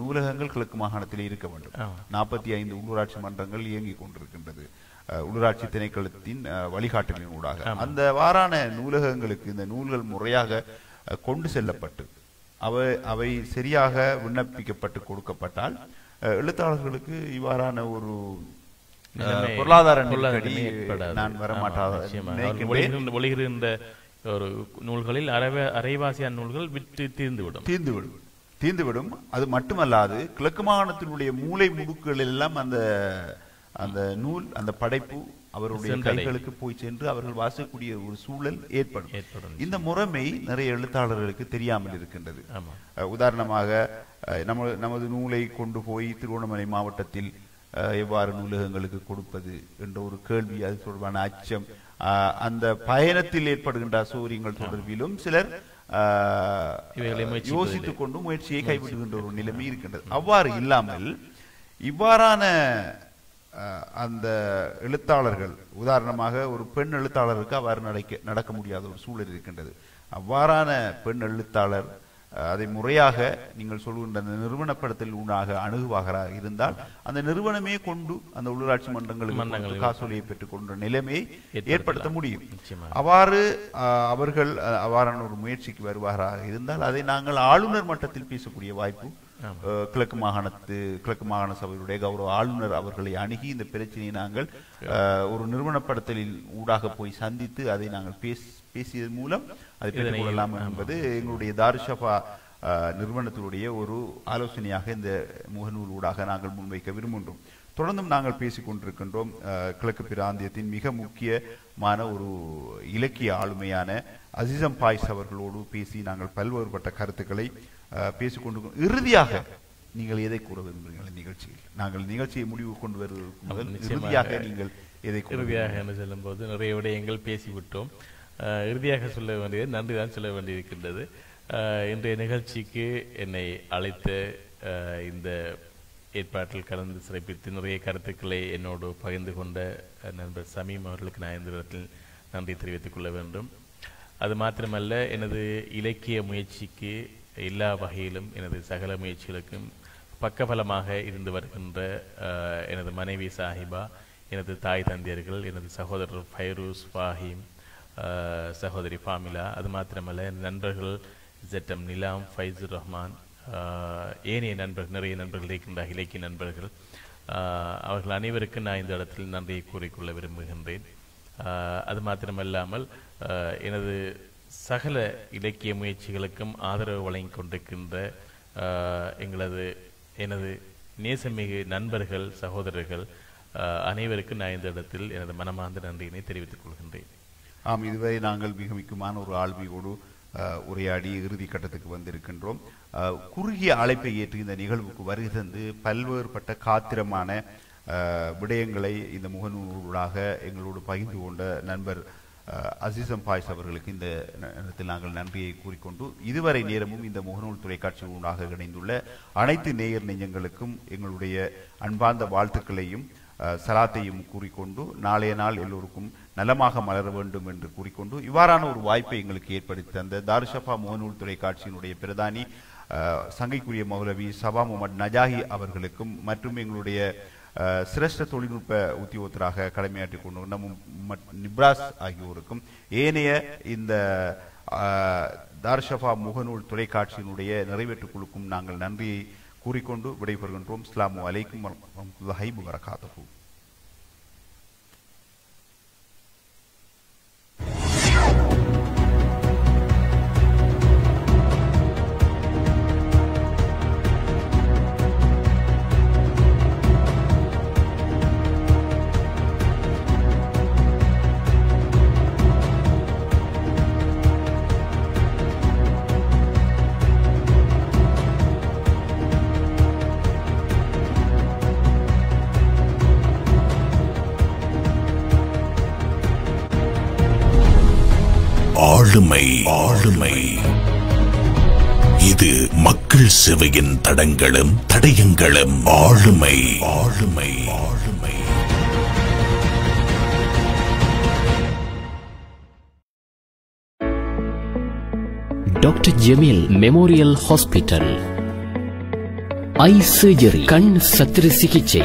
நூலகங்கள் கிழக்கு மாகாணத்தில் இருக்க வேண்டும். நாற்பத்தி ஐந்து உள்ளூராட்சி மன்றங்கள் இயங்கிக் கொண்டிருக்கின்றது. உள்ளூராட்சி திணைக்களத்தின் வழிகாட்டலின் ஊடாக. அந்த வாரான நூலகங்களுக்கு இந்த நூல்கள் முறையாக கொண்டு செல்லப்பட்டு அவை அவை சரியாக விண்ணப்பிக்கப்பட்டு கொடுக்கப்பட்டால் எழுத்தாளர்களுக்கு இவ்வாறான ஒரு பொருளாதார. நான் வரமாட்டாத ஒளிகின்ற- ஒரு நூல்களில் அரைவ அரைவாசியான நூல்கள் விட்டு தீர்ந்துவிடும். தீர்ந்துவிடும். தீர்ந்துவிடும். அது மட்டுமல்லாது கிழக்கு மாகாணத்தினுடைய மூளை முடுக்குகள் எல்லாம் அந்த அந்த நூல் அந்த படைப்பு அவருடைய. கைகளுக்கு போய் சென்று அவர்கள் வாசிக்கக்கூடிய ஒரு சூழல் ஏற்படும். இந்த முறைமை நிறைய எழுத்தாளர்களுக்கு தெரியாமல் இருக்கின்றது உதாரணமாக நம்ம நமது நூலை கொண்டு போய் திருவண்ணாமலை மாவட்டத்தில் எவ்வாறு நூலகங்களுக்கு கொடுப்பது என்ற ஒரு கேள்வி அது தொடர்பான அச்சம் அந்த பயணத்தில் ஏற்படுகின்ற அசௌகரியங்கள் தொடர்பிலும் சிலர். யோசித்துக் கொண்டு முயற்சியை கைவிடுகின்ற ஒரு நிலைமை இருக்கின்றது அவ்வாறு இல்லாமல் இவ்வாறான அந்த எழுத்தாளர்கள் உதாரணமாக ஒரு பெண் எழுத்தாளருக்கு அவ்வாறு நடக்க நடக்க முடியாத ஒரு சூழல் இருக்கின்றது அவ்வாறான பெண் எழுத்தாளர் அதை முறையாக நீங்கள் சொல்கின்ற அந்த நிறுவனப்படுத்தல் ஊடாக அணுகுவாகராக இருந்தால் அந்த நிறுவனமே கொண்டு அந்த உள்ளூராட்சி மன்றங்களுக்கு காசோலையை பெற்றுக் கொண்ட நிலைமையை. ஏற்படுத்த முடியும். அவ்வாறு அவர்கள் அவ்வாறான ஒரு முயற்சிக்கு வருவாராக இருந்தால் அதை நாங்கள் ஆளுநர் மட்டத்தில் பேசக்கூடிய வாய்ப்பு கிழக்கு மாகாணத்து கிழக்கு மாகாண சபையுடைய கௌரவ ஆளுநர் அவர்களை அணுகி இந்த பிரச்சனையை நாங்கள் ஒரு நிறுவனப்படுத்தலில் ஊடாக போய் சந்தித்து அதை நாங்கள் பேசி பேசியதன் மூலம் அதை பெற்றுக் கொள்ளலாம் என்பது எங்களுடைய தாருஷபா நிறுவனத்தினுடைய ஒரு ஆலோசனையாக இந்த முகநூல் ஊடாக நாங்கள் முன்வைக்க விரும்புகின்றோம். தொடர்ந்தும் நாங்கள் பேசிக் கொண்டிருக்கின்றோம். கிழக்கு பிராந்தியத்தின் மிக முக்கியமான ஒரு இலக்கிய ஆளுமையான அசிசம் பாய்ஸ் அவர்களோடு பேசி நாங்கள் பல்வேறுபட்ட கருத்துக்களை அஹ், பேசிக் கொண்டிருக்கிறோம் இறுதியாக நீங்கள் எதை கூற விரும்புகிறீர்கள் நிகழ்ச்சியில்? நாங்கள் நிகழ்ச்சியை முடிவு கொண்டு வருவதற்கு முதல். இறுதியாக நீங்கள் எதை இறுதியாக என்று சொல்லும்போது நிறைய விடயங்கள் பேசிவிட்டோம். இறுதியாக சொல்ல வேண்டியது நன்றி தான் சொல்ல வேண்டியிருக்கின்றது. இன்றைய நிகழ்ச்சிக்கு என்னை அழைத்த இந்த ஏற்பாட்டில் கலந்து சிறப்பித்து நிறைய கருத்துக்களை என்னோடு பகிர்ந்து கொண்ட நண்பர் சமீம் அவர்களுக்கு நான் இந்த இடத்தில் நன்றி தெரிவித்துக் கொள்ள வேண்டும். அது மாத்திரமல்ல எனது இலக்கிய முயற்சிக்கு எல்லா வகையிலும் எனது சகல முயற்சிகளுக்கும் பக்கபலமாக இருந்து வருகின்ற எனது மனைவி சாஹிபா எனது தாய் தந்தையர்கள் எனது சகோதரர் ஃபைரூஸ் ஃபாஹிம் சகோதரி ஃபாமிலா அது மாத்திரமல்ல நண்பர்கள் ஜெட்டம் நிலாம் ஃபைசுர் ரஹ்மான் ஏனைய நண்பர்கள் நிறைய நண்பர்கள் இருக்கின்ற இலக்கிய நண்பர்கள். அவர்கள் அனைவருக்கும் நான் இந்த இடத்தில் நன்றியை கூறிக்கொள்ள விரும்புகின்றேன். அது மாத்திரமல்லாமல் எனது சகல இலக்கிய முயற்சிகளுக்கும் ஆதரவு வழங்கி கொண்டிருக்கின்ற எங்களது எனது நேசமிகு நண்பர்கள் சகோதரர்கள் அனைவருக்கும் நான் இந்த இடத்தில் எனது மனமார்ந்த நன்றியினை தெரிவித்துக் கொள்கின்றேன். ஆம் இதுவரை நாங்கள் மிக முக்கியமான ஒரு ஆள்வியோடு உரையாடி இறுதி கட்டத்துக்கு வந்திருக்கின்றோம். குறுகிய அழைப்பை ஏற்று இந்த நிகழ்வுக்கு வருகை தந்து பல்வேறுபட்ட காத்திரமான விடயங்களை இந்த முகநூலாக எங்களோடு பகிர்ந்து கொண்ட நண்பர் அசீசம் பாய்ஸ் அவர்களுக்கு இந்த நேரத்தில் நாங்கள் நன்றியை கூறிக்கொண்டு இதுவரை நேரமும் இந்த முகநூல் தொலைக்காட்சி ஊடாக இணைந்துள்ள அனைத்து நேயர் நெஞ்சங்களுக்கும் எங்களுடைய அன்பார்ந்த வாழ்த்துக்களையும் சலாத்தையும் கூறிக்கொண்டு நாளைய நாள் எல்லோருக்கும் நலமாக மலர வேண்டும் என்று கூறிக்கொண்டு இவ்வாறான ஒரு வாய்ப்பை எங்களுக்கு ஏற்படுத்தி தந்த தாருஷபா முகநூல் தொலைக்காட்சியினுடைய பிரதானி சங்கைக்குரிய மௌலவி சபா முகமது நஜாஹி அவர்களுக்கும் மற்றும் எங்களுடைய சிரேஷ்ட தொழில்நுட்ப உத்தியோகத்தராக கடமையாற்றி கொண்டு நம்ம நிப்ராஸ் ஆகியோருக்கும் ஏனைய இந்த தார்ஷபா முகநூல் தொலைக்காட்சியினுடைய நிறைவேற்றுக் குழுக்கும் நாங்கள் நன்றியை கூறிக்கொண்டு விடைபெறுகின்றோம். இஸ்லாமு அலைக்கும் வரஹ்மத்துல்லாஹி வபரகாத்துஹு. ஆளுமை ஆளுமை. இது மக்கள் சேவையின் தடங்களும் தடயங்களும் ஆளுமை. ஆளுமை ஆளுமை. Doctor Jameel memorial hospital eye surgery கண் சத்திர சிகிச்சை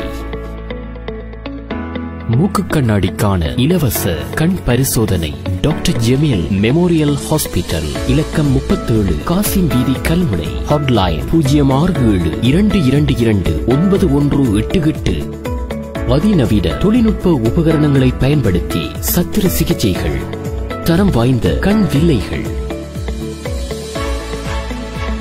மூக்கு கண்ணாடிக்கான இலவச கண் பரிசோதனை. டாக்டர் ஜெமியல் மெமோரியல் ஹாஸ்பிட்டல் இலக்கம் முப்பத்தேழு காசிம் வீதி கல்முனை ஹாட்லைன் பூஜ்ஜியம் ஆறு ஏழு இரண்டு இரண்டு இரண்டு ஒன்பது ஒன்று எட்டு எட்டு. அதிநவீன தொழில்நுட்ப உபகரணங்களை பயன்படுத்தி சத்திர சிகிச்சைகள் தரம் வாய்ந்த கண் வில்லைகள்.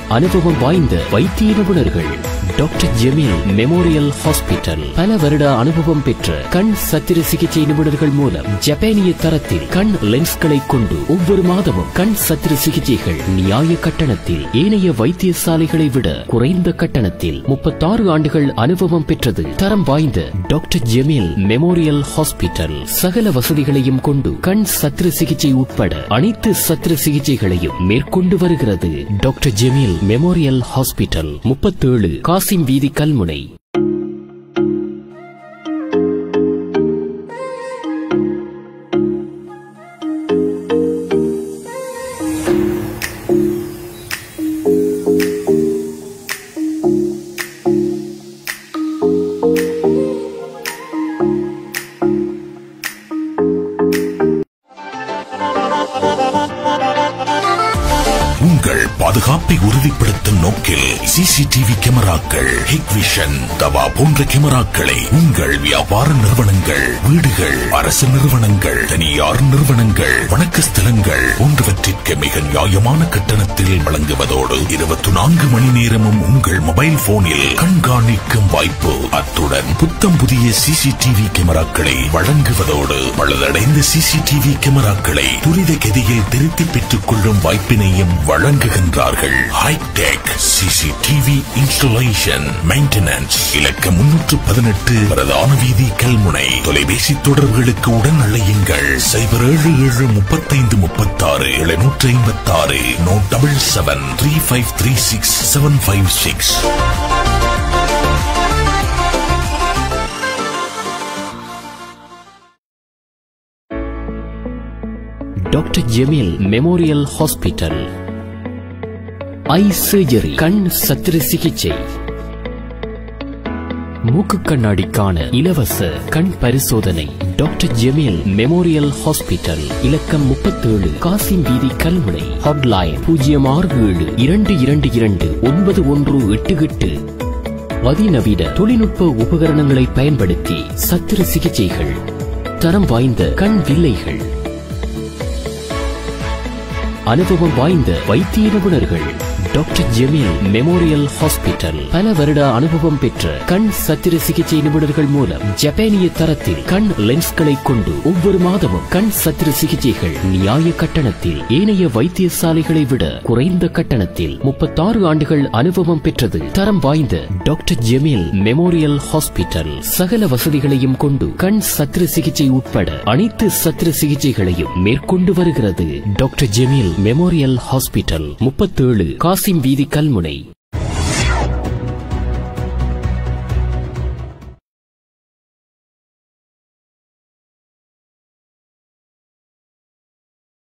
அனுபவம் வாய்ந்த வைத்திய நிபுணர்கள். டாக்டர் ஜெமீல் மெமோரியல் ஹாஸ்பிட்டல் பல வருட அனுபவம் பெற்ற கண் சத்திர சிகிச்சை நிபுணர்கள் மூலம் ஜப்பானிய தரத்தில் கண் லென்ஸ்களை கொண்டு ஒவ்வொரு மாதமும் கண் சத்திர சிகிச்சைகள் நியாய கட்டணத்தில் ஏனைய வைத்தியசாலைகளை விட குறைந்த கட்டணத்தில் முப்பத்தாறு ஆண்டுகள் அனுபவம் பெற்றது. தரம் வாய்ந்த டாக்டர் ஜெமீல் மெமோரியல் ஹாஸ்பிட்டல் சகல வசதிகளையும் கொண்டு கண் சத்திர சிகிச்சை உட்பட அனைத்து சத்திர சிகிச்சைகளையும் மேற்கொண்டு வருகிறது. டாக்டர் ஜெமீல் மெமோரியல் ஹாஸ்பிட்டல் முப்பத்தேழு காசிம் வீதி கல்முனை. ஹிக்விஷன் தவா போன்ற கேமராக்களை உங்கள் வியாபார நிறுவனங்கள் வீடுகள் அரசு நிறுவனங்கள் தனியார் நிறுவனங்கள் வணக்க ஸ்தலங்கள் போன்றவற்றிற்கு மிக நியாயமான கட்டணத்தில் வழங்குவதோடு இருபத்தி நான்கு மணி நேரமும் உங்கள் மொபைல் போனில் கண்காணிக்கும் வாய்ப்பு. அத்துடன் புத்தம் புதிய சிசிடிவி கேமராக்களை வழங்குவதோடு பழுதடைந்த சிசிடிவி கேமராக்களை துரித கதியில் திருத்தி பெற்றுக் கொள்ளும் வாய்ப்பினையும் வழங்குகின்றார்கள். ஹைடெக் சிசிடிவி இன்ஸ்டலேஷன் மெயின்டெனன்ஸ் இலக்கு முன்னூற்று பதினெட்டு பிரதான வீதி கல்முனை. தொலைபேசி தொடர்புகளுக்கு உடன் அழையுங்கள். சைபர் ஏழு ஏழு முப்பத்தைந்து முப்பத்தாறு எழுநூற்றி ஐம்பத்தாறு. No double seven three five three six seven five six. Doctor Jameel memorial hospital eye surgery கண் சத்திர சிகிச்சை மூக்கு கண்ணாடிக்கான இலவச கண் பரிசோதனை. டாக்டர் ஜெமீல் மெமோரியல் ஹாஸ்பிட்டல் இலக்கம் முப்பத்தேழு காசிம் வீதி கல்முனை ஹாட்லைன் பூஜ்ஜியம் ஆறு ஏழு இரண்டு இரண்டு இரண்டு ஒன்பது ஒன்று எட்டு எட்டு. அதிநவீன தொழில்நுட்ப உபகரணங்களை பயன்படுத்தி சத்திர சிகிச்சைகள் தரம் வாய்ந்த கண் வில்லைகள். அனுபவம் வாய்ந்த வைத்திய நிபுணர்கள். டாக்டர் ஜெமீல் மெமோரியல் ஹாஸ்பிட்டல் பல வருட அனுபவம் பெற்ற கண் சத்திர சிகிச்சை நிபுணர்கள் மூலம் ஜப்பானிய தரத்தில் கண் லென்ஸ்களை கொண்டு ஒவ்வொரு மாதமும் கண் சத்திர சிகிச்சைகள் நியாய கட்டணத்தில் ஏனைய வைத்தியசாலைகளை விட குறைந்த கட்டணத்தில் முப்பத்தாறு ஆண்டுகள் அனுபவம் பெற்றது. தரம் வாய்ந்த டாக்டர் ஜெமீல் மெமோரியல் ஹாஸ்பிட்டல் சகல வசதிகளையும் கொண்டு கண் சத்திர சிகிச்சை உட்பட அனைத்து சத்திர சிகிச்சைகளையும் மேற்கொண்டு வருகிறது. டாக்டர் ஜெமீல் மெமோரியல் ஹாஸ்பிட்டல் முப்பத்தேழு காசிம் வீதி கல்முனை